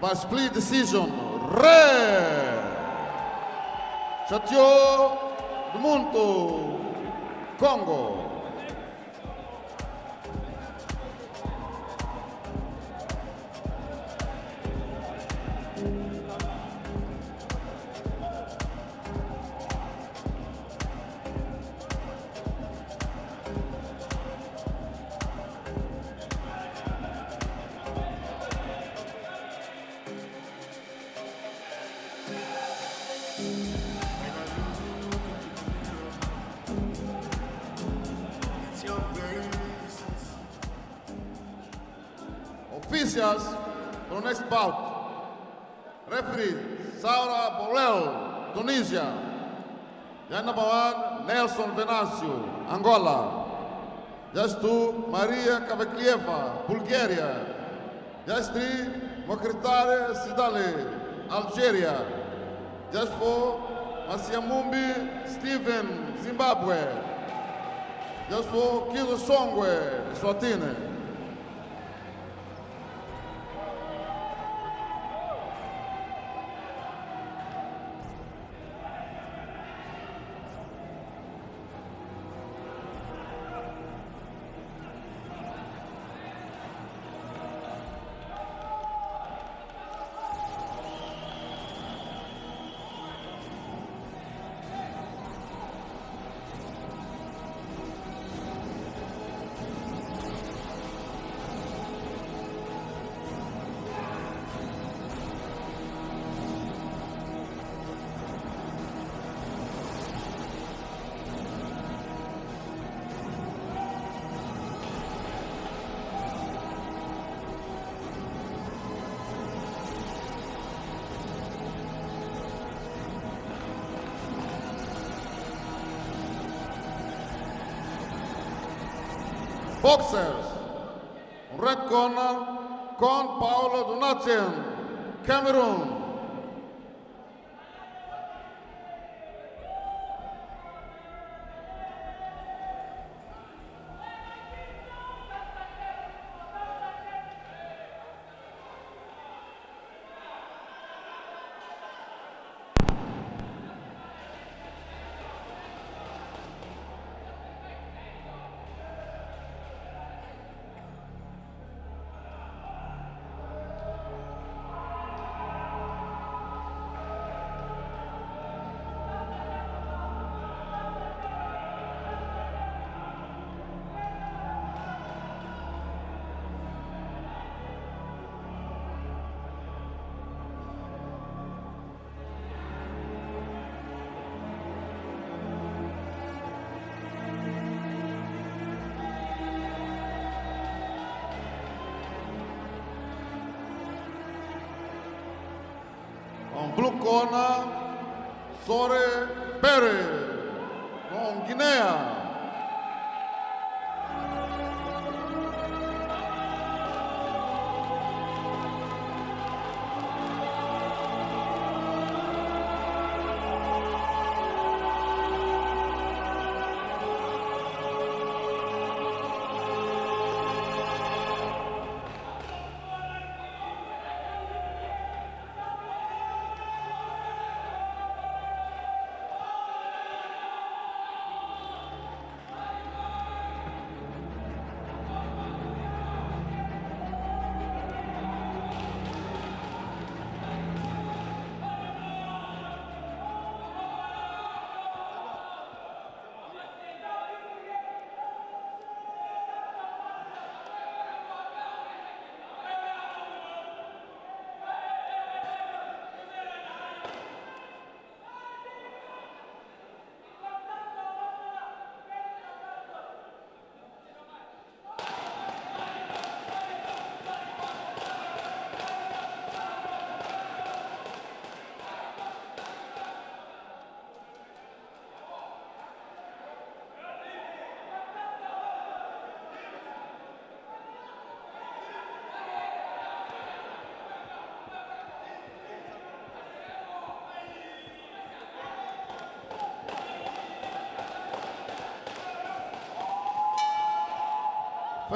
by split decision, Red. Chatio do Mundo, Congo. Angola. Judge two, Maria Kaveklieva, Bulgaria. Judge three, Mokritare Sidale, Algeria. Judge four, Masiamumbi Steven, Zimbabwe. Just for Kizo Songwe, Swatini. Boxers. Red corner, Con Paulo Donatien, Cameroon. Corner, Sore Perry, from Guinea.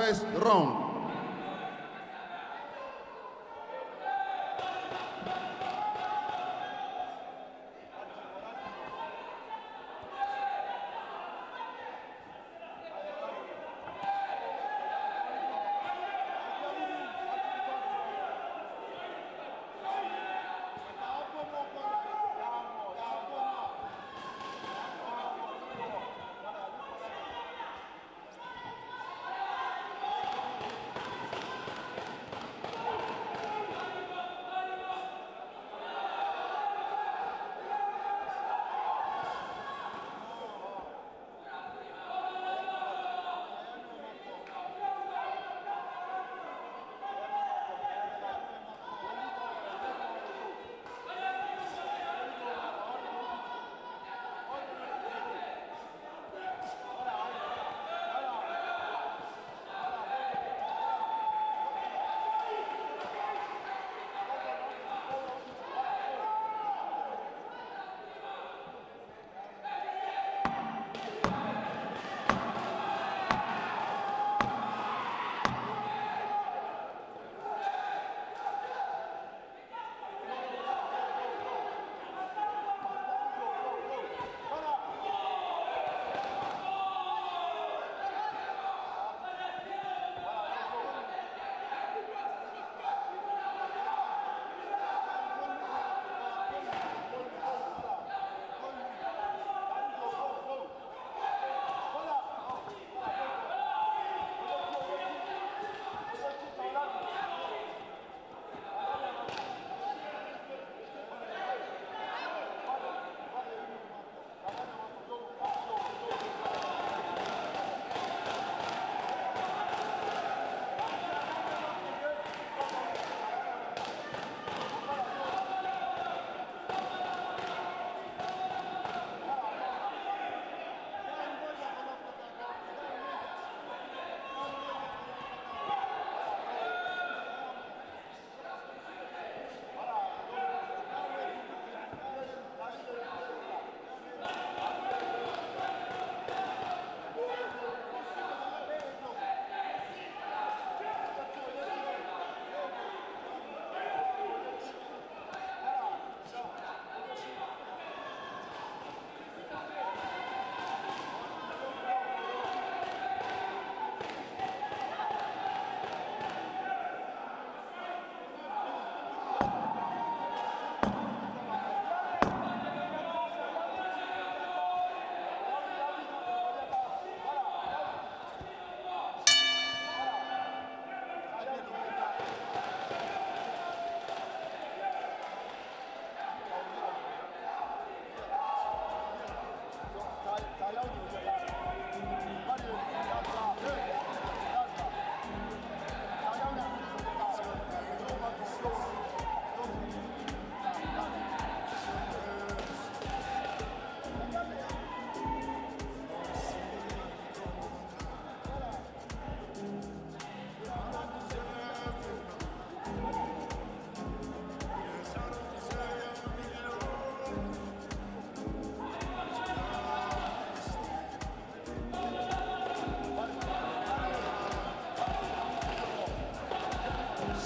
First round.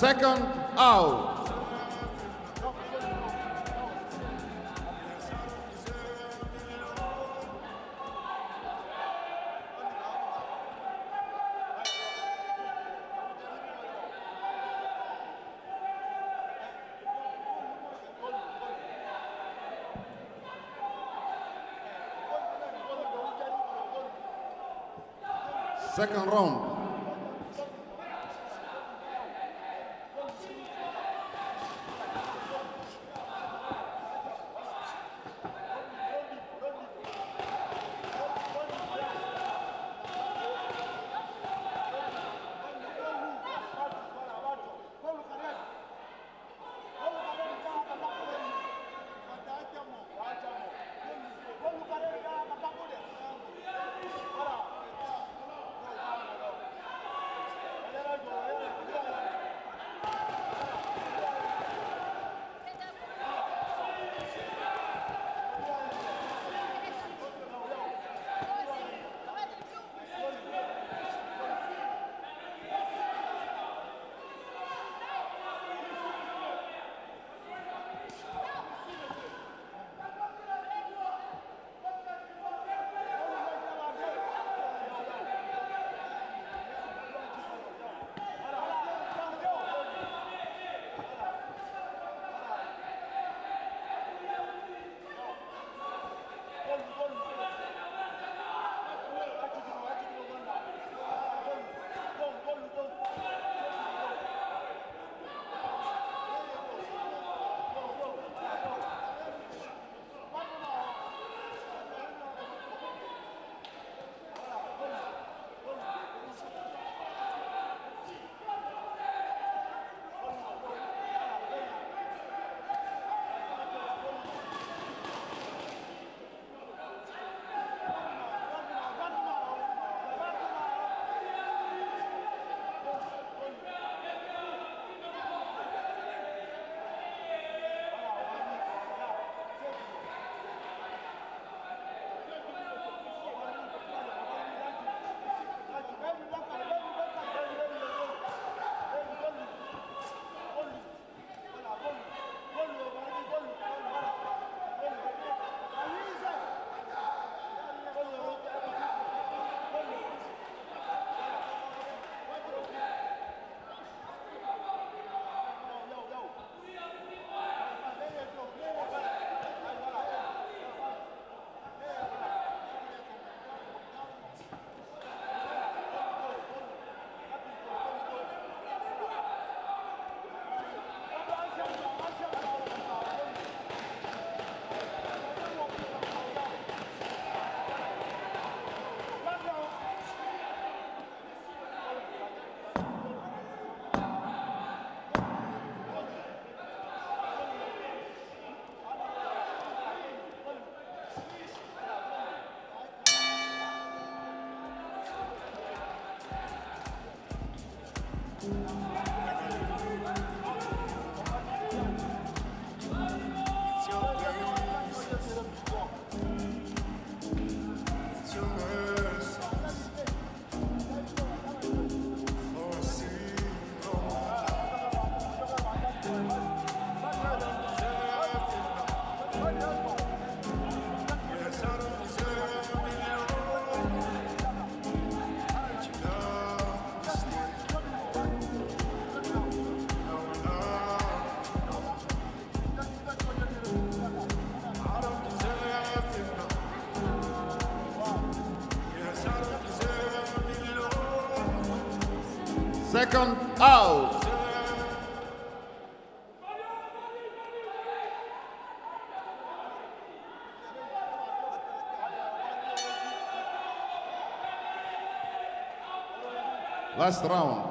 Second out. Second round. Second out. Last round.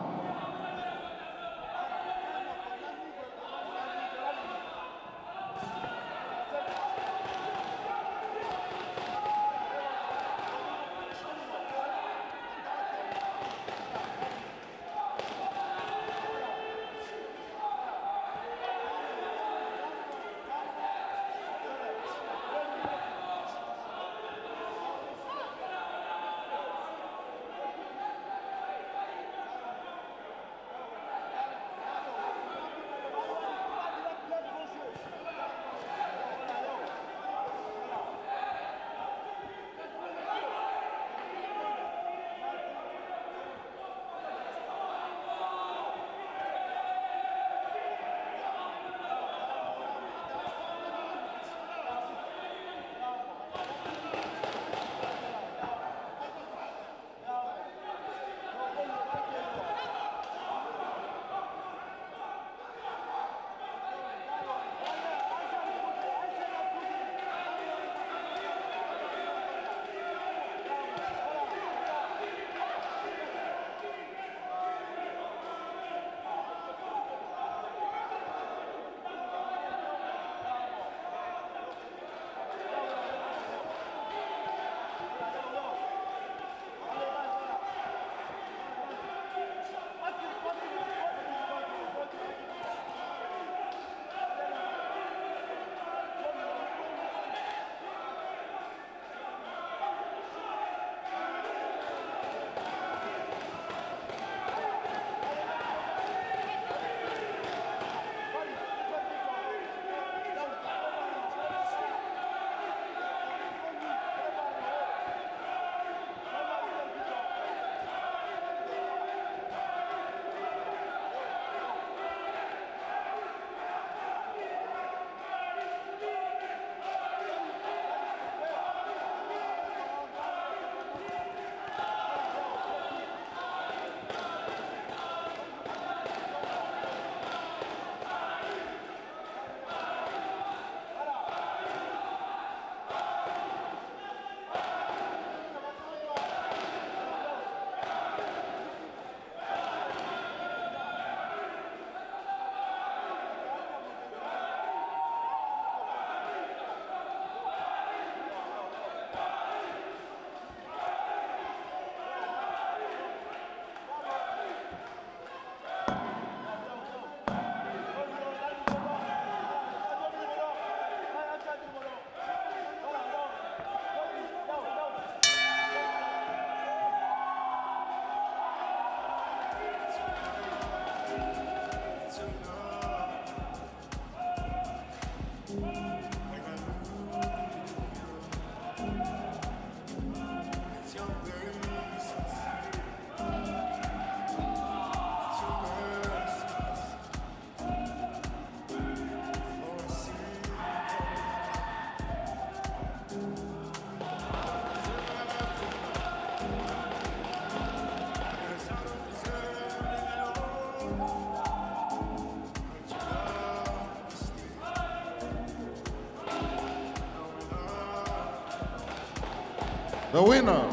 The winner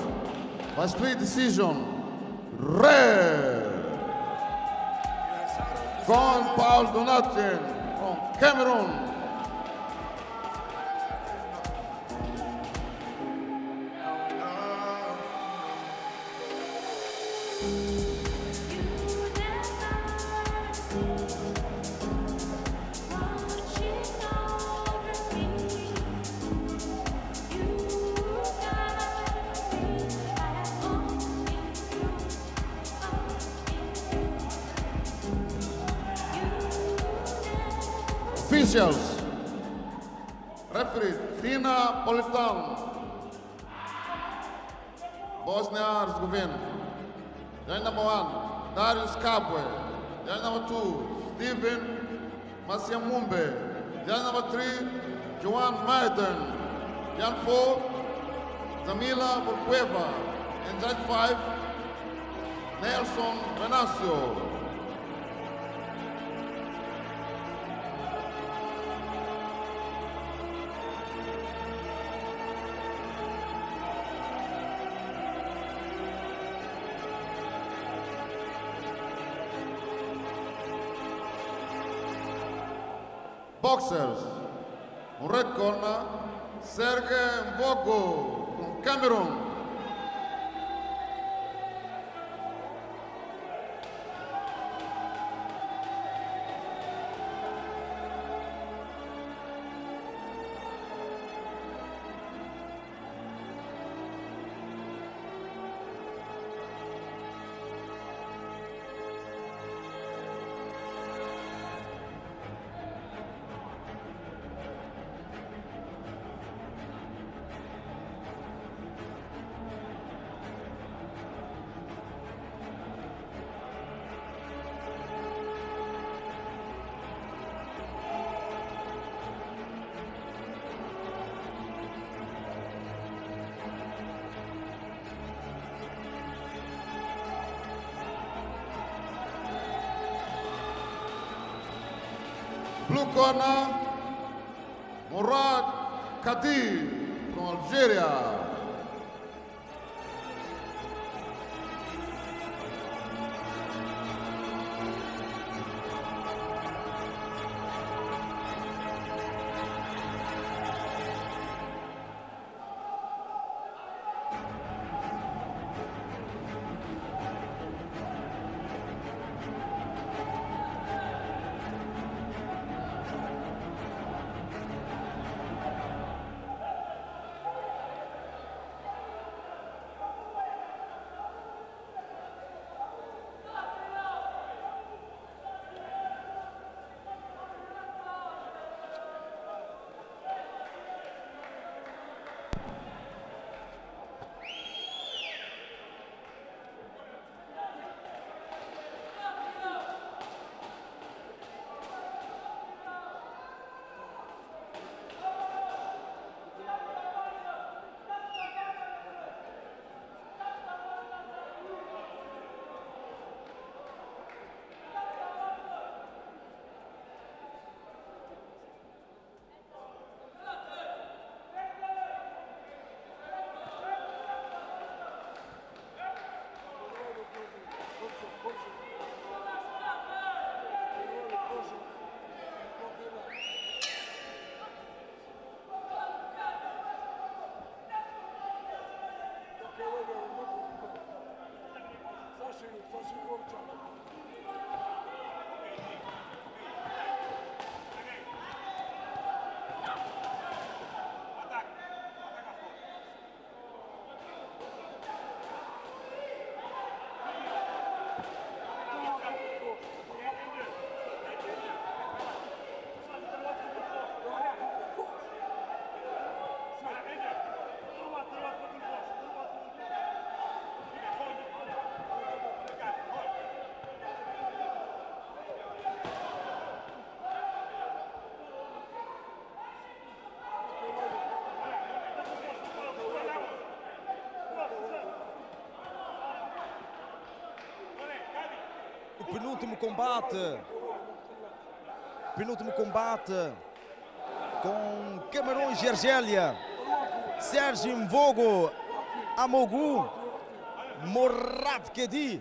by split decision, red. Juan Paul Donatien from Cameroon. Boxers, red corner, Sergei Mbogo from Cameroon. Blue corner, Murad Kadi from Algeria. O penúltimo combate. Penúltimo combate com Camarões e Argélia. Sérgio Mvogo Amogu, Morad Kedi.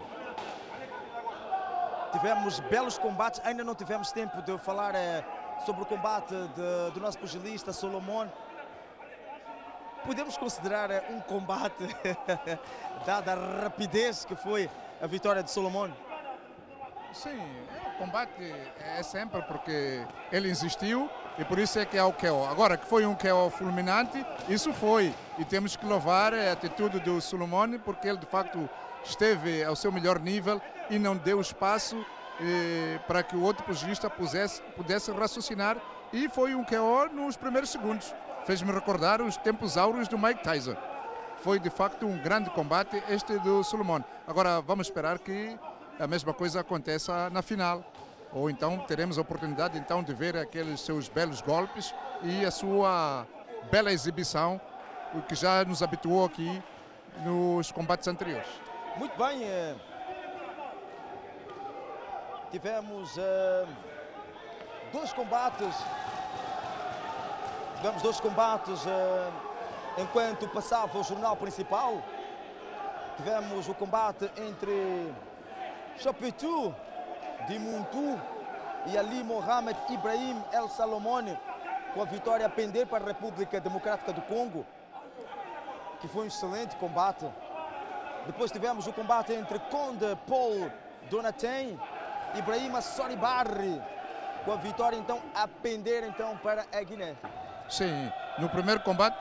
Tivemos belos combates, ainda não tivemos tempo de falar eh, sobre o combate de- do nosso pugilista Solomon. Podemos considerar eh, um combate, *laughs* dada a rapidez que foi a vitória de Solomon? Sim, é, o combate é sempre porque ele insistiu e por isso é que é o KO. Agora, que foi um KO fulminante, isso foi. E temos que louvar a atitude do Solomone porque ele de facto esteve ao seu melhor nível e não deu espaço eh, para que o outro pugilista pudesse, raciocinar e foi um KO nos primeiros segundos. Fez-me recordar os tempos áureos do Mike Tyson. Foi de facto um grande combate este do Solomon. Agora vamos esperar que a mesma coisa aconteça na final. Ou então teremos a oportunidade então de ver aqueles seus belos golpes e a sua bela exibição, o que já nos habituou aqui nos combates anteriores. Muito bem. eh, Tivemos eh, dois combates. Tivemos dois combates eh, enquanto passava o jornal principal. Tivemos o combate entre Chapetu de Muntu e Ali Mohamed Ibrahim El Salomone, com a vitória a pender para a República Democrática do Congo, que foi um excelente combate. Depois tivemos o combate entre Conde Paul Donatin e Ibrahima Soribarri, com a vitória então a pender então para a Guiné. Sim, no primeiro combate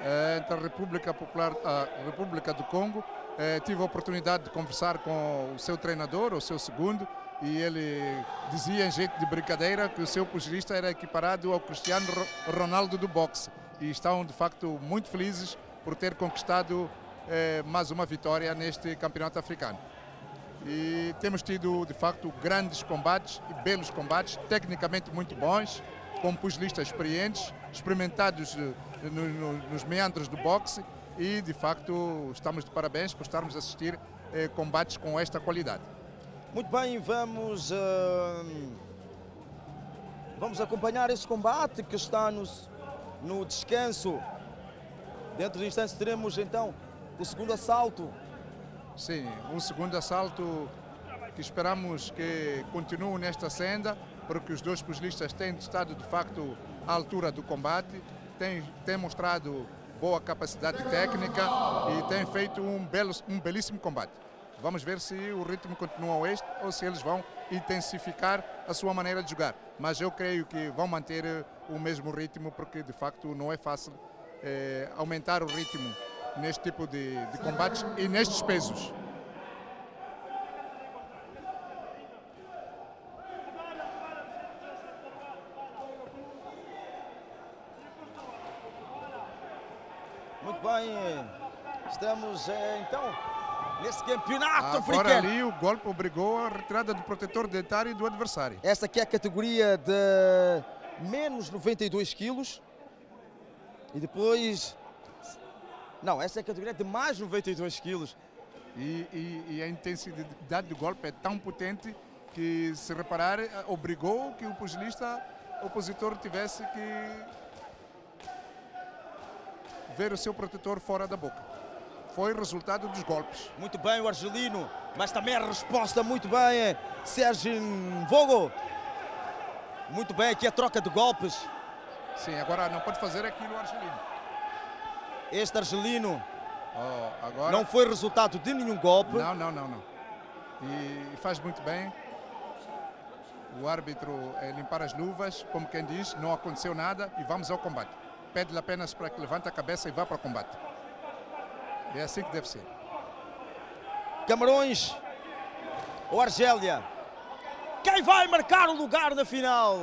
eh, entre a República Popular, a República do Congo, eh, tive a oportunidade de conversar com o seu treinador, o seu segundo, e ele dizia em jeito de brincadeira que o seu pugilista era equiparado ao Cristiano Ro- Ronaldo do boxe. E estão de facto muito felizes por ter conquistado eh, mais uma vitória neste campeonato africano. E temos tido de facto grandes combates e belos combates, tecnicamente muito bons, com pugilistas experientes, experimentados eh, no- no- nos meandros do boxe e de facto estamos de parabéns por estarmos a assistir eh, combates com esta qualidade. Muito bem, vamos, ah, vamos acompanhar esse combate que está no, no descanso. Dentro de instantes teremos então o segundo assalto. Sim, um segundo assalto que esperamos que continue nesta senda, porque os dois pugilistas têm estado de facto à altura do combate, têm, têm mostrado boa capacidade técnica e têm feito um, belo, um belíssimo combate. Vamos ver se o ritmo continua este ou se eles vão intensificar a sua maneira de jogar. Mas eu creio que vão manter eh, o mesmo ritmo, porque de facto não é fácil eh, aumentar o ritmo neste tipo de, de combates e nestes pesos. Estamos eh, então nesse campeonato Agora africano. ali o golpe obrigou a retirada do protetor dentário do adversário. Esta aqui é a categoria de menos 92 quilos. E depois. Não, essa é a categoria de mais 92 quilos. E, e- e a intensidade do golpe é tão potente que, se reparar, eh, obrigou que o pugilista opositor tivesse que ver o seu protetor fora da boca. Foi resultado dos golpes. Muito bem o argelino, mas também a resposta muito bem, eh, Sérgio Vogo. Muito bem aqui a troca de golpes. Sim, agora não pode fazer aquilo o argelino. Este argelino Oh, agora... não foi resultado de nenhum golpe. Não, não, não, não. E faz muito bem. O árbitro é limpar as luvas, como quem diz, não aconteceu nada e vamos ao combate. Pede-lhe apenas para que levante a cabeça e vá para o combate. É assim que deve ser. Camarões ou Argélia? Quem vai marcar o lugar na final?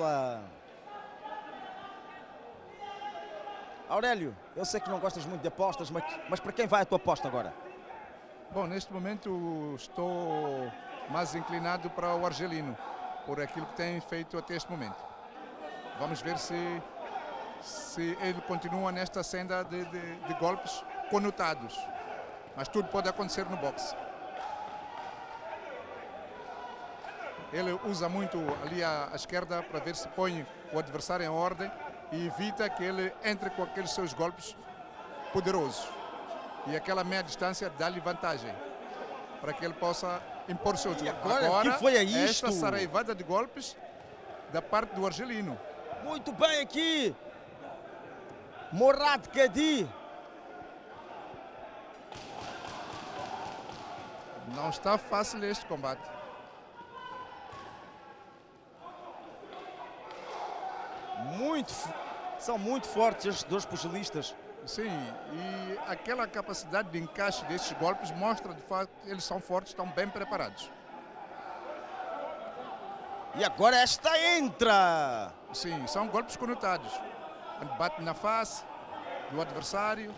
Aurélio, eu sei que não gostas muito de apostas, mas, mas para quem vai a tua aposta agora? Bom, neste momento estou mais inclinado para o argelino, por aquilo que tem feito até este momento. Vamos ver se, se ele continua nesta senda de, de- de golpes conotados. Mas tudo pode acontecer no boxe. Ele usa muito ali à, à esquerda para ver se põe o adversário em ordem e evita que ele entre com aqueles seus golpes poderosos. E aquela meia distância dá-lhe vantagem para que ele possa impor seu jogo. agora, que foi a isto? esta saraivada de golpes da parte do argelino. Muito bem aqui. Morad Kadi. Não está fácil este combate. Muito, são muito fortes estes dois pugilistas. Sim, e aquela capacidade de encaixe desses golpes mostra de fato que eles são fortes, estão bem preparados. E agora esta entra! Sim, são golpes conotados. Bate na face do adversário.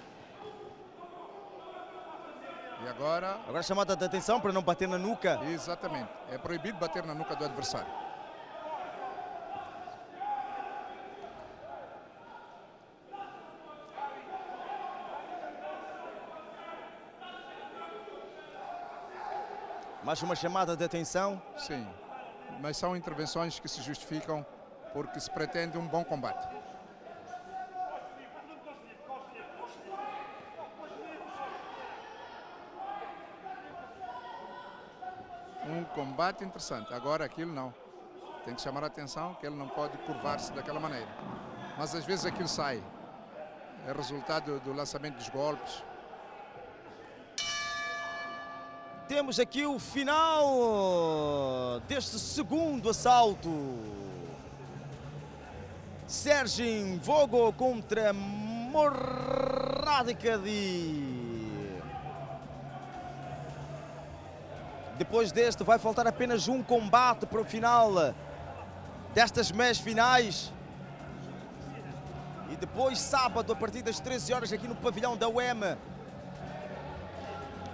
E agora. Agora chamada de atenção para não bater na nuca. Exatamente. É proibido bater na nuca do adversário. Mais uma chamada de atenção? Sim, mas são intervenções que se justificam porque se pretende um bom combate. Combate interessante. Agora aquilo não. Tem que chamar a atenção que ele não pode curvar-se daquela maneira. Mas às vezes aquilo sai. É resultado do lançamento dos golpes. Temos aqui o final deste segundo assalto. Sergin Vogo contra Morradicadi. Depois deste vai faltar apenas um combate para o final destas meias finais. E depois, sábado, a partir das 13 horas, aqui no pavilhão da UEM,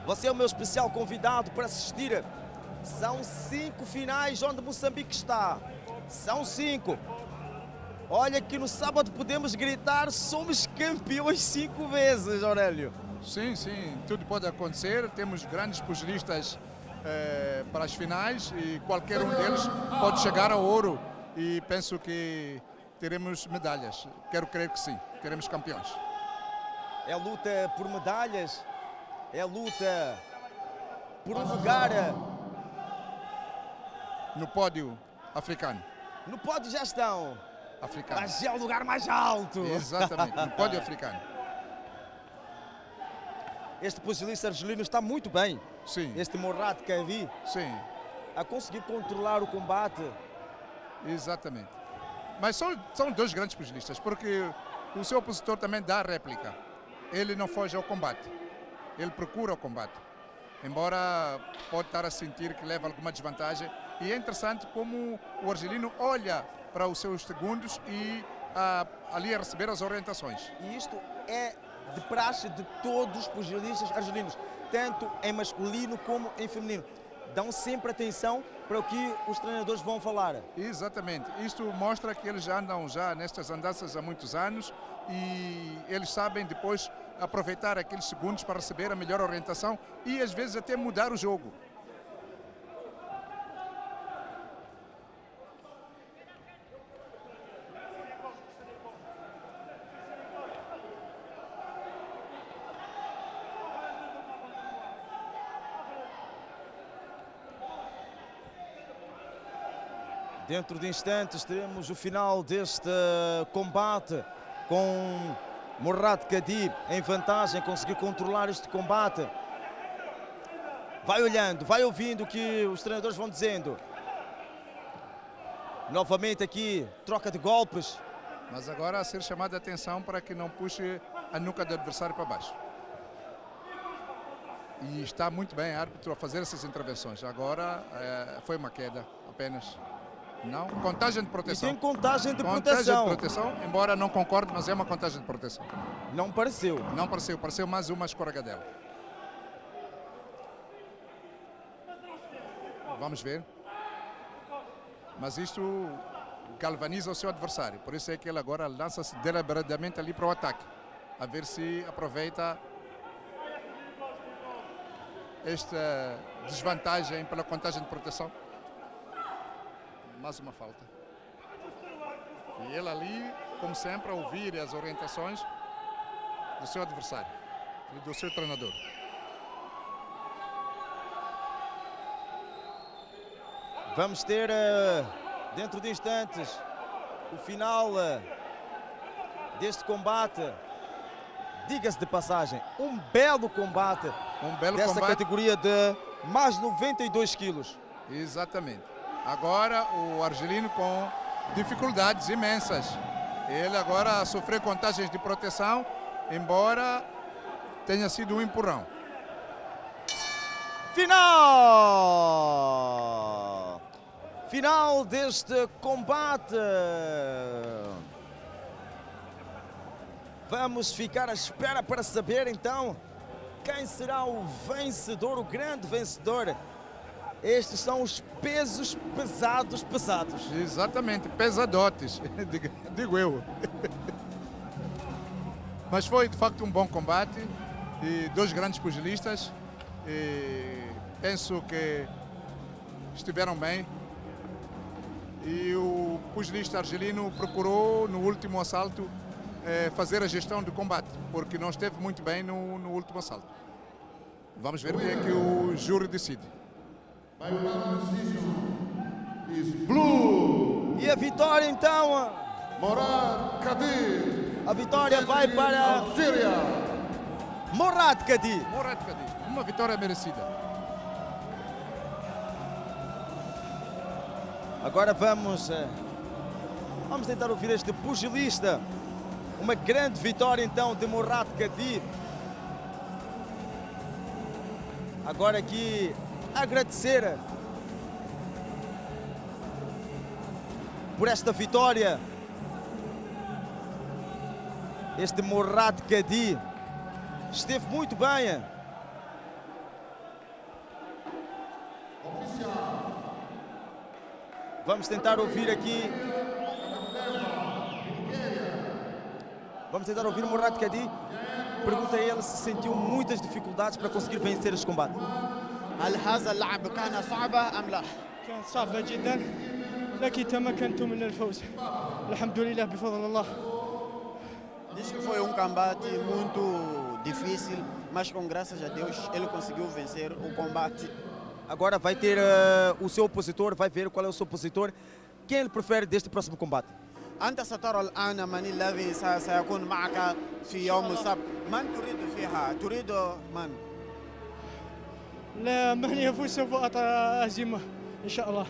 você é o meu especial convidado para assistir. São cinco finais onde Moçambique está. São cinco. Olha que no sábado podemos gritar, somos campeões cinco vezes, Aurélio. Sim, sim, tudo pode acontecer. Temos grandes pugilistas eh, para as finais e qualquer um deles pode chegar ao ouro e penso que teremos medalhas. Quero crer que sim, teremos campeões. É luta por medalhas, é luta por um lugar no pódio africano. No pódio já estão. Africano. Mas é o lugar mais alto. Exatamente, no pódio *laughs* africano. Este pugilista argelino está muito bem. Sim. Este Morrat Kavi. Sim. A conseguir controlar o combate. Exatamente. Mas são, são dois grandes pugilistas, porque o seu opositor também dá réplica. Ele não foge ao combate. Ele procura o combate. Embora pode estar a sentir que leva alguma desvantagem. E é interessante como o argelino olha para os seus segundos e ah, ali a receber as orientações. E isto é de praxe de todos os pugilistas argelinos, tanto em masculino como em feminino. Dão sempre atenção para o que os treinadores vão falar. Exatamente. Isto mostra que eles andam já nestas andanças há muitos anos e eles sabem depois aproveitar aqueles segundos para receber a melhor orientação e às vezes até mudar o jogo. Dentro de instantes teremos o final deste combate com Morrat Kadi em vantagem, conseguiu controlar este combate. Vai olhando, vai ouvindo o que os treinadores vão dizendo. Novamente aqui, troca de golpes. Mas agora a ser chamada a atenção para que não puxe a nuca do adversário para baixo. E está muito bem árbitro a fazer essas intervenções. Agora é, foi uma queda apenas. Não, contagem de proteção. E tem contagem de contagem proteção. de proteção, embora não concorde, mas é uma contagem de proteção. Não pareceu. Não pareceu, pareceu mais uma escorregadela. Vamos ver. Mas isto galvaniza o seu adversário, por isso é que ele agora lança-se deliberadamente ali para o ataque, a ver se aproveita esta desvantagem pela contagem de proteção mais uma falta. E ele ali, como sempre, a ouvir as orientações do seu adversário. e do seu treinador. Vamos ter eh, dentro de instantes o final eh, deste combate. Diga-se de passagem, um belo combate Um belo dessa combate. categoria de mais 92 quilos. Exatamente. Agora o argelino com dificuldades imensas. Ele agora a sofrer contagens de proteção, embora tenha sido um empurrão. Final! Final deste combate. Vamos ficar à espera para saber então quem será o vencedor, o grande vencedor. Estes são os pesos pesados pesados. Exatamente, pesadotes, *laughs* digo- eu. Mas foi de facto um bom combate e dois grandes pugilistas. E penso que estiveram bem. E o pugilista argelino procurou no último assalto eh, fazer a gestão do combate, porque não esteve muito bem no, no último assalto. Vamos ver o que é que o júri decide. By unanimous decision is blue. E a vitória então? Morad Kadir. A vitória vai para Algéria. Morad Kadi. Morad Kadi, uma vitória merecida. Agora vamos, eh, vamos tentar ouvir este pugilista. Uma grande vitória então de Morad Kadi. Agora aqui agradecer por esta vitória. Este Morad Kadi esteve muito bem. Vamos tentar ouvir aqui. Vamos tentar ouvir o Morad Kadi. Pergunta a ele se sentiu muitas dificuldades para conseguir vencer este combate. هل هذا اللعب كان صعبة أم لا؟ كانت صعبة جدا لكن تمكنت من الفوز الحمد لله بفضل الله Diz que foi um combate muito difícil, mas com graças a Deus ele conseguiu vencer o combate. Agora vai ter eh, o seu opositor, vai ver qual é o seu opositor. Quem ele prefere deste próximo combate? أنت سترى الآن من الذي س- سيكون معك في يوم السبت من تريد فيها؟ تريد من؟ لا من يفوز سوف أعطى هزيمة إن شاء الله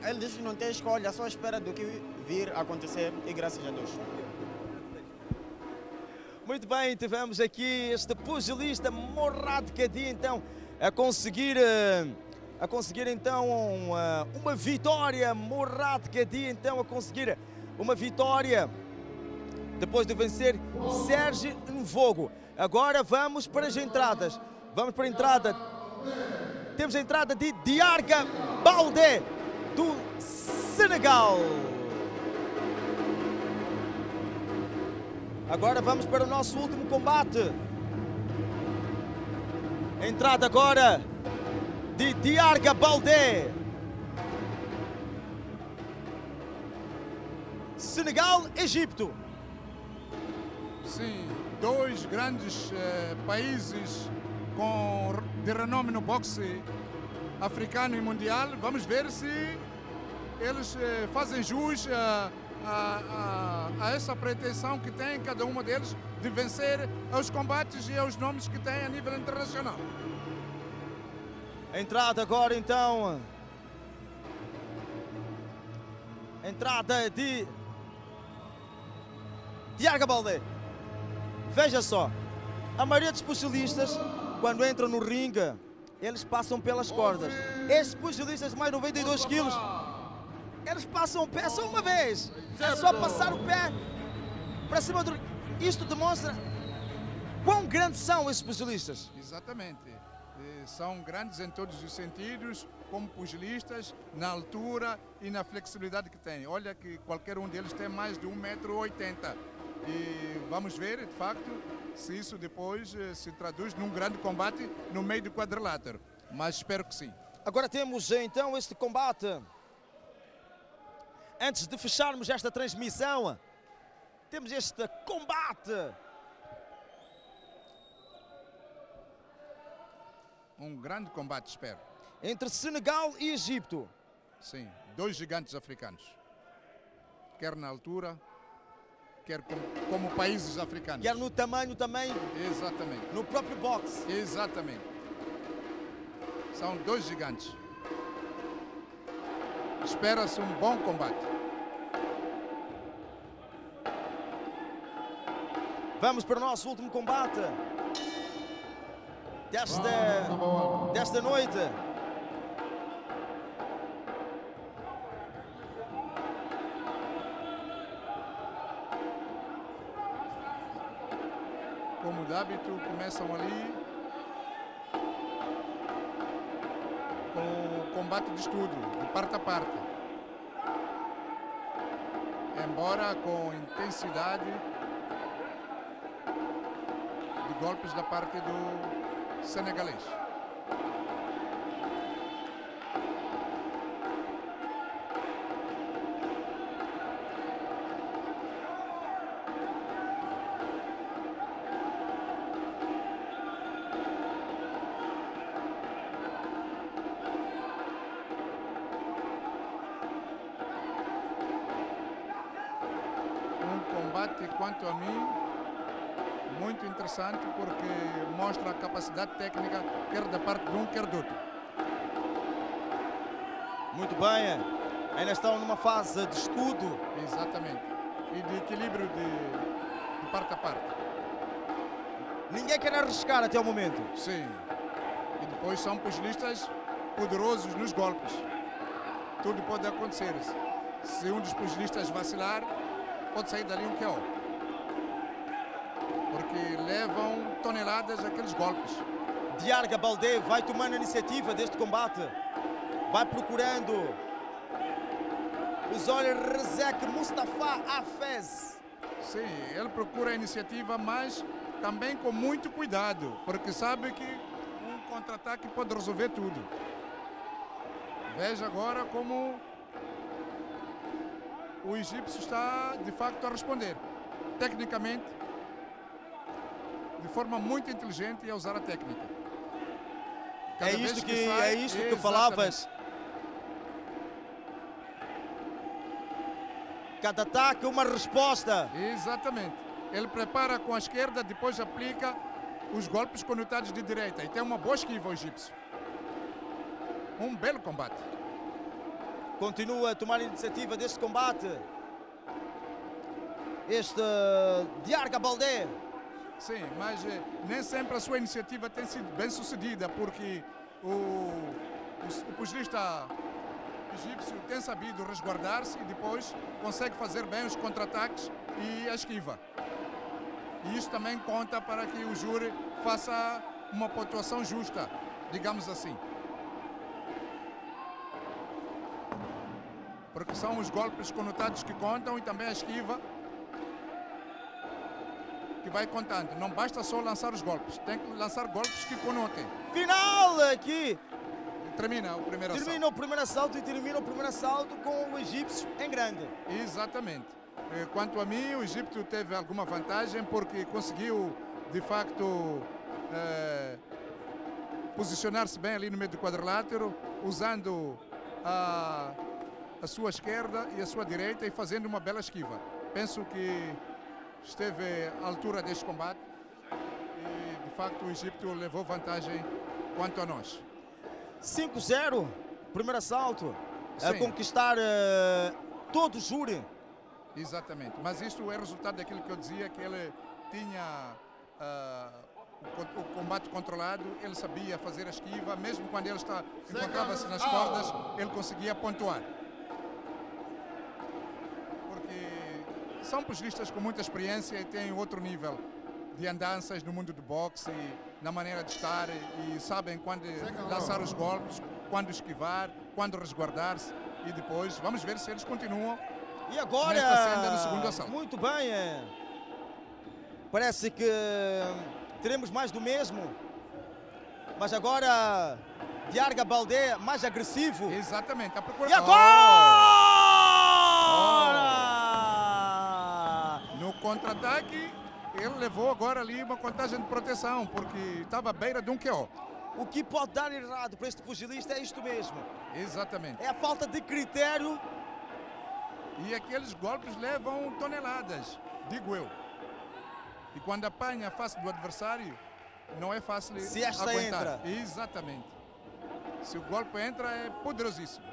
Ele diz que não tem escolha, só espera do que vir acontecer e graças a Deus. Muito bem, tivemos aqui este pugilista Morad Kadi, então, a conseguir, eh, a conseguir então uma, uma vitória. Morad Kadi, então, a conseguir uma vitória depois de vencer Sérgio Nvogo. Agora vamos para as entradas. Vamos para a entrada. temos a entrada de Diarga Baldé, do Senegal. Agora vamos para o nosso último combate. Entrada agora de Diarga Baldé. Senegal, Egito. Sim, dois grandes eh, países com, de renome no boxe africano e mundial. Vamos ver se eles eh, fazem jus a, a- a- a essa pretensão que tem cada uma deles de vencer aos combates e aos nomes que tem a nível internacional. Entrada agora então. Entrada de Diarga Baldé. Veja só, a maioria dos pugilistas, quando entram no ringue, eles passam pelas cordas. Estes pugilistas mais de 92 quilos, eles passam o pé só uma vez. É só passar o pé para cima do... Isto demonstra quão grandes são esses pugilistas. Exatamente. São grandes em todos os sentidos, como pugilistas, na altura e na flexibilidade que têm. Olha que qualquer um deles tem mais de 1,80m. E vamos ver, de facto, se isso depois eh, se traduz num grande combate no meio do quadrilátero. Mas espero que sim. Agora temos então este combate. Antes de fecharmos esta transmissão, temos este combate Um grande combate, espero. Entre Senegal e Egito. Sim, dois gigantes africanos. Quer na altura, quer como, como países africanos. Quer no tamanho também. Exatamente. No próprio boxe. Exatamente. São dois gigantes. Espera-se um bom combate. Vamos para o nosso último combate desta, desta noite. Como de hábito, começam ali com o combate de estudo, de parte a parte. Embora com intensidade de golpes da parte do senegalês. Interessante porque mostra a capacidade técnica quer da parte de um, quer do outro. Muito bem. Ainda estão numa fase de estudo. Exatamente. E de equilíbrio de, de parte a parte. Ninguém quer arriscar até o momento. Sim. E depois são pugilistas poderosos nos golpes. Tudo pode acontecer. Se um dos pugilistas vacilar, pode sair dali um KO. Porque levam toneladas aqueles golpes. Diarga Baldé vai tomando a iniciativa deste combate. Vai procurando os olhos Rezek Mustafa Hafez. Sim, ele procura a iniciativa, mas também com muito cuidado, porque sabe que um contra-ataque pode resolver tudo. Veja agora como o egípcio está de facto a responder. Tecnicamente, forma muito inteligente e a usar a técnica. Cada é vez isto que, sai- é isto que falavas. Cada ataque uma resposta. Exatamente. Ele prepara com a esquerda, depois aplica os golpes conotados de direita. E tem uma boa esquiva o egípcio. Um belo combate. Continua a tomar a iniciativa deste combate. Este Diarga Baldé. Sim, mas eh, nem sempre a sua iniciativa tem sido bem sucedida, porque o, o, o pugilista egípcio tem sabido resguardar-se e depois consegue fazer bem os contra-ataques e a esquiva. E isso também conta para que o júri faça uma pontuação justa, digamos assim. Porque são os golpes conotados que contam e também a esquiva que vai contando. Não basta só lançar os golpes, tem que lançar golpes que conotem. Final aqui. Termina o primeiro Termina o primeiro assalto e termina o primeiro assalto com o egípcio em grande. Exatamente. Eh, Quanto a mim, o Egito teve alguma vantagem porque conseguiu, de facto, eh, posicionar-se bem ali no meio do quadrilátero, usando a, a sua esquerda e a sua direita e fazendo uma bela esquiva. Penso que esteve à altura deste combate e, de facto, o Egito levou vantagem quanto a nós. 5-0, primeiro assalto. A Sim. conquistar eh, todo o júri. Exatamente, mas isto é resultado daquilo que eu dizia, que ele tinha ah, o, co- o combate controlado, ele sabia fazer a esquiva, mesmo quando ele está- encontrava-se nas cordas, ele conseguia pontuar. São pugilistas com muita experiência e têm outro nível de andanças no mundo do boxe, e na maneira de estar e sabem quando lançar os golpes, quando esquivar, quando resguardar-se e depois vamos ver se eles continuam E agora, senda no segundo assalto. muito bem, é. parece que teremos mais do mesmo. Mas agora, Diarga Baldé mais agressivo. Exatamente, a procura... E agora! No contra-ataque, ele levou agora ali uma contagem de proteção, porque estava à beira de um KO. O que pode dar errado para este pugilista é isto mesmo. Exatamente. É a falta de critério. E aqueles golpes levam toneladas, digo eu. E quando apanha a face do adversário, não é fácil Se esta aguentar. entra. Exatamente. Se o golpe entra, é poderosíssimo.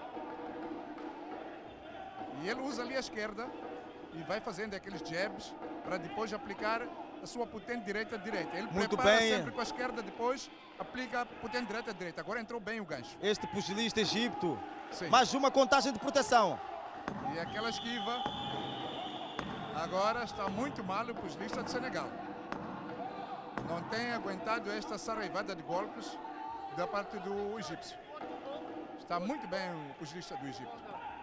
E ele usa ali a esquerda e vai fazendo aqueles jabs para depois aplicar a sua potente direita direita. Ele Muito prepara bem. sempre com a esquerda, depois aplica a potente direita direita. Agora entrou bem o gancho. Este pugilista egipto. Sim. Mais uma contagem de proteção. E aquela esquiva. Agora está muito mal o pugilista de Senegal. Não tem aguentado esta sarraivada de golpes da parte do egípcio. Está muito bem o pugilista do Egito.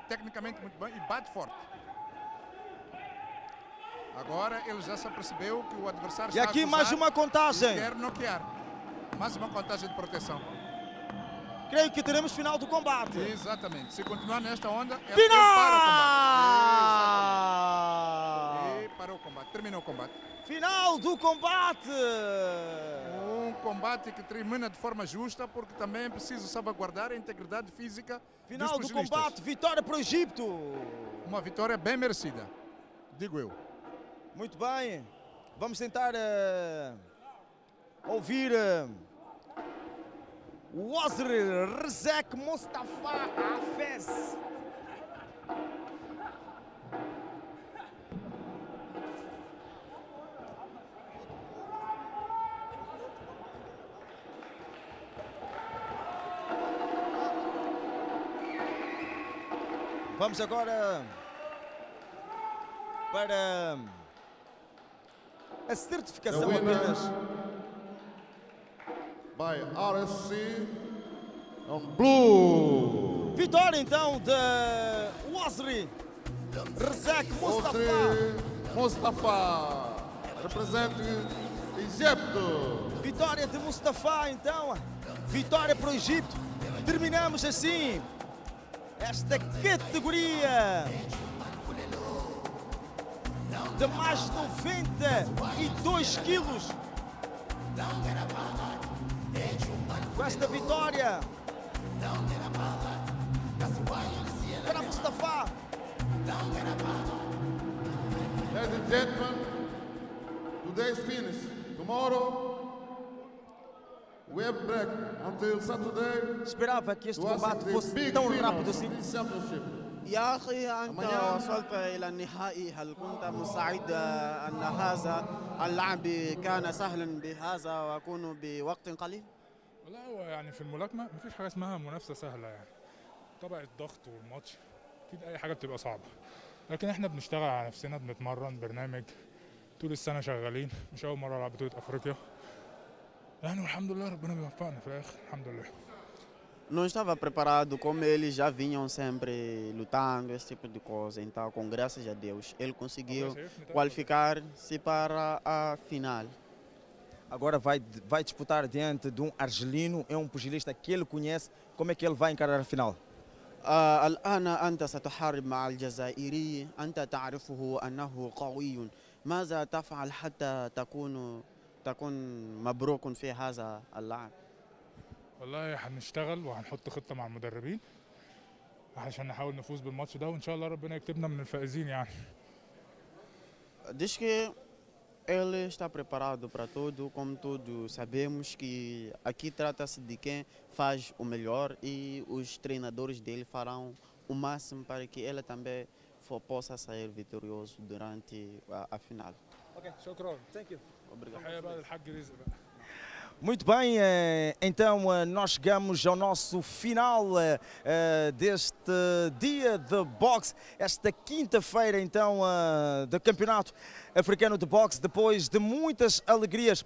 Tecnicamente muito bem e bate forte. Agora ele já se apercebeu que o adversário E está a aqui mais uma contagem. e quer noquear. Mais uma contagem de proteção. Creio que teremos final do combate. Exatamente. Se continuar nesta onda, ele Final! para o combate. E parou o combate. Terminou o combate. Final do combate! Um combate que termina de forma justa, porque também é preciso salvaguardar a integridade física Final do combate, vitória para o Egito. Uma vitória bem merecida, digo eu. Muito bem. Vamos tentar eh, ouvir uh, Wazir Rezek Mustafa Hafez. Vamos agora para a certificação apenas. by RSC on blue. Vitória então de Wazri Rezek Mustafa. Mustafa, representa Egito. Vitória de Mustafa então. Vitória para o Egito. Terminamos assim esta categoria de mais de 92 quilos. Com esta vitória para Mustafa. Ladies and gentlemen, today's finish. Tomorrow we have break until Saturday. Esperava que este combate fosse tão rápido assim. يا أخي أنت. وصلت إلى النهائي هل كنت مستعد أن هذا اللعب كان سهلا بهذا ويكون بوقت قليل؟ لا هو يعني في الملاكمة مفيش حاجة اسمها منافسة سهلة يعني طبع الضغط والماتش أكيد أي حاجة بتبقى صعبة لكن إحنا بنشتغل على نفسنا بنتمرن برنامج طول السنة شغالين مش أول مرة ألعب بطولة أفريقيا يعني والحمد لله ربنا بيوفقنا في الآخر الحمد لله Não estava preparado como eles já vinham sempre lutando, esse tipo de coisa. Então, com graças a Deus, ele conseguiu qualificar-se para a final. Agora vai, vai disputar diante de um argelino, é um pugilista que ele conhece. Como é que ele vai encarar a final? آه الآن أنت ستحارب مع الجزائري أنت تعرفه أنه قوي ماذا تفعل حتى تكون تكون مبروك في هذا اللعب والله هنشتغل وهنحط خطه مع المدربين عشان نحاول نفوز بالماتش ده وان شاء الله ربنا يكتبنا من الفائزين يعني Diz que ele está preparado para tudo, como todos sabemos que aqui trata-se de quem faz o melhor e os treinadores dele farão o máximo para que ele também fo- possa sair vitorioso durante a, a final. اوكي شكرا ثانك يو Obrigado. Muito bem, eh, então eh, nós chegamos ao nosso final eh, deste dia de boxe, esta quinta-feira então do Campeonato Africano de Boxe, depois de muitas alegrias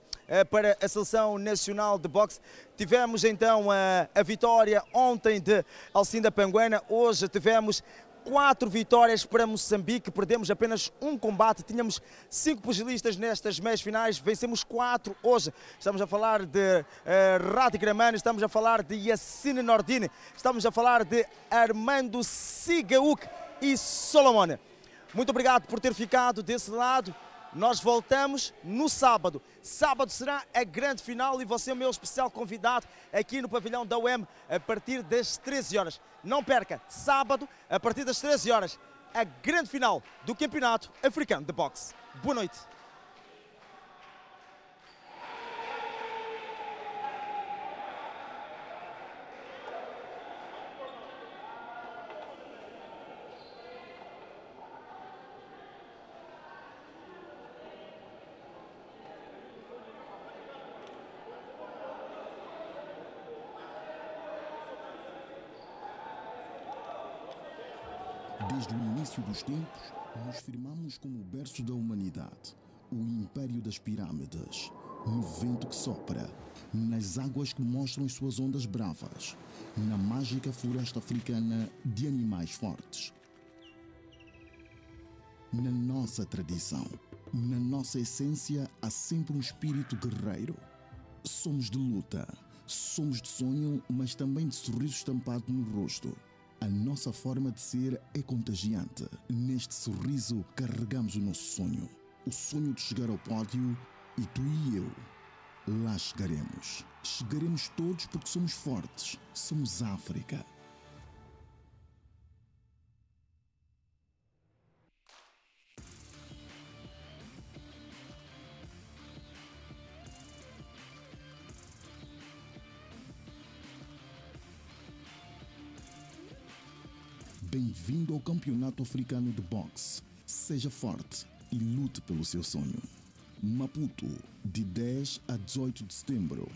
para a Seleção Nacional de Boxe. Tivemos então a vitória ontem de Alcinda Panguana, hoje tivemos quatro vitórias para Moçambique, perdemos apenas um combate, tínhamos cinco pugilistas nestas meias finais, vencemos quatro hoje. Estamos a falar de uh, Rati Gramani, estamos a falar de Yassine Nordine, estamos a falar de Armando Sigauk e Solomon. Muito obrigado por ter ficado desse lado Nós voltamos no sábado. Sábado será a grande final e você é o meu especial convidado aqui no pavilhão da UEM a partir das 13 horas. Não perca, sábado, a partir das 13 horas, a grande final do Campeonato Africano de Boxe. Boa noite. Desde o início dos tempos, nos firmamos como o berço da humanidade, o Império das Pirâmides, no vento que sopra, nas águas que mostram as suas ondas bravas, na mágica floresta africana de animais fortes. Na nossa tradição, na nossa essência, há sempre um espírito guerreiro. Somos de luta, somos de sonho, mas também de sorriso estampado no rosto. A nossa forma de ser é contagiante. Neste sorriso carregamos o nosso sonho. O sonho de chegar ao pódio e tu e eu. Lá chegaremos. Chegaremos todos porque somos fortes. Somos África. Bem-vindo ao Campeonato Africano de Boxe. Seja forte e lute pelo seu sonho. Maputo, de 10 a 18 de setembro.